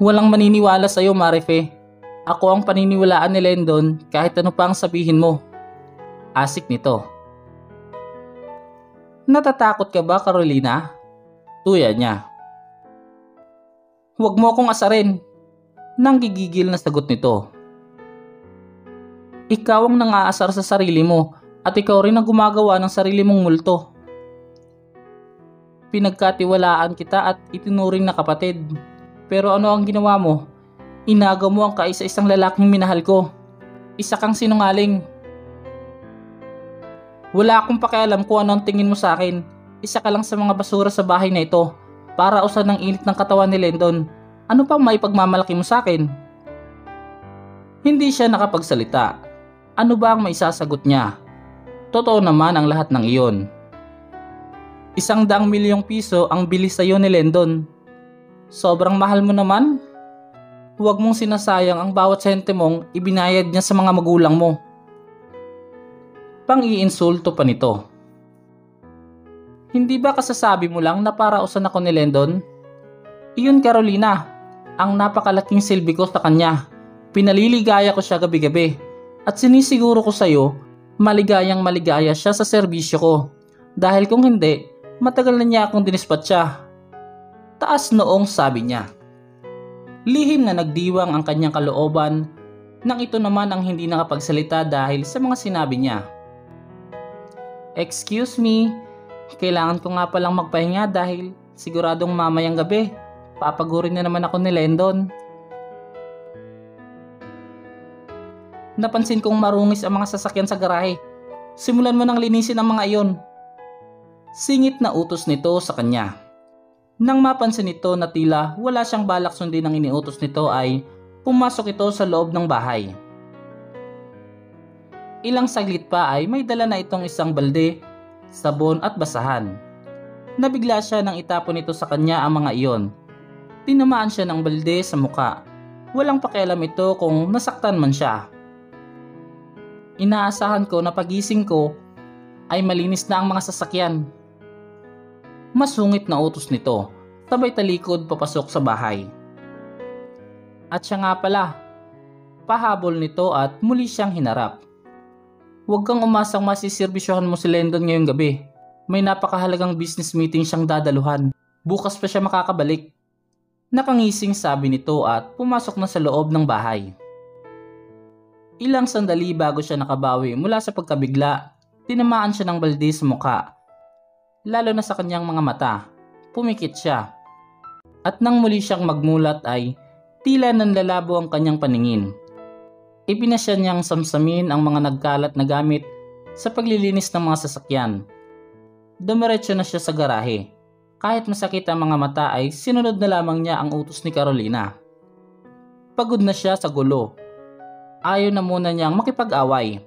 Walang maniniwala sa iyo, Marife. Ako ang paniniwalaan ni Lendon kahit ano pa ang sabihin mo. Asik nito. Natatakot ka ba, Carolina? Tuya niya. Huwag mo akong asarin. Nang gigigil na sagot nito. Ikaw ang nangaasar sa sarili mo at ikaw rin ang gumagawa ng sarili mong multo. Pinagkatiwalaan kita at itinuring na kapatid. Pero ano ang ginawa mo? Inagaw mo ang kaisa-isang lalaking minahal ko. Isa kang sinungaling. Wala akong pakialam kung ano ang tingin mo sa akin. Isa ka lang sa mga basura sa bahay na ito. Para usan ng init ng katawan ni Lendon. Ano pang may pagmamalaki mo sa akin? Hindi siya nakapagsalita. Ano ba ang maisasagot niya? Totoo naman ang lahat ng iyon. Isang daang milyong piso ang bilis sa iyo ni Lendon. Sobrang mahal mo naman. Huwag mong sinasayang ang bawat sentimong ibinayad niya sa mga magulang mo pang-iinsulto pa nito. Hindi ba kasasabi mo lang na para usan ako ni Lendon? Iyon Carolina, ang napakalaking silbi ko sa kanya. Pinaliligaya ko siya gabi-gabi at sinisiguro ko sa iyo, maligayang maligaya siya sa serbisyo ko. Dahil kung hindi, matagal na niya akong dinispat siya. Taas noong sabi niya. Lihim na nagdiwang ang kanyang kalooban nang ito naman ang hindi nakapagsalita dahil sa mga sinabi niya. Excuse me, kailangan ko nga palang magpahinga dahil siguradong mamayang gabi. Papagurin na naman ako ni Lendon. Napansin kong marungis ang mga sasakyan sa garahe. Simulan mo nang linisin ang mga iyon. Singit na utos nito sa kanya. Nang mapansin nito na tila wala siyang balak sundin ang iniutos nito ay pumasok ito sa loob ng bahay. Ilang saglit pa ay may dala na itong isang balde, sabon at basahan. Nabigla siya nang itapon ito sa kanya ang mga iyon. Tinamaan siya ng balde sa muka. Walang pakialam ito kung nasaktan man siya. Inaasahan ko na pagising ko ay malinis na ang mga sasakyan. Masungit na utos nito, sabay talikod papasok sa bahay. At siya nga pala, pahabol nito at muli siyang hinarap. Huwag kang umasang masiservisyohan mo si Lendon ngayong gabi. May napakahalagang business meeting siyang dadaluhan. Bukas pa siya makakabalik. Nakangising sabi nito at pumasok na sa loob ng bahay. Ilang sandali bago siya nakabawi mula sa pagkabigla, tinamaan siya ng balde sa muka. Lalo na sa kanyang mga mata. Pumikit siya. At nang muli siyang magmulat ay tila nanlalabo ang kanyang paningin. Ipinasya niyang samsamin ang mga nagkalat na gamit sa paglilinis ng mga sasakyan. Dumiretso na siya sa garahe. Kahit masakit ang mga mata ay sinunod na lamang niya ang utos ni Carolina. Pagod na siya sa gulo. Ayaw na muna niyang makipag-away.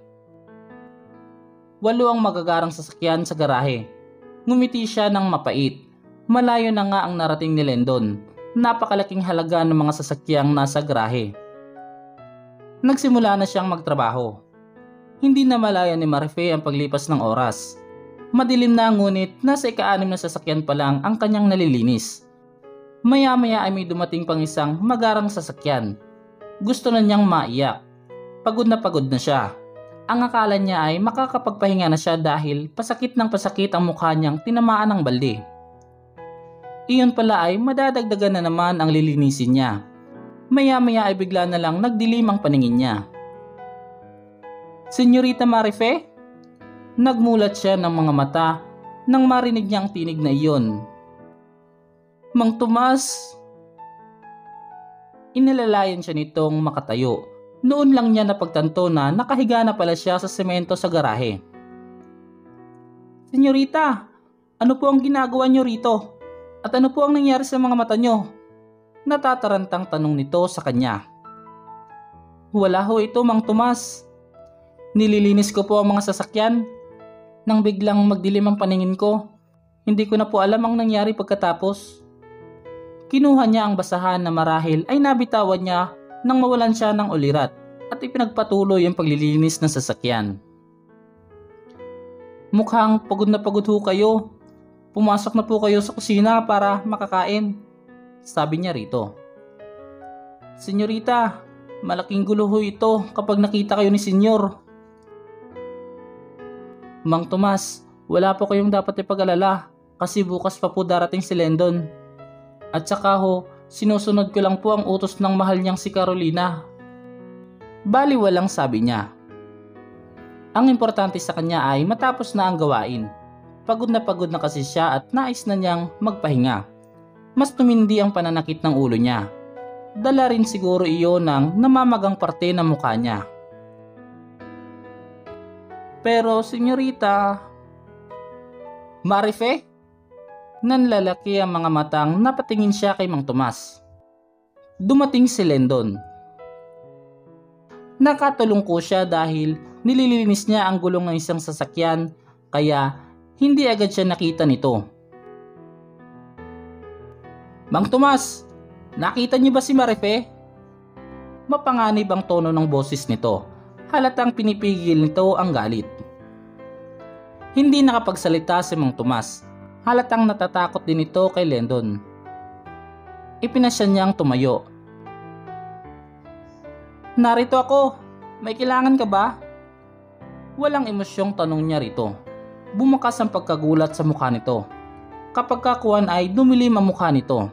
Walo ang magagarang sasakyan sa garahe. Ngumiti siya ng mapait. Malayo na nga ang narating ni Lendon. Napakalaking halaga ng mga sasakyang nasa garahe nagsimula na siyang magtrabaho. Hindi na malaya ni Marife ang paglipas ng oras. Madilim na ngunit nasa ika-anim na sasakyan pa lang ang kanyang nalilinis. Maya-maya ay may dumating pang isang magarang sasakyan. Gusto na niyang maiyak. Pagod na pagod na siya. Ang akala niya ay makakapagpahinga na siya dahil pasakit ng pasakit ang mukha niyang tinamaan ng balde. Iyon pala ay madadagdagan na naman ang lilinisin niya Maya-maya ay bigla na lang nagdilim ang paningin niya. Senyorita Marife? Nagmulat siya ng mga mata nang marinig niya ang tinig na iyon. Mang Tomas! Inalalayan siya nitong makatayo. Noon lang niya napagtanto na nakahiga na pala siya sa semento sa garahe. Senyorita, ano po ang ginagawa niyo rito? At ano po ang nangyari sa mga mata niyo? Natatarantang tanong nito sa kanya. Wala ho ito, Mang Tomas. Nililinis ko po ang mga sasakyan. Nang biglang magdilim ang paningin ko, hindi ko na po alam ang nangyari pagkatapos. Kinuha niya ang basahan na marahil ay nabitawan niya nang mawalan siya ng ulirat at ipinagpatuloy ang paglilinis ng sasakyan. Mukhang pagod na pagod ho kayo. Pumasok na po kayo sa kusina para makakain. Sabi niya rito. Senyorita, malaking gulo ho ito kapag nakita kayo ni senyor. Mang Tomas, wala po kayong dapat ipag-alala kasi bukas pa po darating si Lendon. At saka ho, sinusunod ko lang po ang utos ng mahal niyang si Carolina. Bali walang sabi niya. Ang importante sa kanya ay matapos na ang gawain. Pagod na pagod na kasi siya at nais na niyang magpahinga. Mas tumindi ang pananakit ng ulo niya. Dala rin siguro iyon ng namamagang parte ng mukha niya. Pero, senyorita... Marife? Nanlalaki ang mga matang napatingin siya kay Mang Tomas. Dumating si Lendon. Nakatulong ko siya dahil nililinis niya ang gulong ng isang sasakyan kaya hindi agad siya nakita nito. Mang Tomas, nakita niyo ba si Marife? Mapanganib ang tono ng boses nito halatang pinipigil nito ang galit. Hindi nakapagsalita si Mang Tomas, halatang natatakot din ito kay Lendon. Ipinasya niyang tumayo. Narito ako, may kailangan ka ba? Walang emosyong tanong niya rito. Bumakas ang pagkagulat sa mukha nito. Kapag kakuan ay dumilim ang mukha nito.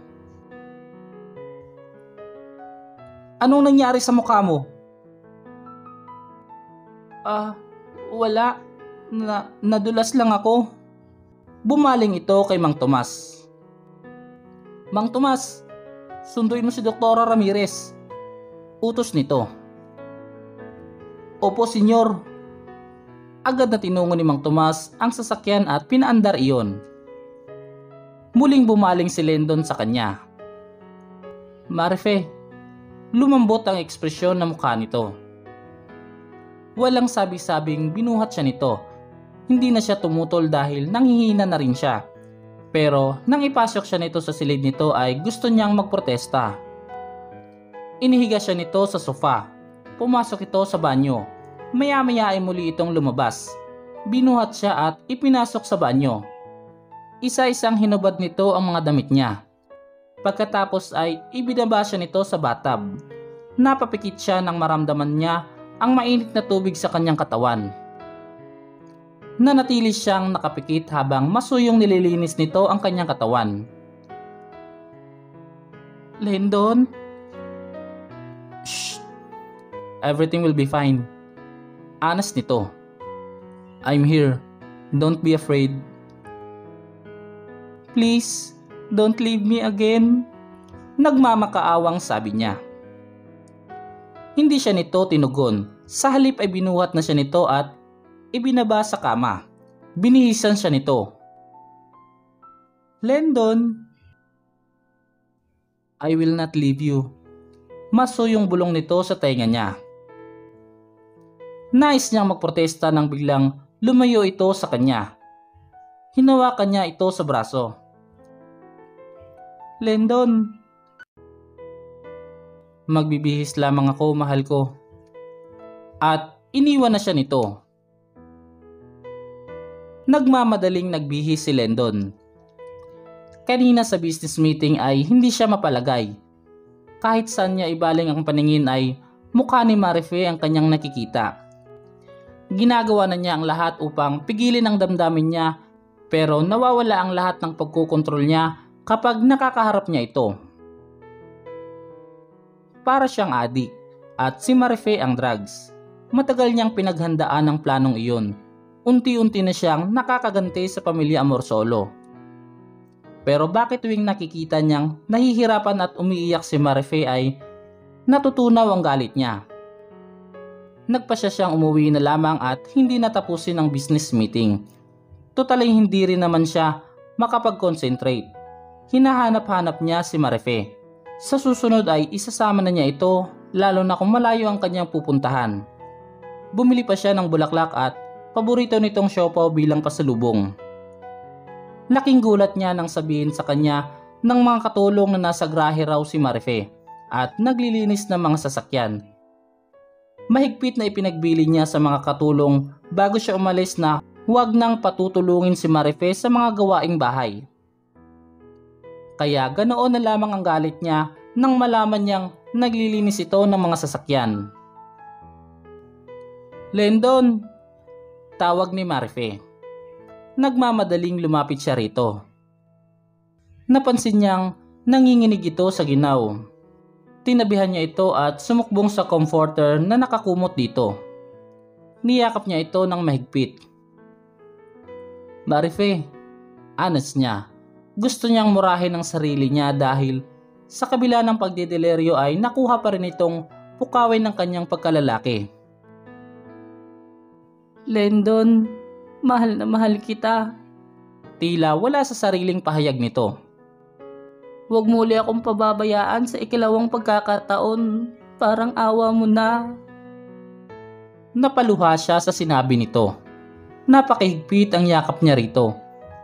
Anong nangyari sa mukha mo? Ah, wala. Na, nadulas lang ako. Bumaling ito kay Mang Tomas. Mang Tomas, sunduin mo si Doktora Ramirez. Utos nito. Opo, senyor. Agad na tinungo ni Mang Tomas ang sasakyan at pinaandar iyon. Muling bumaling si Lendon sa kanya. Marife, lumambot ang ekspresyon ng mukha nito. Walang sabi-sabing binuhat siya nito. Hindi na siya tumutol dahil nanghihina na rin siya. Pero nang ipasok siya nito sa silid nito ay gusto niyang magprotesta. Inihiga siya nito sa sofa. Pumasok ito sa banyo. Maya-maya ay muli itong lumabas. Binuhat siya at ipinasok sa banyo. Isa-isang hinubad nito ang mga damit niya. Pagkatapos ay ibinaba siya nito sa bathtub. Napapikit siya nang maramdaman niya ang mainit na tubig sa kanyang katawan. Nanatili siyang nakapikit habang masuyong nililinis nito ang kanyang katawan. Lendon? Shh! Everything will be fine. Honest nito. I'm here. Don't be afraid. Please, don't leave me again. Nagmamakaawang sabi niya. Hindi siya nito tinugon. Sa halip ay binuhat na siya nito at ibinaba sa kama. Binihisan siya nito. Lendon, I will not leave you. Maso yung bulong nito sa tainga niya. Nais niyang magprotesta nang biglang lumayo ito sa kanya. Hinawakan niya ito sa braso. Lendon, magbibihis lamang ako mahal ko. At iniwan na siya nito. Nagmamadaling nagbihis si Lendon. Kanina sa business meeting ay hindi siya mapalagay. Kahit saan niya ibaling ang paningin ay mukha ni Marife ang kanyang nakikita. Ginagawa na niya ang lahat upang pigilin ang damdamin niya pero nawawala ang lahat ng pagkukontrol niya kapag nakakaharap niya ito para siyang adik at si Marife ang drugs. Matagal niyang pinaghandaan ang planong iyon. Unti-unti na siyang nakakaganti sa pamilya Amorsolo. Pero bakit tuwing nakikita niyang nahihirapan at umiiyak si Marife ay natutunaw ang galit niya. Nagpasya siyang umuwi na lamang at hindi natapusin ang business meeting. Totaling hindi rin naman siya makapag-concentrate. Hinahanap-hanap niya si Marife sa susunod ay isasama na niya ito lalo na kung malayo ang kanyang pupuntahan. Bumili pa siya ng bulaklak at paborito nitong siopaw bilang pasalubong. Laking gulat niya nang sabihin sa kanya ng mga katulong na nasa grahe raw si Marife at naglilinis ng mga sasakyan. Mahigpit na ipinagbili niya sa mga katulong bago siya umalis na huwag nang patutulungin si Marife sa mga gawaing bahay. Kaya ganoon na lamang ang galit niya nang malaman niyang naglilinis ito ng mga sasakyan. Lendon, tawag ni Marife. nagmamadaling lumapit siya rito. Napansin niyang nanginginig ito sa ginaw. Tinabihan niya ito at sumukbong sa comforter na nakakumot dito. Niyakap niya ito ng mahigpit. Marife, honest niya, gusto niyang murahin ang sarili niya dahil sa kabila ng pagdideleryo ay nakuha pa rin itong pukawin ng kanyang pagkalalaki. Lendon, mahal na mahal kita. Tila wala sa sariling pahayag nito. Huwag muli akong pababayaan sa ikalawang pagkakataon. Parang awa mo na. Napaluha siya sa sinabi nito. Napakahigpit ang yakap niya rito.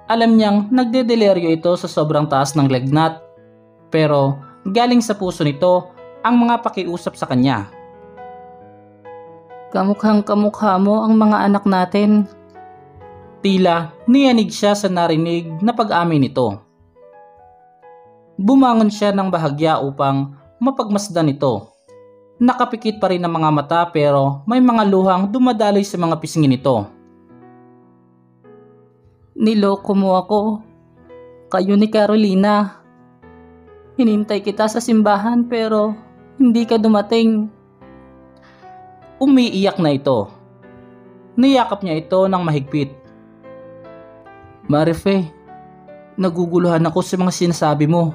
Alam niyang nagdedeleryo ito sa sobrang taas ng lagnat. Pero galing sa puso nito ang mga pakiusap sa kanya. Kamukhang kamukha mo ang mga anak natin. Tila niyanig siya sa narinig na pag-amin nito. Bumangon siya ng bahagya upang mapagmasdan ito. Nakapikit pa rin ang mga mata pero may mga luhang dumadaloy sa mga pisngi nito. Niloko mo ako. Kayo ni Carolina. Hinintay kita sa simbahan pero hindi ka dumating. Umiiyak na ito. Niyakap niya ito ng mahigpit. Marife, naguguluhan ako sa mga sinasabi mo.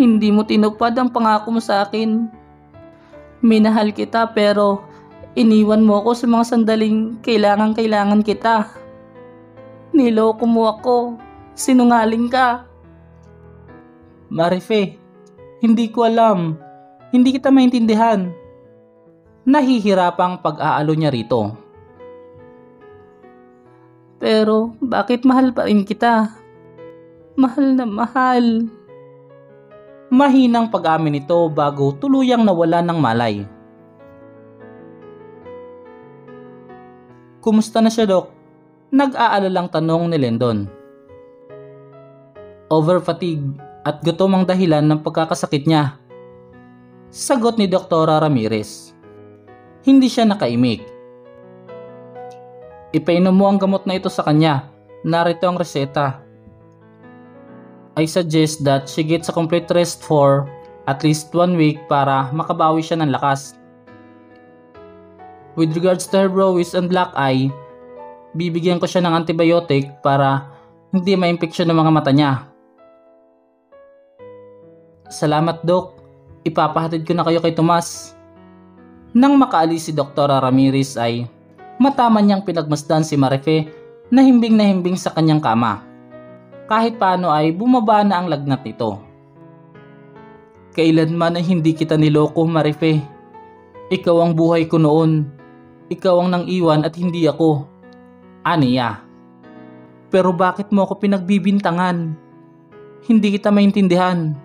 Hindi mo tinupad ang pangako mo sa akin. Minahal kita pero iniwan mo ako sa mga sandaling kailangan-kailangan kita. Niloko mo ako. Sinungaling ka. Marife, hindi ko alam. Hindi kita maintindihan. Nahihirapang pag-aalo niya rito. Pero bakit mahal pa rin kita? Mahal na mahal. Mahinang pag-amin nito bago tuluyang nawala ng malay. Kumusta na siya, Dok? Nag-aalalang tanong ni Lendon. Over fatigue at gutom ang dahilan ng pagkakasakit niya. Sagot ni Dr. Ramirez. Hindi siya nakaimik. Ipainom mo ang gamot na ito sa kanya. Narito ang reseta. I suggest that she gets a complete rest for at least one week para makabawi siya ng lakas. With regards to her browies and black eye, bibigyan ko siya ng antibiotic para hindi ma-infection ng mga mata niya. Salamat, Dok. Ipapahatid ko na kayo kay Tomas. Nang makaalis si Dr. Ramirez ay matama niyang pinagmasdan si Marife na himbing na himbing sa kanyang kama. Kahit paano ay bumaba na ang lagnat nito. Kailanman ay hindi kita niloko, Marife. Ikaw ang buhay ko noon. Ikaw ang nang iwan at hindi ako. Aniya. Pero bakit mo ako pinagbibintangan? Hindi kita maintindihan.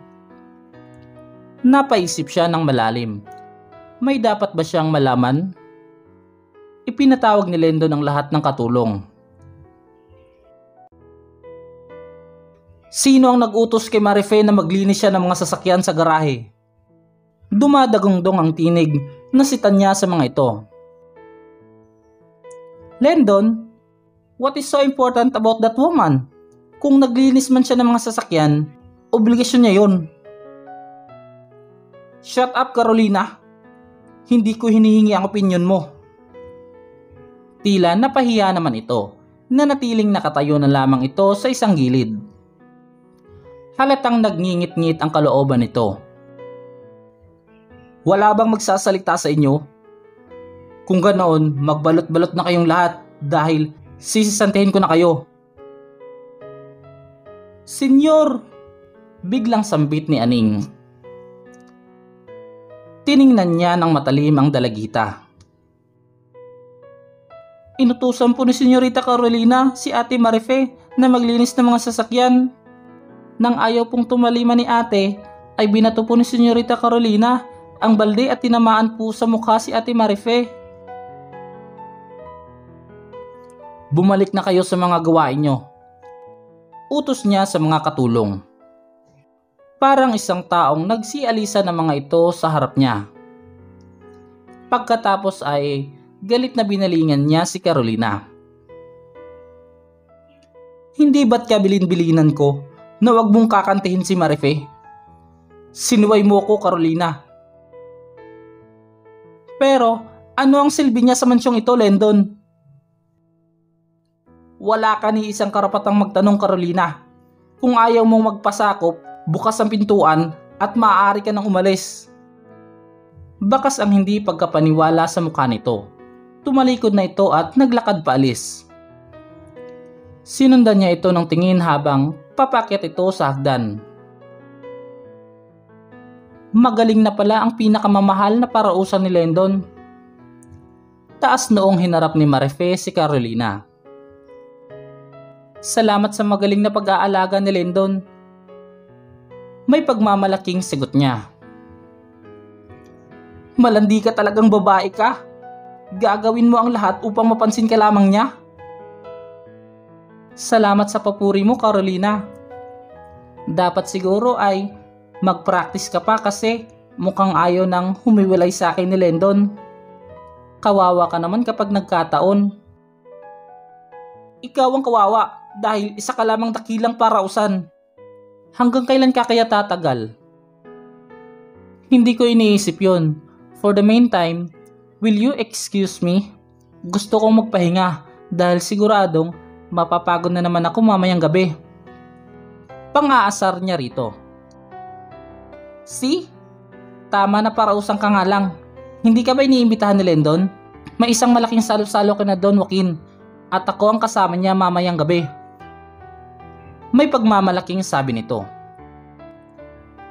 Napaisip siya ng malalim. May dapat ba siyang malaman? Ipinatawag ni Lendo ng lahat ng katulong. Sino ang nag-utos kay Marife na maglinis siya ng mga sasakyan sa garahe? Dumadagongdong ang tinig na si Tanya sa mga ito. Lendon, what is so important about that woman? Kung naglinis man siya ng mga sasakyan, obligasyon niya yon. Shut up, Carolina. Hindi ko hinihingi ang opinion mo. Tila napahiya naman ito na natiling nakatayo na lamang ito sa isang gilid. Halatang nagngingit-ngit ang kalooban nito. Wala bang magsasalita sa inyo? Kung ganoon, magbalot-balot na kayong lahat dahil sisisantihin ko na kayo. Senyor! Biglang sambit ni Aning. Tiningnan niya ng matalim ang dalagita. Inutusan po ni Senyorita Carolina si Ate Marife na maglinis ng mga sasakyan. Nang ayaw pong tumalima ni ate, ay binato po ni Senyorita Carolina ang balde at tinamaan po sa mukha si Ate Marife. Bumalik na kayo sa mga gawain nyo. Utos niya sa mga katulong. Parang isang taong nagsialisa ng mga ito sa harap niya. Pagkatapos ay galit na binalingan niya si Carolina. Hindi ba't kabilin-bilinan ko na wag mong kakantihin si Marife? Sinuway mo ko, Carolina. Pero, ano ang silbi niya sa mansyong ito, Lendon? Wala ka ni isang karapatang magtanong, Carolina. Kung ayaw mong magpasakop, bukas ang pintuan at maaari ka nang umalis. Bakas ang hindi pagkapaniwala sa mukha nito. Tumalikod na ito at naglakad paalis. Sinundan niya ito ng tingin habang papakyat ito sa hagdan. Magaling na pala ang pinakamamahal na parausan ni Lendon. Taas noong hinarap ni Marife si Carolina. Salamat sa magaling na pag-aalaga ni Lendon. May pagmamalaking sagot niya. Malandi ka talagang babae ka. Gagawin mo ang lahat upang mapansin ka lamang niya. Salamat sa papuri mo, Carolina. Dapat siguro ay mag-practice ka pa kasi mukhang ayaw nang humiwalay sa akin ni Lendon. Kawawa ka naman kapag nagkataon. Ikaw ang kawawa dahil isa ka lamang dakilang parausan. Hanggang kailan ka kaya tatagal? Hindi ko iniisip yon. For the meantime, will you excuse me? Gusto kong magpahinga dahil siguradong mapapagod na naman ako mamayang gabi. Pang-aasar niya rito. See? Tama na para usang ka nga lang. Hindi ka ba iniimbitahan ni Lendon? May isang malaking salo-salo ka na Don Joaquin at ako ang kasama niya mamayang gabi. May pagmamalaking sabi nito.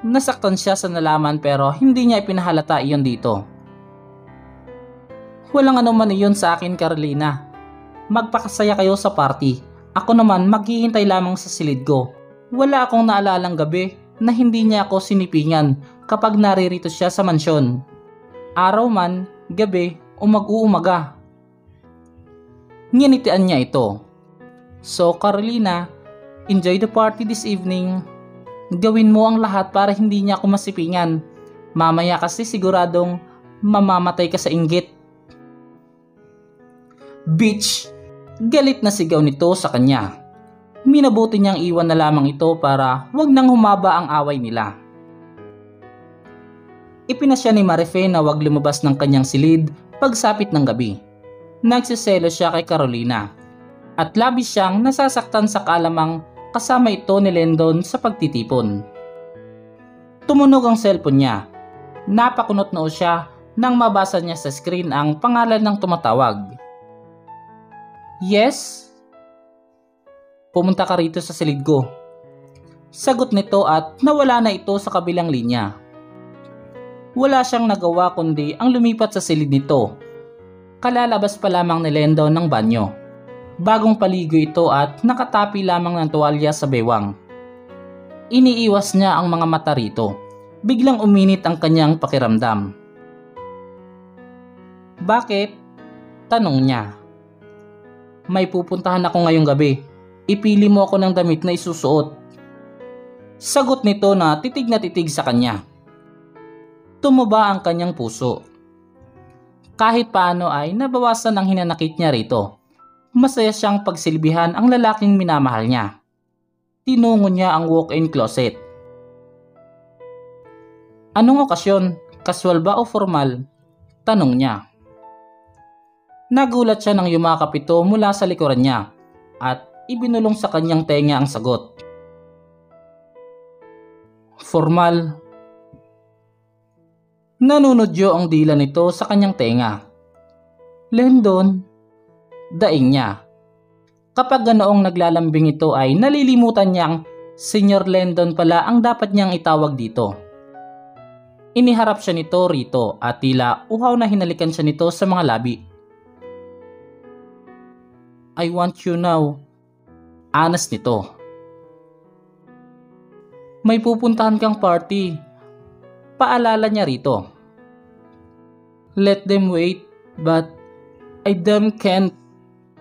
Nasaktan siya sa nalaman pero hindi niya ipinahalata iyon dito. Walang anuman iyon sa akin Carolina magpakasaya kayo sa party. Ako naman maghihintay lamang sa silid ko. Wala akong naalalang gabi na hindi niya ako sinipingan kapag naririto siya sa mansyon. Araw man, gabi o mag-uumaga. Nginitian niya ito. So Carolina, enjoy the party this evening. Gawin mo ang lahat para hindi niya ako masipingan. Mamaya kasi siguradong mamamatay ka sa inggit. Bitch! Galit na sigaw nito sa kanya. Minabuti niyang iwan na lamang ito para wag nang humaba ang away nila. Ipinasya ni Marife na wag lumabas ng kanyang silid pagsapit ng gabi. Nagsiselo siya kay Carolina at labis siyang nasasaktan sa kalamang kasama ito ni Lendon sa pagtitipon. Tumunog ang cellphone niya. Napakunot noo siya nang mabasa niya sa screen ang pangalan ng tumatawag. Yes? Pumunta ka rito sa silid ko. Sagot nito at nawala na ito sa kabilang linya. Wala siyang nagawa kundi ang lumipat sa silid nito. Kalalabas pa lamang ni Lendo ng banyo. Bagong paligo ito at nakatapi lamang ng tuwalya sa bewang. Iniiwas niya ang mga mata rito. Biglang uminit ang kanyang pakiramdam. Bakit? Tanong niya. May pupuntahan ako ngayong gabi. Ipili mo ako ng damit na isusuot. Sagot nito na titig na titig sa kanya. Tumaba ang kanyang puso. Kahit paano ay nabawasan ang hinanakit niya rito. Masaya siyang pagsilbihan ang lalaking minamahal niya. Tinungo niya ang walk-in closet. Anong okasyon? Kaswal ba o formal? Tanong niya. Nagulat siya nang yumakap ito mula sa likuran niya at ibinulong sa kanyang tenga ang sagot. Formal. Nanunodyo ang dila nito sa kanyang tenga. Lendon, daing niya. Kapag ganoong naglalambing ito ay nalilimutan niyang Senyor Lendon pala ang dapat niyang itawag dito. Iniharap siya nito rito at tila uhaw na hinalikan siya nito sa mga labi. I want you now. Anas nito. May pupuntahan kang party. Paalala niya rito. Let them wait, but I damn can't.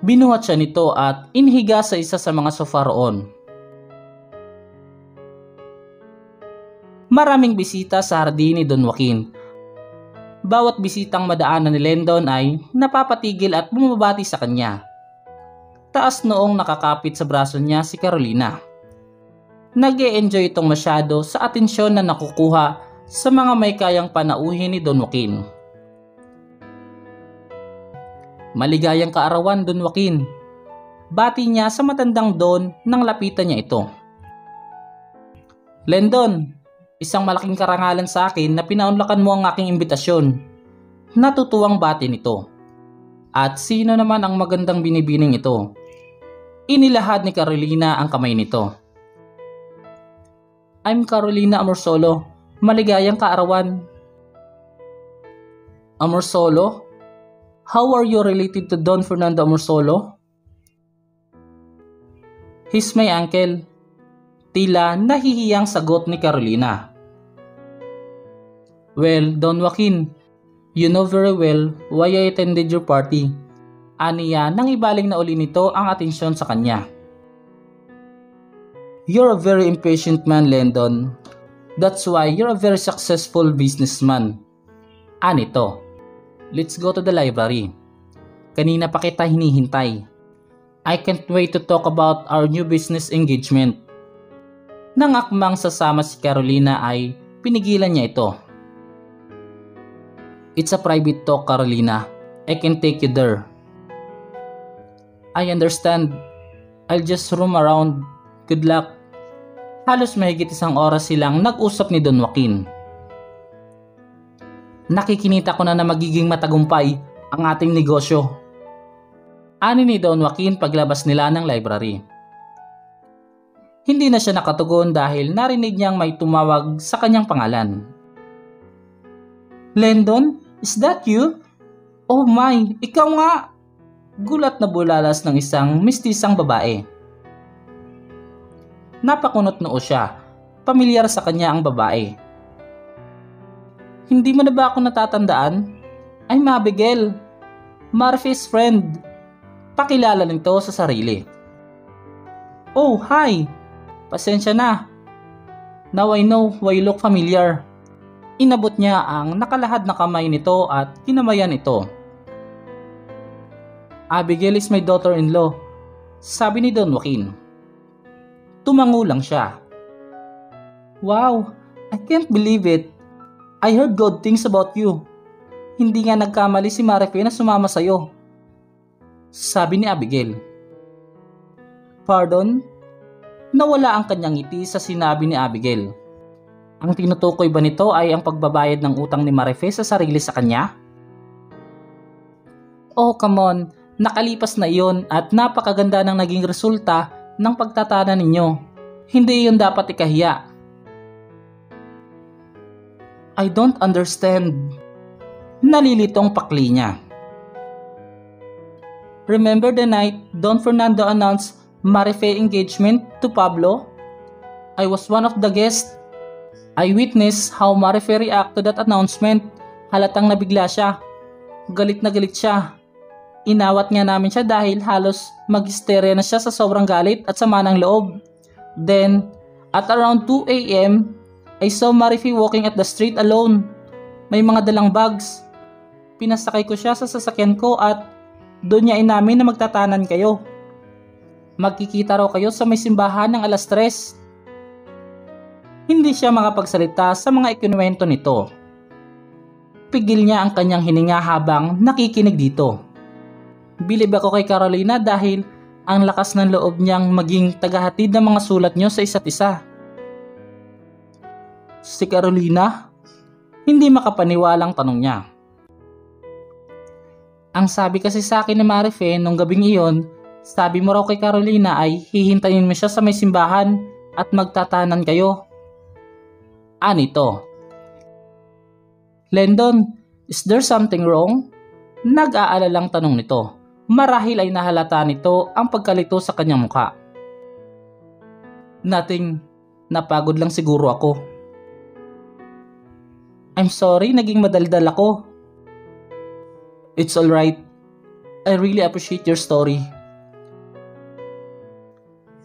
Binuhat siya nito at inhiga sa isa sa mga sofa roon. Maraming bisita sa hardin ni Don Joaquin. Bawat bisitang madaanan ni Lendon ay napapatigil at bumabati sa kanya taas noong nakakapit sa braso niya si Carolina. nag enjoy itong masyado sa atensyon na nakukuha sa mga may kayang panauhin ni Don Joaquin. Maligayang kaarawan Don Joaquin. Bati niya sa matandang Don nang lapitan niya ito. Lendon, isang malaking karangalan sa akin na pinaunlakan mo ang aking imbitasyon. Natutuwang bati nito. At sino naman ang magandang binibining ito? Inilahad ni Carolina ang kamay nito. I'm Carolina Amorsolo. Maligayang kaarawan. Amorsolo? How are you related to Don Fernando Amorsolo? He's my uncle. Tila nahihiyang sagot ni Carolina. Well, Don Joaquin, you know very well why I attended your party. Aniya nang ibaling na uli nito ang atensyon sa kanya. You're a very impatient man, Landon. That's why you're a very successful businessman. Anito, let's go to the library. Kanina pa kita hinihintay. I can't wait to talk about our new business engagement. Nang akmang sasama si Carolina ay pinigilan niya ito. It's a private talk, Carolina. I can take you there. I understand. I'll just roam around. Good luck. Halos mahigit isang oras silang nag-usap ni Don Joaquin. Nakikinita ko na na magiging matagumpay ang ating negosyo. Ani ni Don Joaquin paglabas nila ng library. Hindi na siya nakatugon dahil narinig niyang may tumawag sa kanyang pangalan. Lendon, is that you? Oh my, ikaw nga! gulat na bulalas ng isang mistisang babae. Napakunot noo siya. Pamilyar sa kanya ang babae. Hindi mo na ba ako natatandaan? Ay Mabigel, Murphy's friend. Pakilala nito sa sarili. Oh, hi! Pasensya na. Now I know why look familiar. Inabot niya ang nakalahad na kamay nito at kinamayan ito. Abigail is my daughter-in-law, sabi ni Don Joaquin. Tumango lang siya. Wow, I can't believe it. I heard good things about you. Hindi nga nagkamali si Marife na sumama sa'yo. Sabi ni Abigail. Pardon? Nawala ang kanyang ngiti sa sinabi ni Abigail. Ang tinutukoy ba nito ay ang pagbabayad ng utang ni Marife sa sarili sa kanya? Oh, come on. Nakalipas na iyon at napakaganda ng naging resulta ng pagtatana ninyo. Hindi iyon dapat ikahiya. I don't understand. Nalilitong pakli niya. Remember the night Don Fernando announced Marife engagement to Pablo? I was one of the guests. I witnessed how Marife react to that announcement. Halatang nabigla siya. Galit na galit siya. Inawat nga namin siya dahil halos mag-hysteria na siya sa sobrang galit at sama ng loob. Then, at around 2 a.m., I saw Marifi walking at the street alone. May mga dalang bags. Pinasakay ko siya sa sasakyan ko at doon niya inamin na magtatanan kayo. Magkikita raw kayo sa may simbahan ng alas 3. Hindi siya makapagsalita sa mga ikinuwento nito. Pigil niya ang kanyang hininga habang nakikinig dito. Bilib ako kay Carolina dahil ang lakas ng loob niyang maging tagahatid ng mga sulat niyo sa isa't isa. Si Carolina? Hindi makapaniwalang tanong niya. Ang sabi kasi sa akin ni Marife nung gabing iyon, sabi mo raw kay Carolina ay hihintayin mo siya sa may simbahan at magtatanan kayo. Anito. Lendon, is there something wrong? Nag-aalalang tanong nito. Marahil ay nahalata nito ang pagkalito sa kanyang mukha. Nothing, napagod lang siguro ako. I'm sorry, naging madaldal ako. It's alright. I really appreciate your story.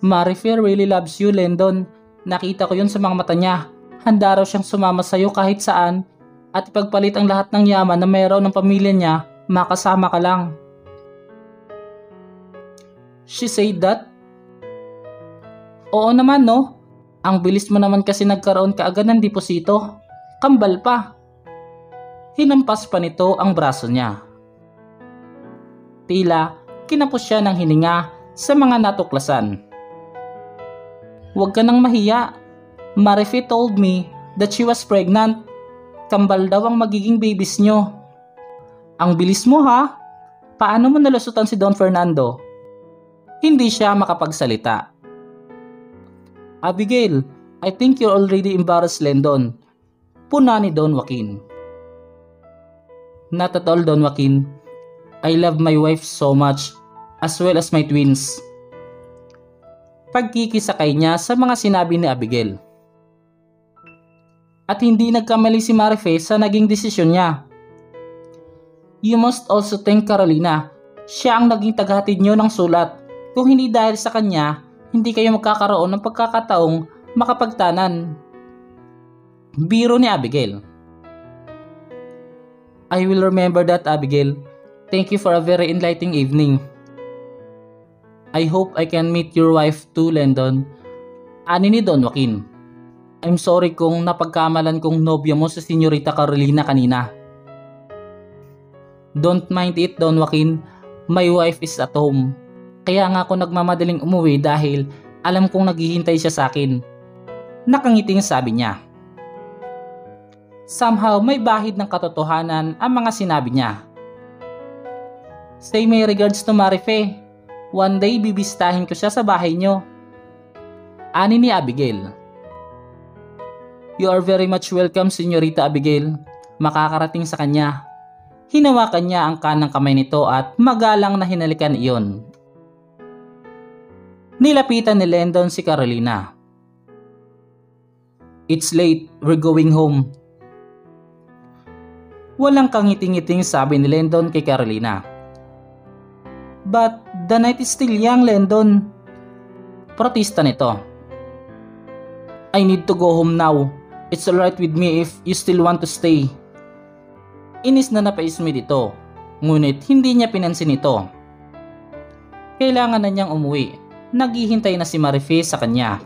Marifer really loves you, Lendon. Nakita ko yun sa mga mata niya. Handa raw siyang sumama sa'yo kahit saan at ipagpalit ang lahat ng yaman na mayroon ng pamilya niya, makasama ka lang. She said that? Oo naman no. Ang bilis mo naman kasi nagkaroon kaagad ng deposito. Kambal pa. Hinampas pa nito ang braso niya. Tila, kinapos siya ng hininga sa mga natuklasan. Huwag ka nang mahiya. Marife told me that she was pregnant. Kambal daw ang magiging babies nyo. Ang bilis mo ha? Paano mo nalusutan si Don Fernando? Hindi siya makapagsalita. Abigail, I think you're already embarrassed, Lendon. Puna ni Don Joaquin. Not at all, Don Joaquin. I love my wife so much, as well as my twins. Pagkikisakay niya sa mga sinabi ni Abigail. At hindi nagkamali si Marife sa naging desisyon niya You must also thank Carolina. Siya ang naging tagahatid nyo ng sulat. Kung hindi dahil sa kanya, hindi kayo magkakaroon ng pagkakataong makapagtanan. Biro ni Abigail. I will remember that, Abigail. Thank you for a very enlightening evening. I hope I can meet your wife too, Lendon. Ani ni Don Joaquin. I'm sorry kung napagkamalan kong nobya mo sa Senyorita Carolina kanina. Don't mind it, Don Joaquin. My wife is at home. Kaya nga ako nagmamadaling umuwi dahil alam kong naghihintay siya sa akin. Nakangiting sabi niya. Somehow may bahid ng katotohanan ang mga sinabi niya. Say my regards to Marife. One day bibistahin ko siya sa bahay niyo. Ani ni Abigail. You are very much welcome, Senyorita Abigail. Makakarating sa kanya. Hinawakan niya ang kanang kamay nito at magalang na hinalikan iyon. Nilapitan ni Lendon si Carolina. It's late, we're going home. Walang kangiting-ngiting sabi ni Lendon kay Carolina. But the night is still young, Lendon. Protesta nito. I need to go home now. It's alright with me if you still want to stay. Inis na napaismi dito, ngunit hindi niya pinansin ito. Kailangan na niyang umuwi. Naghihintay na si Marife sa kanya.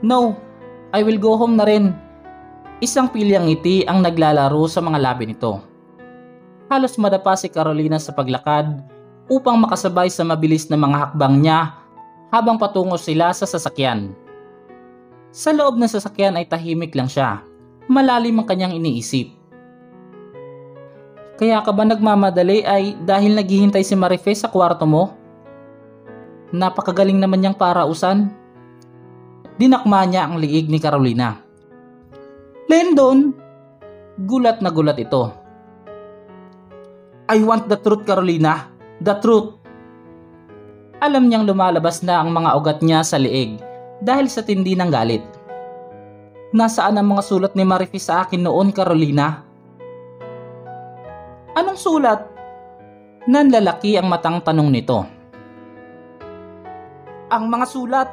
No, I will go home na rin. Isang pilyang ngiti ang naglalaro sa mga labi nito. Halos madapa si Carolina sa paglakad upang makasabay sa mabilis na mga hakbang niya habang patungo sila sa sasakyan. Sa loob ng sasakyan ay tahimik lang siya. Malalim ang kanyang iniisip. Kaya ka ba nagmamadali ay dahil naghihintay si Marife sa kwarto mo? Napakagaling naman niyang parausan. Dinakma niya ang liig ni Carolina. Lendon! Gulat na gulat ito. I want the truth, Carolina. The truth. Alam niyang lumalabas na ang mga ugat niya sa liig dahil sa tindi ng galit. Nasaan ang mga sulat ni Marife sa akin noon, Carolina? Anong sulat? Nanlalaki ang matang tanong nito. Ang mga sulat.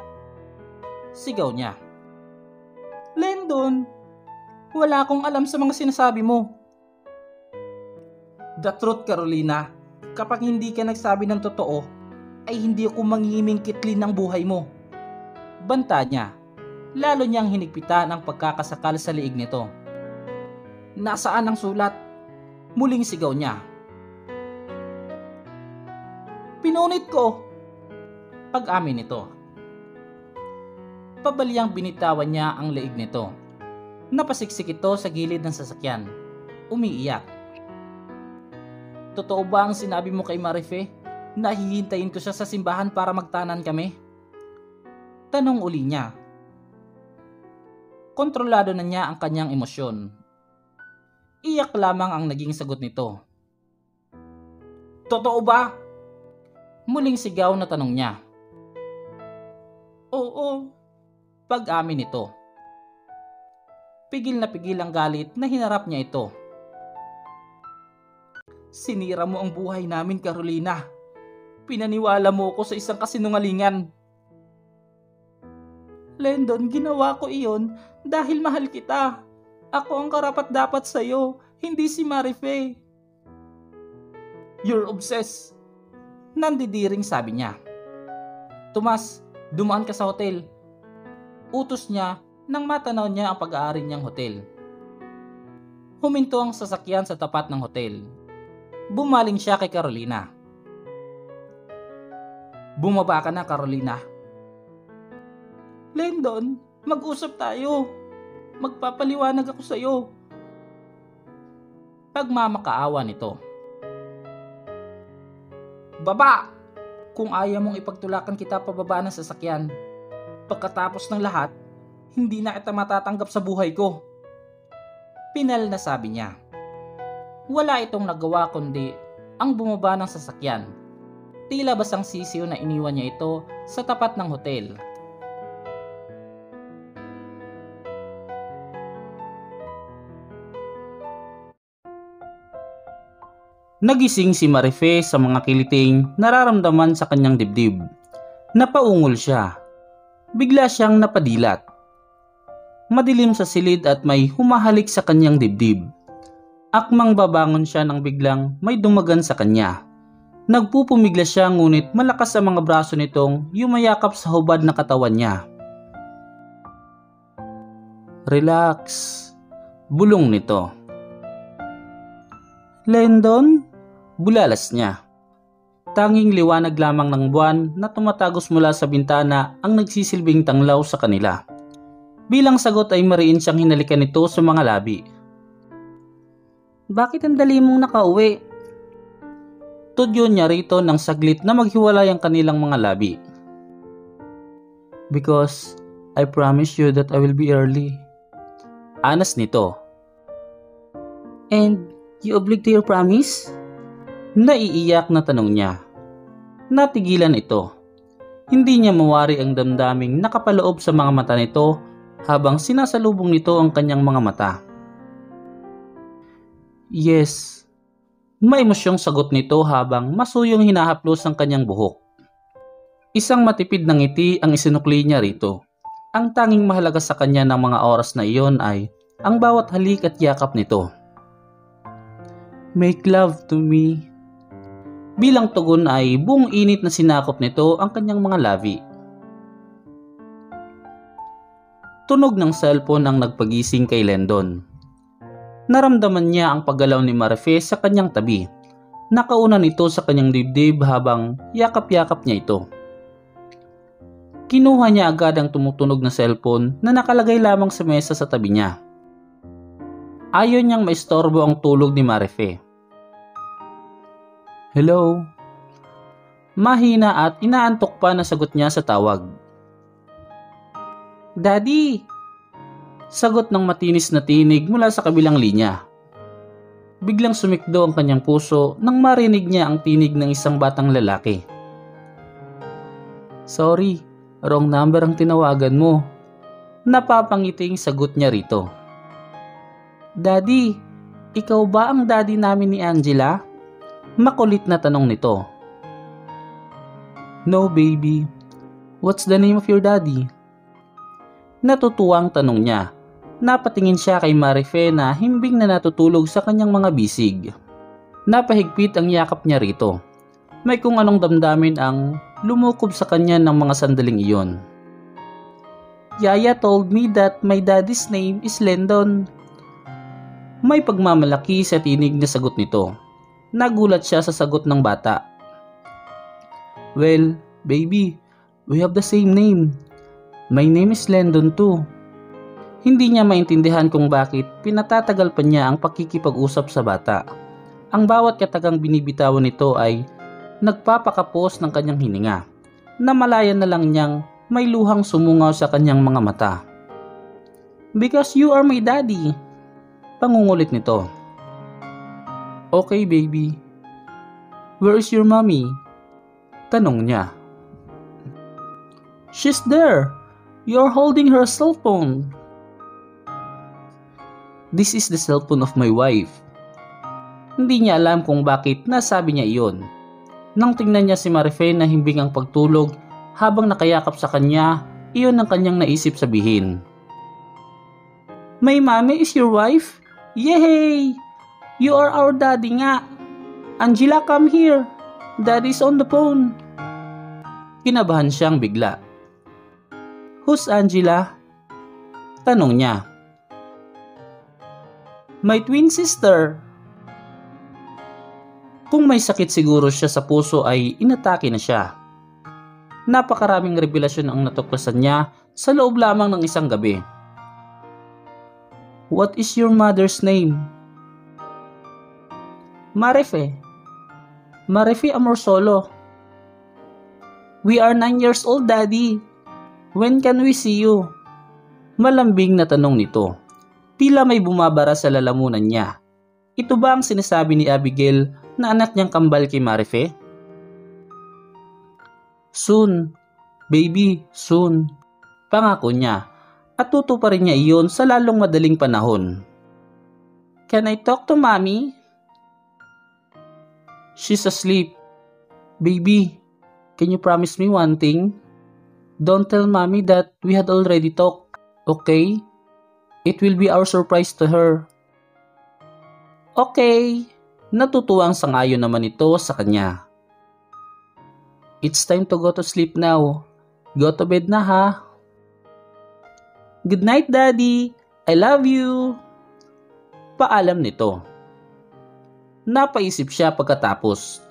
Sigaw niya. Lendon, wala akong alam sa mga sinasabi mo. The truth, Carolina. Kapag hindi ka nagsabi ng totoo, ay hindi ako mangingiming kitlin ng buhay mo. Banta niya. Lalo niyang hinigpitan ang pagkakasakal sa liig nito. Nasaan ang sulat? Muling sigaw niya. Pinunit ko! Pag-amin nito. Pabalyang binitawan niya ang leeg nito. Napasiksik ito sa gilid ng sasakyan. Umiiyak. Totoo ba ang sinabi mo kay Marife? Nahihintayin ko siya sa simbahan para magtanan kami? Tanong uli niya. Kontrolado na niya ang kanyang emosyon Iyak lamang ang naging sagot nito. Totoo ba? Muling sigaw na tanong niya. Oo, pag-amin nito. Pigil na pigil ang galit na hinarap niya ito. Sinira mo ang buhay namin, Carolina. Pinaniwala mo ako sa isang kasinungalingan. Lendon, ginawa ko iyon dahil mahal kita. Ako ang karapat dapat sa'yo, hindi si Marife. You're obsessed. Nandidiring sabi niya. Tomas, dumaan ka sa hotel. Utos niya nang matanaw niya ang pag-aari niyang hotel. Huminto ang sasakyan sa tapat ng hotel. Bumaling siya kay Carolina. Bumaba ka na, Carolina. Lendon, mag-usap tayo. Magpapaliwanag ako sa'yo. Pagmamakaawa nito. Baba! Kung ayaw mong ipagtulakan kita pababa ng sasakyan, pagkatapos ng lahat, hindi na kita matatanggap sa buhay ko. Pinal na sabi niya. Wala itong nagawa kundi ang bumaba ng sasakyan. Tila basang sisiyo na iniwan niya ito sa tapat ng hotel. Nagising si Marife sa mga kiliting nararamdaman sa kanyang dibdib. Napaungol siya. Bigla siyang napadilat. Madilim sa silid at may humahalik sa kanyang dibdib. Akmang babangon siya nang biglang may dumagan sa kanya. Nagpupumigla siya ngunit malakas ang mga braso nitong yumayakap sa hubad na katawan niya. Relax. Bulong nito. Lendon? Bulalas niya. Tanging liwanag lamang ng buwan na tumatagos mula sa bintana ang nagsisilbing tanglaw sa kanila. Bilang sagot ay mariin siyang hinalikan nito sa mga labi. Bakit ang dali mong nakauwi? Tudyo niya rito ng saglit na maghiwalay ang kanilang mga labi. Because I promise you that I will be early. Anas nito. And you oblig to your promise? Naiiyak na tanong niya. Natigilan ito. Hindi niya mawari ang damdaming nakapaloob sa mga mata nito habang sinasalubong nito ang kanyang mga mata. Yes. May emosyong sagot nito habang masuyong hinahaplos ang kanyang buhok. Isang matipid na ngiti ang isinukli niya rito. Ang tanging mahalaga sa kanya ng mga oras na iyon ay ang bawat halik at yakap nito. Make love to me, Bilang tugon ay buong init na sinakop nito ang kanyang mga labi. Tunog ng cellphone ang nagpagising kay Lendon. Naramdaman niya ang paggalaw ni Marife sa kanyang tabi. Nakauna nito sa kanyang dibdib habang yakap-yakap niya ito. Kinuha niya agad ang tumutunog na cellphone na nakalagay lamang sa mesa sa tabi niya. Ayaw niyang maistorbo ang tulog ni Marife Hello? Mahina at inaantok pa na sagot niya sa tawag. Daddy! Sagot ng matinis na tinig mula sa kabilang linya. Biglang sumikdo ang kanyang puso nang marinig niya ang tinig ng isang batang lalaki. Sorry, wrong number ang tinawagan mo. Napapangiting sagot niya rito. Daddy, ikaw ba ang daddy namin ni Angela? Makulit na tanong nito. No baby, what's the name of your daddy? Natutuwang tanong niya. Napatingin siya kay Marife na himbing na natutulog sa kanyang mga bisig. Napahigpit ang yakap niya rito. May kung anong damdamin ang lumukob sa kanya ng mga sandaling iyon. Yaya told me that my daddy's name is Lendon. May pagmamalaki sa tinig na sagot nito. Nagulat siya sa sagot ng bata. Well, baby, we have the same name. My name is Landon too. Hindi niya maintindihan kung bakit pinatatagal pa niya ang pakikipag-usap sa bata. Ang bawat katagang binibitawan nito ay nagpapakapos ng kanyang hininga. Namalayan na lang niyang may luhang sumungaw sa kanyang mga mata. Because you are my daddy. Pangungulit nito. Okay, baby. Where is your mommy? Tanong niya. She's there. You're holding her cell phone. This is the cell phone of my wife. Hindi niya alam kung bakit nasabi niya iyon. Nang tingnan niya si Marife na himbing ang pagtulog habang nakayakap sa kanya, iyon ang kanyang naisip sabihin. My mommy is your wife? Yay! You are our daddy nga. Angela, come here. Daddy's on the phone. Kinabahan siyang bigla. Who's Angela? Tanong niya. My twin sister. Kung may sakit siguro siya sa puso ay inatake na siya. Napakaraming revelasyon ang natuklasan niya sa loob lamang ng isang gabi. What is your mother's name? Marife. Marife Amorsolo. We are nine years old, Daddy. When can we see you? Malambing na tanong nito. Tila may bumabara sa lalamunan niya. Ito ba ang sinasabi ni Abigail na anak niyang kambal kay Marife? Soon. Baby, soon. Pangako niya. At tutuparin niya iyon sa lalong madaling panahon. Can I talk to mommy? She's asleep. Baby, can you promise me one thing? Don't tell mommy that we had already talked, okay? It will be our surprise to her. Okay. Natutuwang sangayon naman ito sa kanya. It's time to go to sleep now. Go to bed na ha. Good night, Daddy. I love you. Paalam nito. Napaisip siya pagkatapos.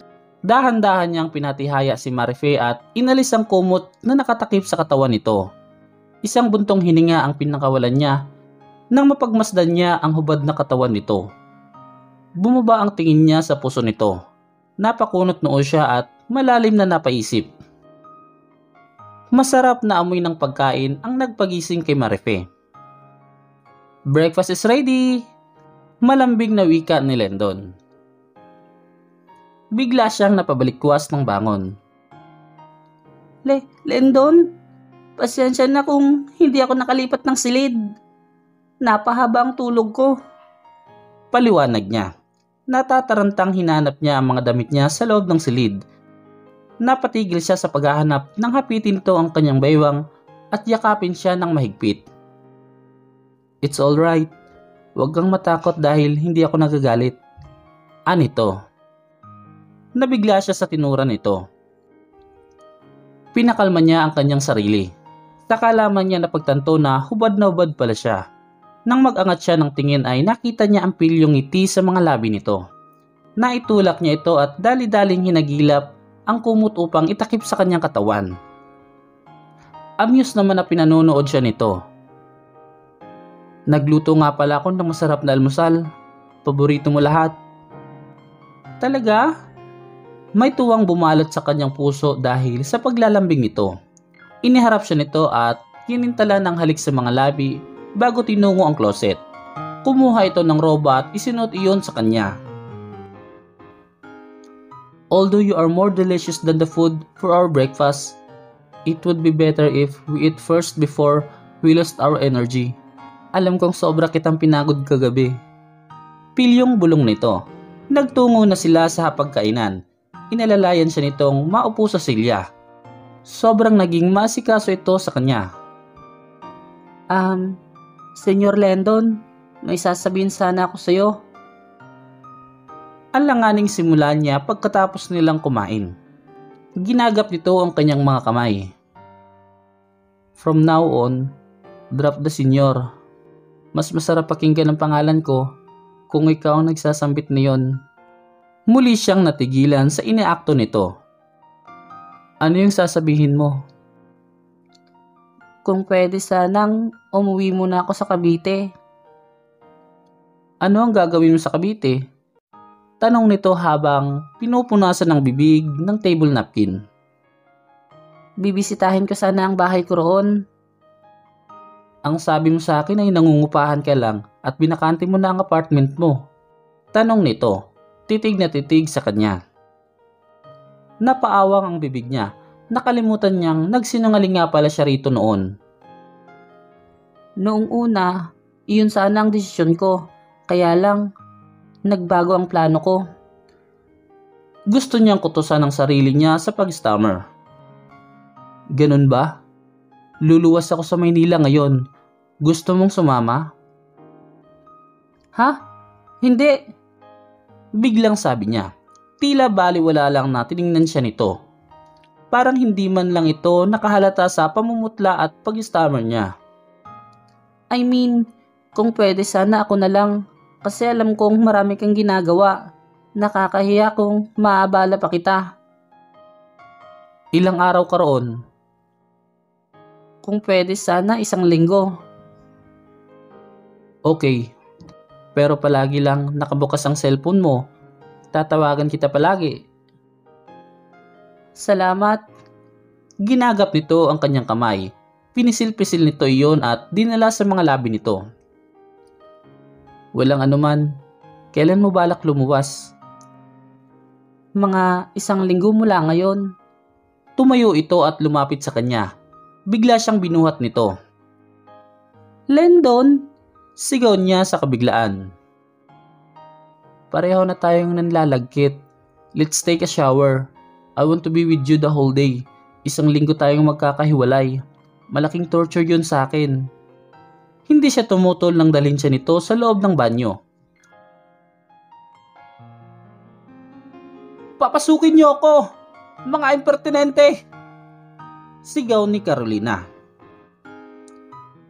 Dahan-dahan niyang pinatihaya si Marife at inalis ang kumot na nakatakip sa katawan nito. Isang buntong hininga ang pinakawalan niya nang mapagmasdan niya ang hubad na katawan nito. Bumaba ang tingin niya sa puso nito. Napakunot noo siya at malalim na napaisip. Masarap na amoy ng pagkain ang nagpagising kay Marife. Breakfast is ready! Malambing na wika ni Lendon. Bigla siyang napabalikwas ng bangon. Le, Lendon, pasensya na kung hindi ako nakalipat ng silid. Napahaba ang tulog ko. Paliwanag niya. Natatarantang hinanap niya ang mga damit niya sa loob ng silid. Napatigil siya sa paghahanap nang hapitin ito ang kanyang baywang at yakapin siya ng mahigpit. It's alright. Huwag kang matakot dahil hindi ako nagagalit. Anito. Nabigla siya sa tinura nito. Pinakalma niya ang kanyang sarili. Saka lamang niya napagtanto na hubad na hubad pala siya. Nang mag-angat siya ng tingin ay nakita niya ang pilyong ngiti sa mga labi nito. Naitulak niya ito at dali-daling hinagilap ang kumot upang itakip sa kanyang katawan. Amuse naman na pinanonood siya nito. Nagluto nga pala ako ng masarap na almusal. Paborito mo lahat. Talaga? May tuwang bumalot sa kanyang puso dahil sa paglalambing nito. Iniharap siya nito at kinintala ng halik sa mga labi bago tinungo ang closet. Kumuha ito ng roba at isinuot iyon sa kanya. Although you are more delicious than the food for our breakfast, it would be better if we eat first before we lost our energy. Alam kong sobra kitang pinagod kagabi. Pilyong bulong nito. Nagtungo na sila sa hapagkainan. Inalalayan siya nitong maupo sa silya. Sobrang naging masikaso ito sa kanya. Um, Senyor Landon, may sasabihin sana ako sa iyo. Alanganing simula niya pagkatapos nilang kumain. Ginagap nito ang kanyang mga kamay. From now on, drop the senyor. Mas masarap pakinggan ang pangalan ko kung ikaw ang nagsasambit na. Muli siyang natigilan sa iniakto nito. Ano yung sasabihin mo? Kung pwede sanang umuwi muna ako sa Cavite. Ano ang gagawin mo sa Cavite? Tanong nito habang pinupunasan ng bibig ng table napkin. Bibisitahin ko sana ang bahay ko roon. Ang sabi mo sa akin ay nangungupahan ka lang at binakante mo na ang apartment mo. Tanong nito, titig na titig sa kanya. Napaawang ang bibig niya nakalimutan niyang nagsinungaling nga pala siya rito noon. Noong una, iyon sana ang desisyon ko. Kaya lang, nagbago ang plano ko. Gusto niyang kutusan ang sarili niya sa pag-stammer. Ganun ba? Luluwas ako sa Maynila ngayon. Gusto mong sumama? Ha? Hindi. Biglang sabi niya. Tila baliwala lang na tiningnan siya nito Parang hindi man lang ito nakahalata sa pamumutla at pag-stammer niya. I mean, kung pwede sana ako na lang kasi alam kong marami kang ginagawa. Nakakahiya kung maabala pa kita. Ilang araw ka roon? Kung pwede sana isang linggo. Okay. Pero palagi lang nakabukas ang cellphone mo. Tatawagan kita palagi. Salamat. Ginagap nito ang kanyang kamay. Pinisil-pisil nito iyon at dinala sa mga labi nito. Walang anuman. Kailan mo balak lumuwas? Mga isang linggo mula ngayon. Tumayo ito at lumapit sa kanya. Bigla siyang binuhat nito. Lendon, Sigaw niya sa kabiglaan. Pareho na tayong nanlalagkit. Let's take a shower. I want to be with you the whole day. Isang linggo tayong magkakahiwalay. Malaking torture yun sa akin. Hindi siya tumutol nang dalhin siya nito sa loob ng banyo. Papasukin niyo ako! Mga impertinente! Sigaw ni Carolina.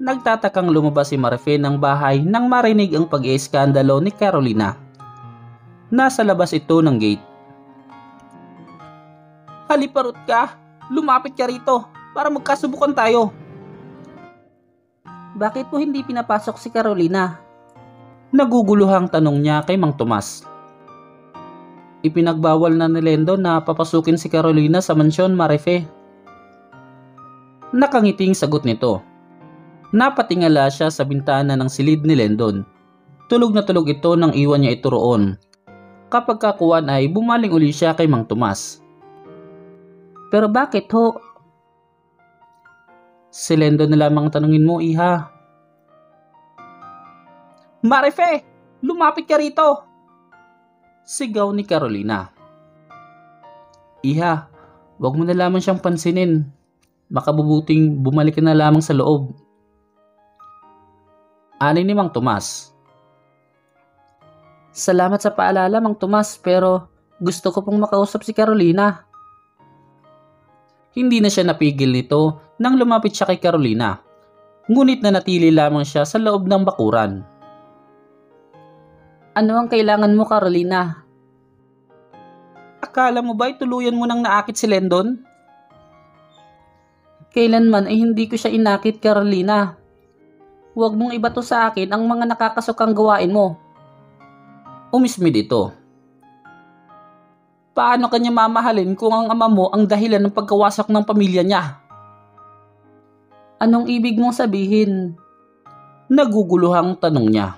Nagtatakang lumabas si Marife ng bahay nang marinig ang pag-ieskandalo ni Carolina. Nasa labas ito ng gate. Haliparot ka! Lumapit ka rito para magkasubukan tayo. Bakit mo hindi pinapasok si Carolina? Naguguluhang tanong niya kay Mang Tomas. Ipinagbawal na ni Lendo na papasukin si Carolina sa mansyon Marife. Nakangiting sagot nito. Napatingala siya sa bintana ng silid ni Lendon. Tulog na tulog ito nang iwan niya ito roon. Kapag kakuan ay bumaling uli siya kay Mang Tomas. Pero bakit ho? Si Lendon na lamang tanungin mo, iha. Marife! Lumapit ka rito! Sigaw ni Carolina. Iha, wag mo na lamang siyang pansinin. Makabubuting bumalik na lamang sa loob. Ani ni Mang Tomas. Salamat sa paalala, Mang Tomas, pero gusto ko pong makausap si Carolina. Hindi na siya napigil nito nang lumapit siya kay Carolina. Ngunit na natili lamang siya sa loob ng bakuran. Ano ang kailangan mo, Carolina? Akala mo ba'y tuluyan mo nang naakit si Lendon? Kailanman ay hindi ko siya inakit, Carolina. Huwag mong ibato sa akin ang mga nakakasukang gawain mo. Umismid ito. Paano kanya mamahalin kung ang ama mo ang dahilan ng pagkawasak ng pamilya niya? Anong ibig mong sabihin? Naguguluhang tanong niya.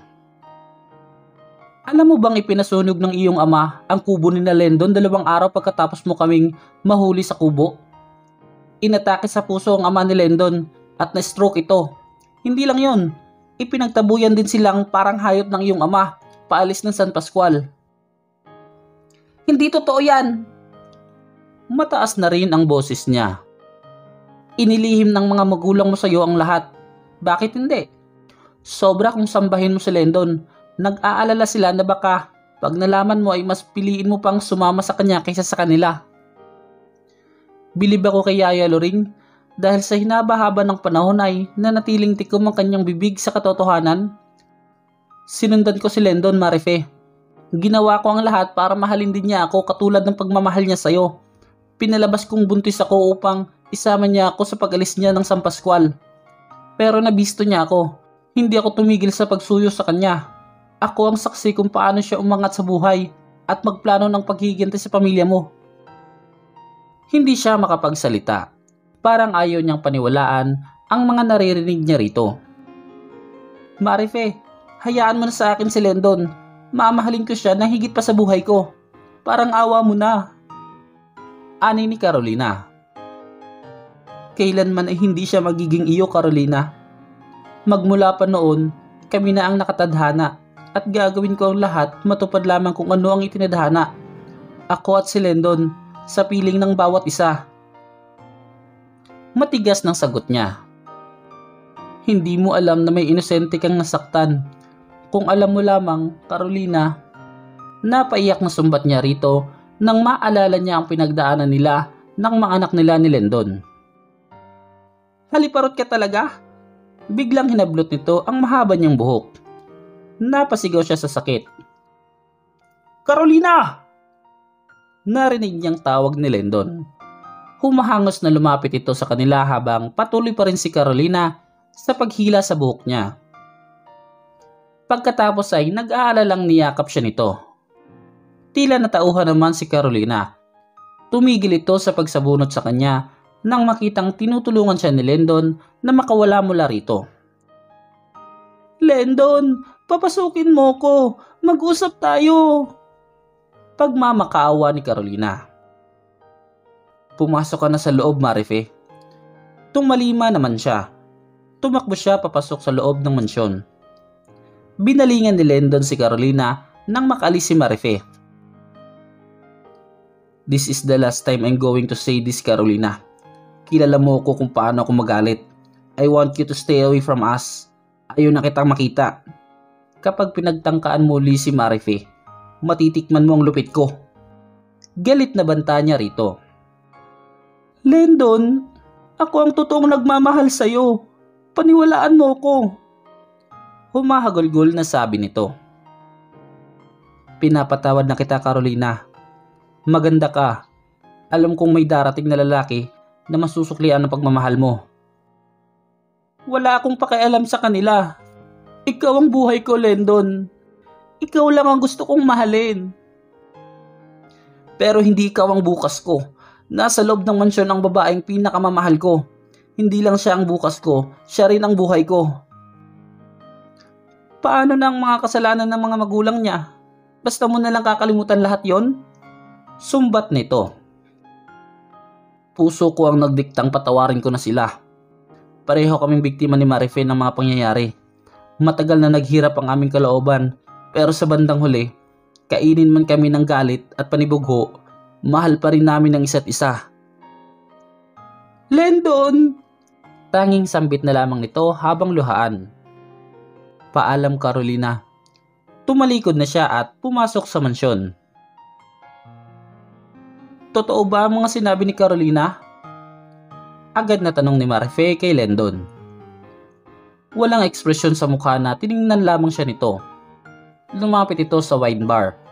Alam mo bang ipinasunog ng iyong ama ang kubo ni Nalendon dalawang araw pagkatapos mo kaming mahuli sa kubo? Inatake sa puso ang ama ni Lendon at na-stroke ito. Hindi lang yon, ipinagtabuyan din silang parang hayop ng iyong ama paalis ng San Pascual. Hindi totoo yan. Mataas na rin ang boses niya. Inilihim ng mga magulang mo sa iyo ang lahat. Bakit hindi? Sobra kung sambahin mo si Lendon. Nag-aalala sila na baka pag nalaman mo ay mas piliin mo pang sumama sa kanya kaysa sa kanila. Bilib ako kay Yaya Loring dahil sa hinaba-haba ng panahon ay nanatiling tikom ang kanyang bibig sa katotohanan. Sinundan ko si Lendon Marife. Ginawa ko ang lahat para mahalin din niya ako katulad ng pagmamahal niya sa'yo. Pinalabas kong buntis ako upang isama niya ako sa pag-alis niya ng San Pascual. Pero nabisto niya ako. Hindi ako tumigil sa pagsuyo sa kanya. Ako ang saksi kung paano siya umangat sa buhay at magplano ng paghihinti sa pamilya mo. Hindi siya makapagsalita. Parang ayaw niyang paniwalaan ang mga naririnig niya rito. Marife, hayaan mo na sa akin si Lendon mamahalin ko siya na higit pa sa buhay ko. Parang awa mo na. Ani ni Carolina. Kailanman ay hindi siya magiging iyo, Carolina. Magmula pa noon, kami na ang nakatadhana at gagawin ko ang lahat matupad lamang kung ano ang itinadhana. Ako at si Lendon sa piling ng bawat isa. Matigas ng sagot niya. Hindi mo alam na may inosente kang nasaktan kung alam mo lamang, Carolina, napaiyak na sumbat niya rito nang maalala niya ang pinagdaanan nila ng mga anak nila ni Lendon. Haliparot ka talaga? Biglang hinablot nito ang mahaba niyang buhok. Napasigaw siya sa sakit. Carolina! Narinig niyang tawag ni Lendon. Humahangos na lumapit ito sa kanila habang patuloy pa rin si Carolina sa paghila sa buhok niya. Pagkatapos ay nag-aalalang niyakap siya nito. Tila natauhan naman si Carolina. Tumigil ito sa pagsabunot sa kanya nang makitang tinutulungan siya ni Lendon na makawala mula rito. Lendon, papasukin mo ko. Mag-usap tayo. Pagmamakaawa ni Carolina. Pumasok ka na sa loob, Marife. Tumalima naman siya. Tumakbo siya papasok sa loob ng mansyon binalingan ni Lendon si Carolina nang makalis si Marife. This is the last time I'm going to say this, Carolina. Kilala mo ko kung paano ako magalit. I want you to stay away from us. Ayaw na kitang makita. Kapag pinagtangkaan muli si Marife, matitikman mo ang lupit ko. Galit na banta niya rito. Lendon, ako ang totoong nagmamahal sa'yo. Paniwalaan mo ko humahagulgol na sabi nito. Pinapatawad na kita Carolina. Maganda ka. Alam kong may darating na lalaki na masusuklian ang pagmamahal mo. Wala akong pakialam sa kanila. Ikaw ang buhay ko, Lendon. Ikaw lang ang gusto kong mahalin. Pero hindi ikaw ang bukas ko. Nasa loob ng mansyon ang babaeng pinakamamahal ko. Hindi lang siya ang bukas ko, siya rin ang buhay ko. Paano na ang mga kasalanan ng mga magulang niya? Basta mo na lang kakalimutan lahat yon? Sumbat nito. Puso ko ang nagdiktang patawarin ko na sila. Pareho kaming biktima ni Marife ng mga pangyayari. Matagal na naghirap ang aming kalooban, pero sa bandang huli, kainin man kami ng galit at panibugho, mahal pa rin namin ang isa't isa. Lendon! Tanging sambit na lamang nito habang luhaan. Paalam Carolina. Tumalikod na siya at pumasok sa mansyon. Totoo ba ang mga sinabi ni Carolina? Agad na tanong ni Marife kay Lendon. Walang ekspresyon sa mukha na tiningnan lamang siya nito. Lumapit ito sa wine bar.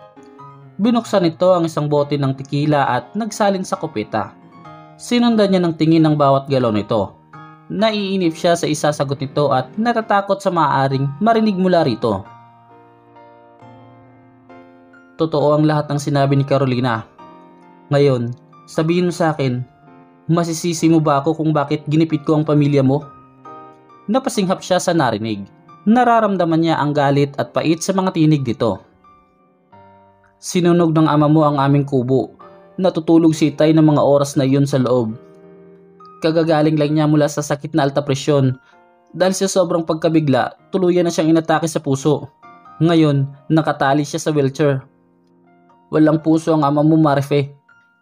Binuksan nito ang isang bote ng tequila at nagsalin sa kopeta. Sinundan niya ng tingin ng bawat galon nito Naiinip siya sa isasagot nito at natatakot sa maaaring marinig mula rito. Totoo ang lahat ng sinabi ni Carolina. Ngayon, sabihin mo sa akin, masisisi mo ba ako kung bakit ginipit ko ang pamilya mo? Napasinghap siya sa narinig. Nararamdaman niya ang galit at pait sa mga tinig dito. Sinunog ng ama mo ang aming kubo. Natutulog si Itay ng mga oras na iyon sa loob Kagagaling lang niya mula sa sakit na alta presyon. Dahil sa sobrang pagkabigla, tuluyan na siyang inatake sa puso. Ngayon, nakatali siya sa wheelchair. Walang puso ang ama mo, Marife.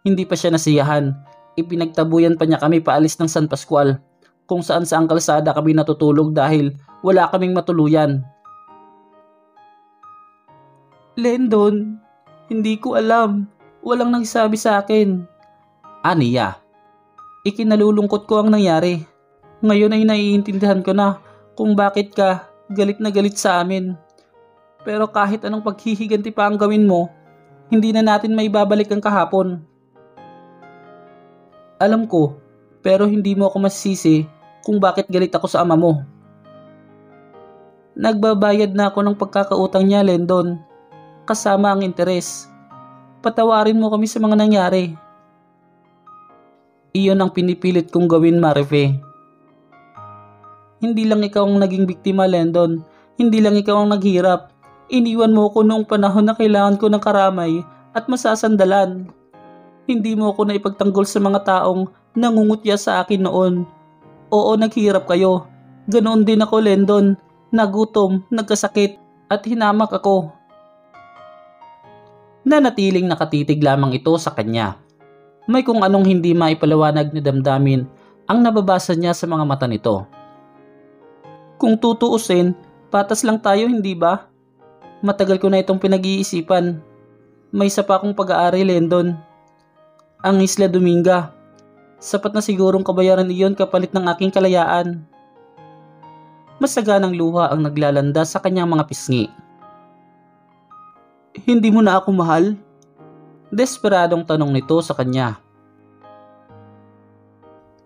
Hindi pa siya nasiyahan. Ipinagtabuyan pa niya kami paalis ng San Pascual, kung saan sa ang kalsada kami natutulog dahil wala kaming matuluyan. Lendon, hindi ko alam. Walang nagsabi sa akin. Aniya, Ikinalulungkot ko ang nangyari. Ngayon ay naiintindihan ko na kung bakit ka galit na galit sa amin. Pero kahit anong paghihiganti pa ang gawin mo, hindi na natin may babalik ang kahapon. Alam ko, pero hindi mo ako masisisi kung bakit galit ako sa ama mo. Nagbabayad na ako ng pagkakautang niya, Lendon, kasama ang interes. Patawarin mo kami sa mga nangyari. Iyon ang pinipilit kong gawin, Marife. Hindi lang ikaw ang naging biktima, Lendon. Hindi lang ikaw ang naghirap. Iniwan mo ko noong panahon na kailangan ko ng karamay at masasandalan. Hindi mo ako na ipagtanggol sa mga taong nangungutya sa akin noon. Oo, naghirap kayo. Ganoon din ako, Lendon. Nagutom, nagkasakit, at hinamak ako. Nanatiling nakatitig lamang ito sa kanya may kung anong hindi maipaliwanag ni damdamin ang nababasa niya sa mga mata nito. Kung tutuusin, patas lang tayo hindi ba? Matagal ko na itong pinag-iisipan. May isa pa akong pag-aari, Lendon. Ang Isla Dominga. Sapat na sigurong kabayaran iyon kapalit ng aking kalayaan. Masaganang luha ang naglalanda sa kanyang mga pisngi. Hindi mo na ako mahal? Desperadong tanong nito sa kanya.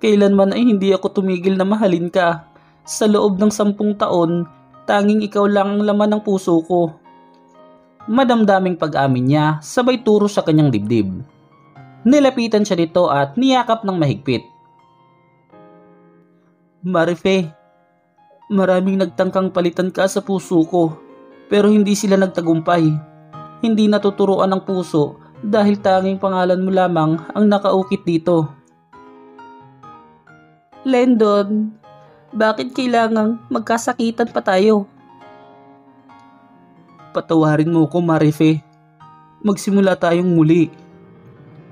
Kailanman ay hindi ako tumigil na mahalin ka. Sa loob ng sampung taon, tanging ikaw lang ang laman ng puso ko. Madamdaming pag-amin niya, sabay turo sa kanyang dibdib. Nilapitan siya nito at niyakap ng mahigpit. Marife, maraming nagtangkang palitan ka sa puso ko, pero hindi sila nagtagumpay. Hindi natuturuan ng puso dahil tanging pangalan mo lamang ang nakaukit dito. Lendon, bakit kailangang magkasakitan pa tayo? Patawarin mo ko, Marife. Magsimula tayong muli.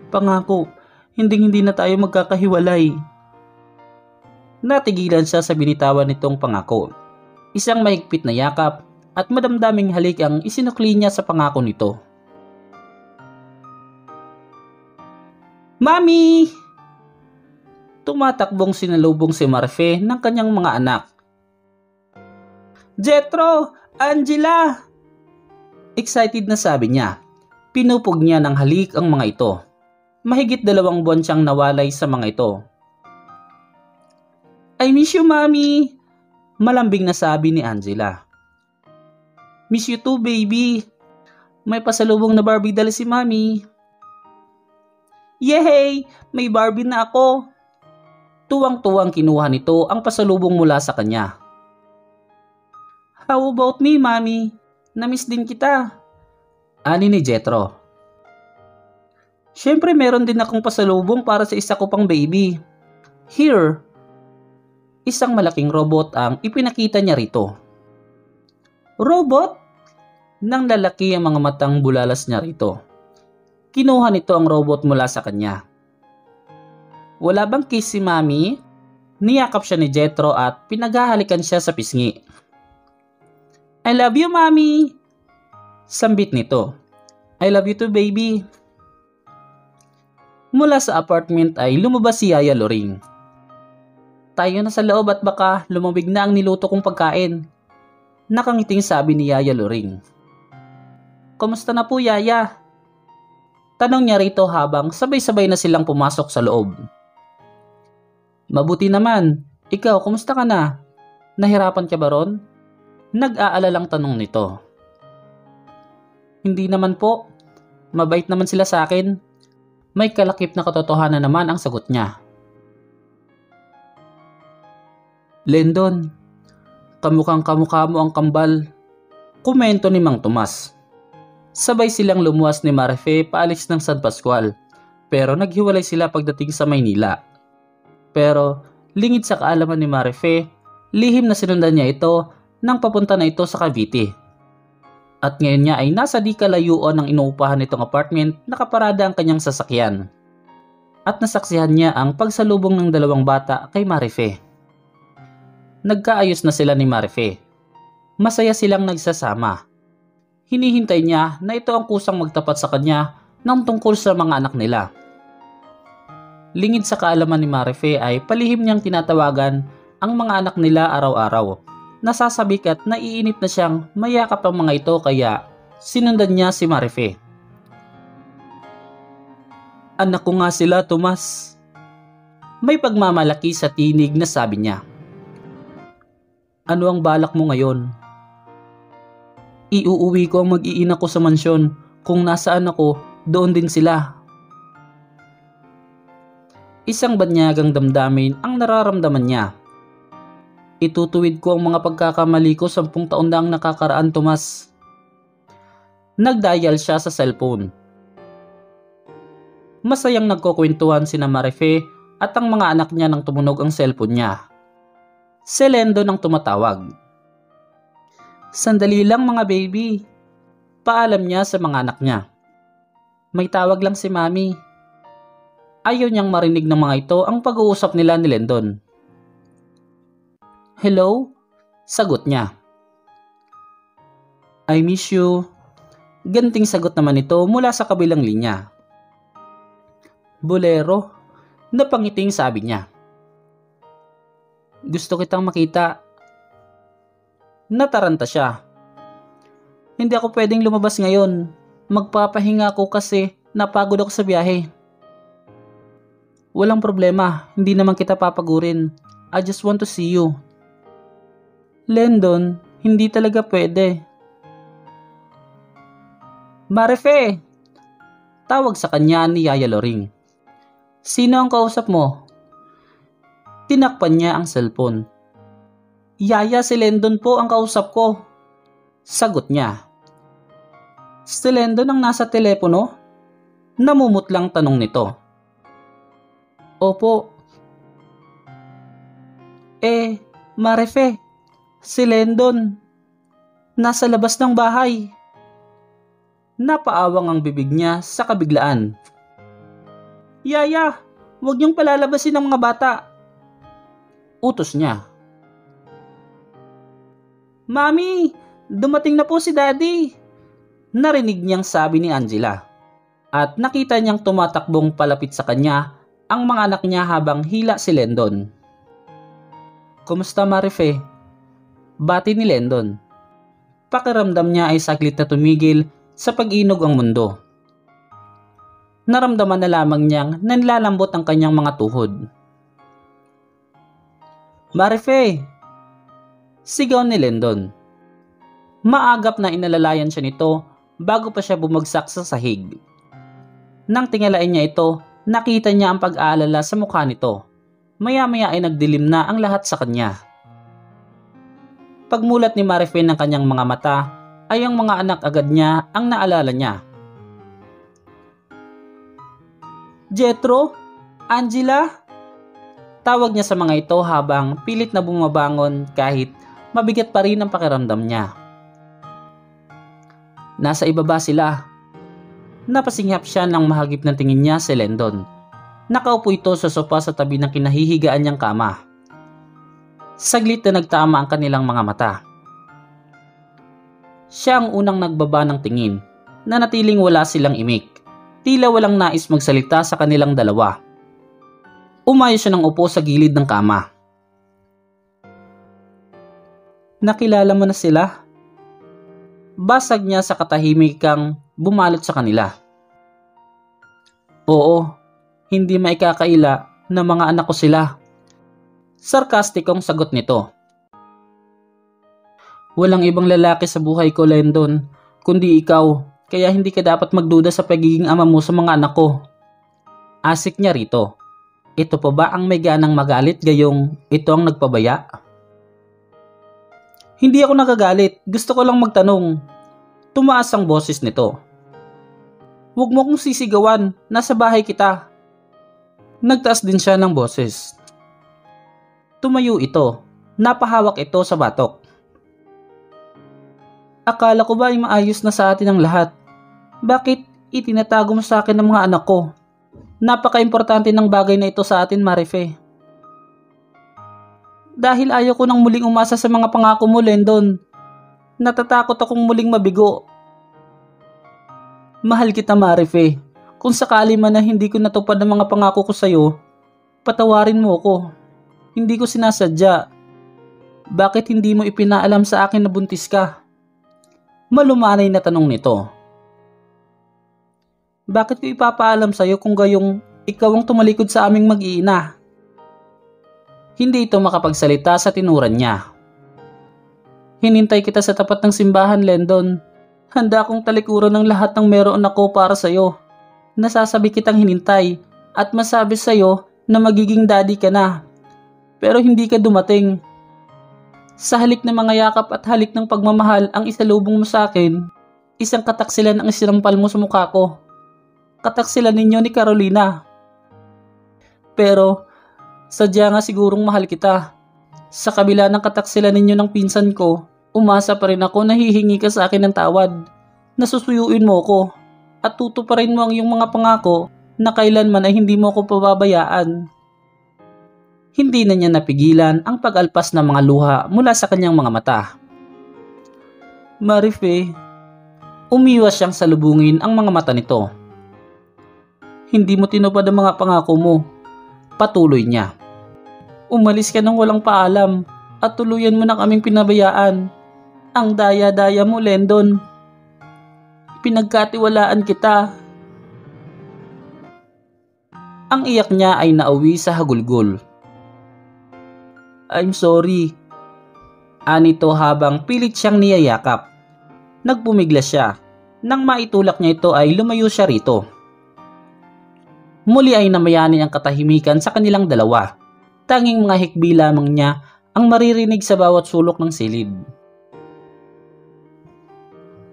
Pangako, hinding-hindi na tayo magkakahiwalay. Natigilan siya sa binitawan nitong pangako. Isang mahigpit na yakap at madamdaming halik ang isinukli niya sa pangako nito. Mami! Tumatakbong sinalubong si Marfe ng kanyang mga anak. Jetro! Angela! Excited na sabi niya. Pinupog niya ng halik ang mga ito. Mahigit dalawang buwan siyang nawalay sa mga ito. I miss you, Mommy! Malambing na sabi ni Angela. Miss you too, baby. May pasalubong na Barbie dala si Mommy. Yehey! May Barbie na ako! Tuwang-tuwang kinuha nito ang pasalubong mula sa kanya. How about me, Mommy? Namiss din kita. Ani ni Jetro. Siyempre meron din akong pasalubong para sa isa ko pang baby. Here. Isang malaking robot ang ipinakita niya rito. Robot? Nang lalaki ang mga matang bulalas niya rito. Kinuha nito ang robot mula sa kanya. Wala bang kiss si Mami? Niyakap siya ni Jetro at pinaghahalikan siya sa pisngi. I love you, Mami! Sambit nito. I love you too, baby. Mula sa apartment ay lumabas si Yaya Loring. Tayo na sa loob at baka lumamig na ang niluto kong pagkain. Nakangiting sabi ni Yaya Loring. Kumusta na po Yaya? Tanong niya rito habang sabay-sabay na silang pumasok sa loob. Mabuti naman. Ikaw, kumusta ka na? Nahirapan ka ba ron? Nag-aalalang tanong nito. Hindi naman po. Mabait naman sila sa akin. May kalakip na katotohanan naman ang sagot niya. Lendon, kamukhang kamukha mo ang kambal. Komento ni Mang Tomas. Sabay silang lumuwas ni Marife paalis ng San Pascual, pero naghiwalay sila pagdating sa Maynila. Pero lingid sa kaalaman ni Marife, lihim na sinundan niya ito nang papunta na ito sa Cavite at ngayon niya ay nasa di kalayuan ng inuupahan nitong apartment nakaparada ang kanyang sasakyan. At nasaksihan niya ang pagsalubong ng dalawang bata kay Marife. Nagkaayos na sila ni Marife. Masaya silang nagsasama. Hinihintay niya na ito ang kusang magtapat sa kanya ng tungkol sa mga anak nila. Lingid sa kaalaman ni Marife ay palihim niyang tinatawagan ang mga anak nila araw-araw nasasabik at naiinip na siyang mayakap ang mga ito kaya sinundan niya si Marife. Anak ko nga sila, Tomas. May pagmamalaki sa tinig na sabi niya. Ano ang balak mo ngayon? Iuuwi ko ang mag-iina ko sa mansyon. Kung nasaan ako, doon din sila. Isang banyagang damdamin ang nararamdaman niya Itutuwid ko ang mga pagkakamali ko sampung taon na ang nakakaraan, Tomas. Nagdial siya sa cellphone. Masayang nagkukwentuhan si Marife at ang mga anak niya nang tumunog ang cellphone niya. Si Lendo nang tumatawag. Sandali lang mga baby. Paalam niya sa mga anak niya. May tawag lang si mami. Ayaw niyang marinig ng mga ito ang pag-uusap nila ni Lendon. Hello? Sagot niya. I miss you. Ganting sagot naman ito mula sa kabilang linya. Bolero, Napangiting sabi niya. Gusto kitang makita. Nataranta siya. Hindi ako pwedeng lumabas ngayon. Magpapahinga ako kasi napagod ako sa biyahe. Walang problema, hindi naman kita papagurin. I just want to see you. Lendon, hindi talaga pwede. Marefe! Tawag sa kanya ni Yaya Loring. Sino ang kausap mo? Tinakpan niya ang cellphone. Yaya, si Lendon po ang kausap ko. Sagot niya. Si Lendon ang nasa telepono? Namumutlang tanong nito. Opo. Eh, Marefe, si Lendon. Nasa labas ng bahay. Napaawang ang bibig niya sa kabiglaan. Yaya, huwag niyong palalabasin ang mga bata. Utos niya. Mami, dumating na po si Daddy. Narinig niyang sabi ni Angela. At nakita niyang tumatakbong palapit sa kanya ang mga anak niya habang hila si Lendon. Kumusta Marife? Bati ni Lendon. Pakiramdam niya ay saglit na tumigil sa pag-inog ang mundo. Naramdaman na lamang niyang nanlalambot ang kanyang mga tuhod. Marife! Sigaw ni Lendon. Maagap na inalalayan siya nito bago pa siya bumagsak sa sahig. Nang tingalain niya ito, Nakita niya ang pag-aalala sa mukha nito. Maya-maya ay nagdilim na ang lahat sa kanya. Pagmulat ni Marifin ng kanyang mga mata, ay ang mga anak agad niya ang naalala niya. Jetro? Angela? Tawag niya sa mga ito habang pilit na bumabangon kahit mabigat pa rin ang pakiramdam niya. Nasa ibaba sila Napasinghap siya nang mahagip ng tingin niya si Lendon. Nakaupo ito sa sopa sa tabi ng kinahihigaan niyang kama. Saglit na nagtama ang kanilang mga mata. Siya ang unang nagbaba ng tingin na natiling wala silang imik. Tila walang nais magsalita sa kanilang dalawa. Umayo siya ng upo sa gilid ng kama. Nakilala mo na sila? Basag niya sa katahimikang bumalot sa kanila. Oo, hindi maikakaila na mga anak ko sila. Sarkastikong sagot nito. Walang ibang lalaki sa buhay ko, Lendon, kundi ikaw, kaya hindi ka dapat magduda sa pagiging ama mo sa mga anak ko. Asik niya rito. Ito pa ba ang may ganang magalit gayong ito ang nagpabaya? Hindi ako nagagalit, gusto ko lang magtanong. Tumaas ang boses nito. Huwag mo kong sisigawan, nasa bahay kita. Nagtaas din siya ng boses. Tumayo ito, napahawak ito sa batok. Akala ko ba ay maayos na sa atin ang lahat? Bakit itinatago mo sa akin ng mga anak ko? Napaka-importante ng bagay na ito sa atin, Marife. Dahil ayaw ko nang muling umasa sa mga pangako mo, Lendon. Natatakot akong muling mabigo Mahal kita Marife. Kung sakali man na hindi ko natupad ang mga pangako ko sa'yo, patawarin mo ako. Hindi ko sinasadya. Bakit hindi mo ipinaalam sa akin na buntis ka? Malumanay na tanong nito. Bakit ko ipapaalam sa'yo kung gayong ikaw ang tumalikod sa aming mag-iina? Hindi ito makapagsalita sa tinuran niya. Hinintay kita sa tapat ng simbahan, Lendon. Handa akong talikuran ng lahat ng meron ako para sa'yo. Nasasabi kitang hinintay at masabi sa'yo na magiging daddy ka na. Pero hindi ka dumating. Sa halik ng mga yakap at halik ng pagmamahal ang isalubong mo sa akin, isang kataksilan ang isinampal mo sa mukha ko. Kataksilan ninyo ni Carolina. Pero, sadya nga sigurong mahal kita. Sa kabila ng kataksilan ninyo ng pinsan ko, Umasa pa rin ako na hihingi ka sa akin ng tawad. Nasusuyuin mo ko at tutuparin mo ang iyong mga pangako na kailanman ay hindi mo ako pababayaan. Hindi na niya napigilan ang pag-alpas ng mga luha mula sa kanyang mga mata. Marife, umiwas siyang salubungin ang mga mata nito. Hindi mo tinupad ang mga pangako mo. Patuloy niya. Umalis ka nang walang paalam at tuluyan mo na kaming pinabayaan. Ang daya-daya mo, Lendon. Pinagkatiwalaan kita. Ang iyak niya ay nauwi sa hagulgol. I'm sorry. Anito habang pilit siyang niyayakap. Nagpumiglas siya. Nang maitulak niya ito ay lumayo siya rito. Muli ay namayani ang katahimikan sa kanilang dalawa. Tanging mga hikbi lamang niya ang maririnig sa bawat sulok ng silid.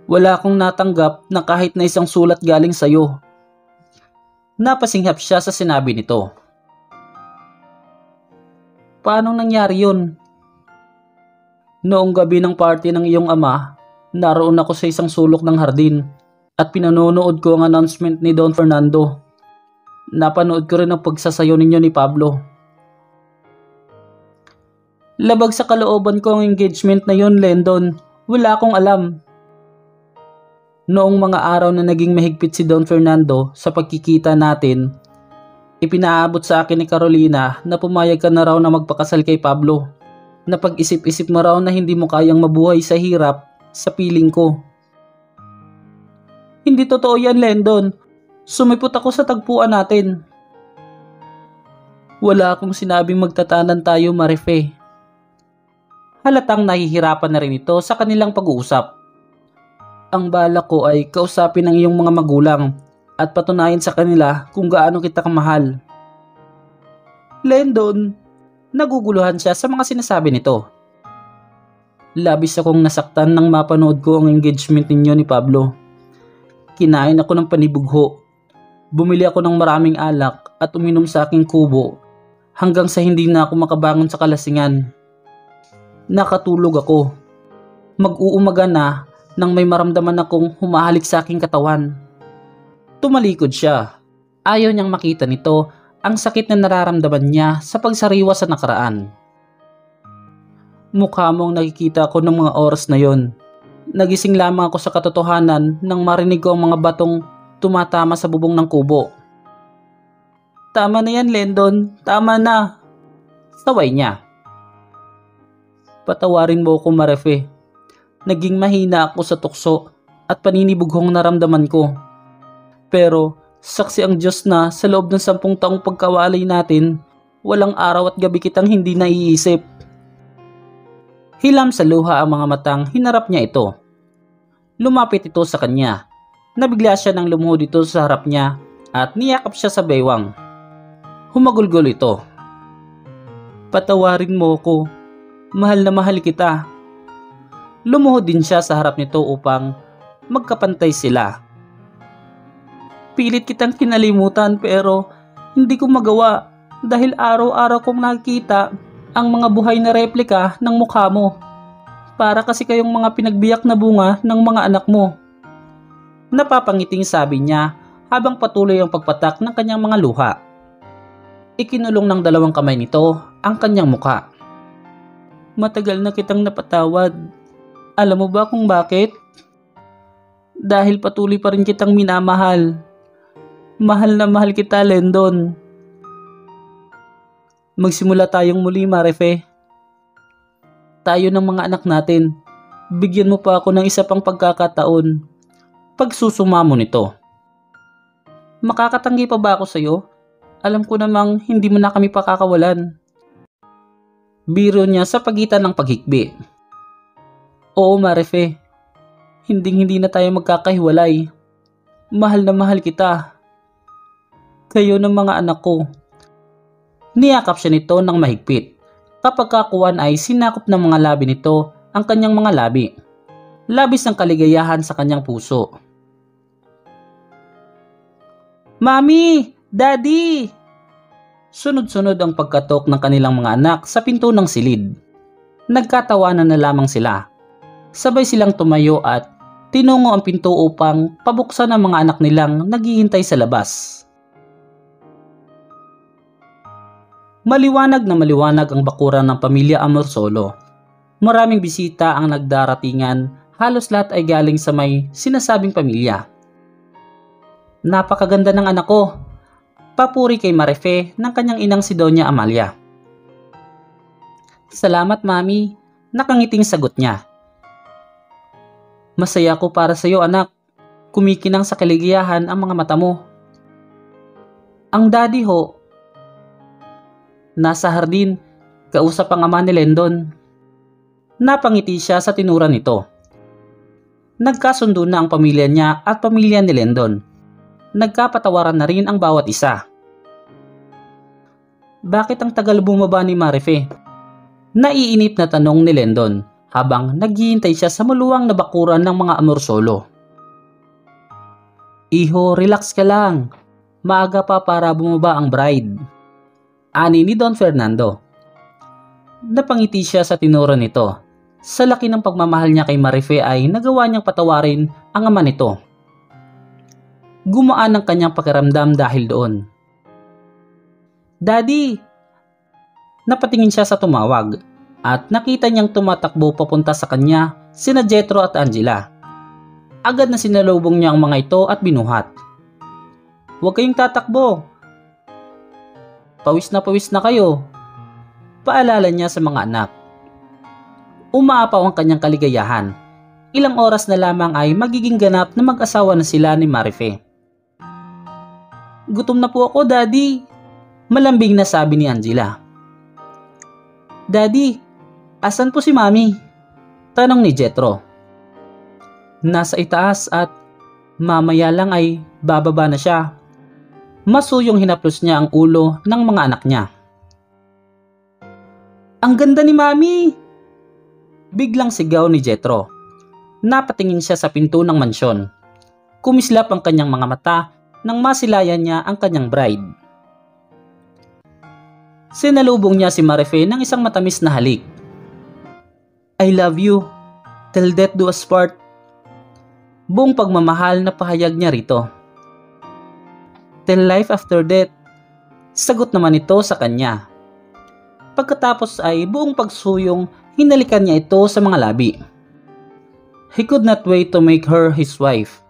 Wala akong natanggap na kahit na isang sulat galing sa'yo. Napasinghap siya sa sinabi nito. Paano nangyari yun? Noong gabi ng party ng iyong ama, naroon ako sa isang sulok ng hardin at pinanonood ko ang announcement ni Don Fernando. Napanood ko rin ang pagsasayo ninyo ni Pablo. Labag sa kalooban ko ang engagement na yon, Lendon. Wala akong alam. Noong mga araw na naging mahigpit si Don Fernando sa pagkikita natin, ipinaabot sa akin ni Carolina na pumayag ka na raw na magpakasal kay Pablo. Na pag-isip-isip mo raw na hindi mo kayang mabuhay sa hirap sa piling ko. Hindi totoo yan, Lendon. Sumipot ako sa tagpuan natin. Wala akong sinabing magtatanan tayo, Marife. Halatang nahihirapan na rin ito sa kanilang pag-uusap ang balak ko ay kausapin ang iyong mga magulang at patunayan sa kanila kung gaano kita kamahal. Lendon, naguguluhan siya sa mga sinasabi nito. Labis akong nasaktan nang mapanood ko ang engagement ninyo ni Pablo. Kinain ako ng panibugho. Bumili ako ng maraming alak at uminom sa aking kubo hanggang sa hindi na ako makabangon sa kalasingan. Nakatulog ako. Mag-uumaga na nang may maramdaman akong humahalik sa aking katawan. Tumalikod siya. Ayaw niyang makita nito ang sakit na nararamdaman niya sa pagsariwa sa nakaraan. Mukha mong nakikita ko ng mga oras na yon. Nagising lamang ako sa katotohanan nang marinig ko ang mga batong tumatama sa bubong ng kubo. Tama na yan, Lendon. Tama na. Saway niya. Patawarin mo ako, Marefe naging mahina ako sa tukso at paninibughong naramdaman ko. Pero saksi ang Diyos na sa loob ng sampung taong pagkawalay natin, walang araw at gabi kitang hindi naiisip. Hilam sa luha ang mga matang hinarap niya ito. Lumapit ito sa kanya. Nabigla siya nang lumuhod dito sa harap niya at niyakap siya sa baywang. Humagulgol ito. Patawarin mo ko. Mahal na mahal kita. Lumuhod din siya sa harap nito upang magkapantay sila. Pilit kitang kinalimutan pero hindi ko magawa dahil araw-araw kong nakikita ang mga buhay na replika ng mukha mo. Para kasi kayong mga pinagbiyak na bunga ng mga anak mo. Napapangiting sabi niya habang patuloy ang pagpatak ng kanyang mga luha. Ikinulong ng dalawang kamay nito ang kanyang muka. Matagal na kitang napatawad alam mo ba kung bakit? Dahil patuloy pa rin kitang minamahal. Mahal na mahal kita, Lendon. Magsimula tayong muli, Marefe. Tayo ng mga anak natin. Bigyan mo pa ako ng isa pang pagkakataon. Pagsusuma mo nito. Makakatanggi pa ba ako sa'yo? Alam ko namang hindi mo na kami pakakawalan. Biro niya sa pagitan ng paghikbi. Oo, Marife. Hinding hindi na tayo magkakahiwalay. Mahal na mahal kita. Kayo ng mga anak ko. Niyakap siya nito ng mahigpit. Kapag kakuan ay sinakop ng mga labi nito ang kanyang mga labi. Labis ng kaligayahan sa kanyang puso. Mami! Daddy! Sunod-sunod ang pagkatok ng kanilang mga anak sa pinto ng silid. Nagkatawanan na lamang sila Sabay silang tumayo at tinungo ang pinto upang pabuksan ang mga anak nilang naghihintay sa labas. Maliwanag na maliwanag ang bakuran ng pamilya Amorsolo. Maraming bisita ang nagdaratingan, halos lahat ay galing sa may sinasabing pamilya. Napakaganda ng anak ko. Papuri kay Marife ng kanyang inang si Doña Amalia. Salamat mami, nakangiting sagot niya. Masaya ko para sa iyo anak, kumikinang sa kaligayahan ang mga mata mo. Ang daddy ho, nasa hardin, kausap ang ama ni Lendon. Napangiti siya sa tinura nito. Nagkasundo na ang pamilya niya at pamilya ni Lendon. Nagkapatawaran na rin ang bawat isa. Bakit ang tagal bumaba ni Marife? Naiinip na tanong ni Lendon habang naghihintay siya sa maluwang na bakuran ng mga amor solo. Iho, relax ka lang. Maaga pa para bumaba ang bride. Ani ni Don Fernando. Napangiti siya sa tinuro nito. Sa laki ng pagmamahal niya kay Marife ay nagawa niyang patawarin ang ama nito. Gumaan ang kanyang pakiramdam dahil doon. Daddy, Napatingin siya sa tumawag at nakita niyang tumatakbo papunta sa kanya sina Jetro at Angela. Agad na sinalubong niya ang mga ito at binuhat. Huwag kayong tatakbo. Pawis na pawis na kayo. Paalala niya sa mga anak. Umaapaw ang kanyang kaligayahan. Ilang oras na lamang ay magiging ganap na mag-asawa na sila ni Marife. Gutom na po ako, Daddy. Malambing na sabi ni Angela. Daddy, asan po si Mami? Tanong ni Jetro. Nasa itaas at mamaya lang ay bababa na siya. Masuyong hinaplos niya ang ulo ng mga anak niya. Ang ganda ni Mami! Biglang sigaw ni Jetro. Napatingin siya sa pinto ng mansyon. Kumislap ang kanyang mga mata nang masilayan niya ang kanyang bride. Sinalubong niya si Marife ng isang matamis na halik. I love you. Till death do us part. Buong pagmamahal na pahayag niya rito. Till life after death. Sagot naman ito sa kanya. Pagkatapos ay buong pagsuyong hinalikan niya ito sa mga labi. He could not wait to make her his wife.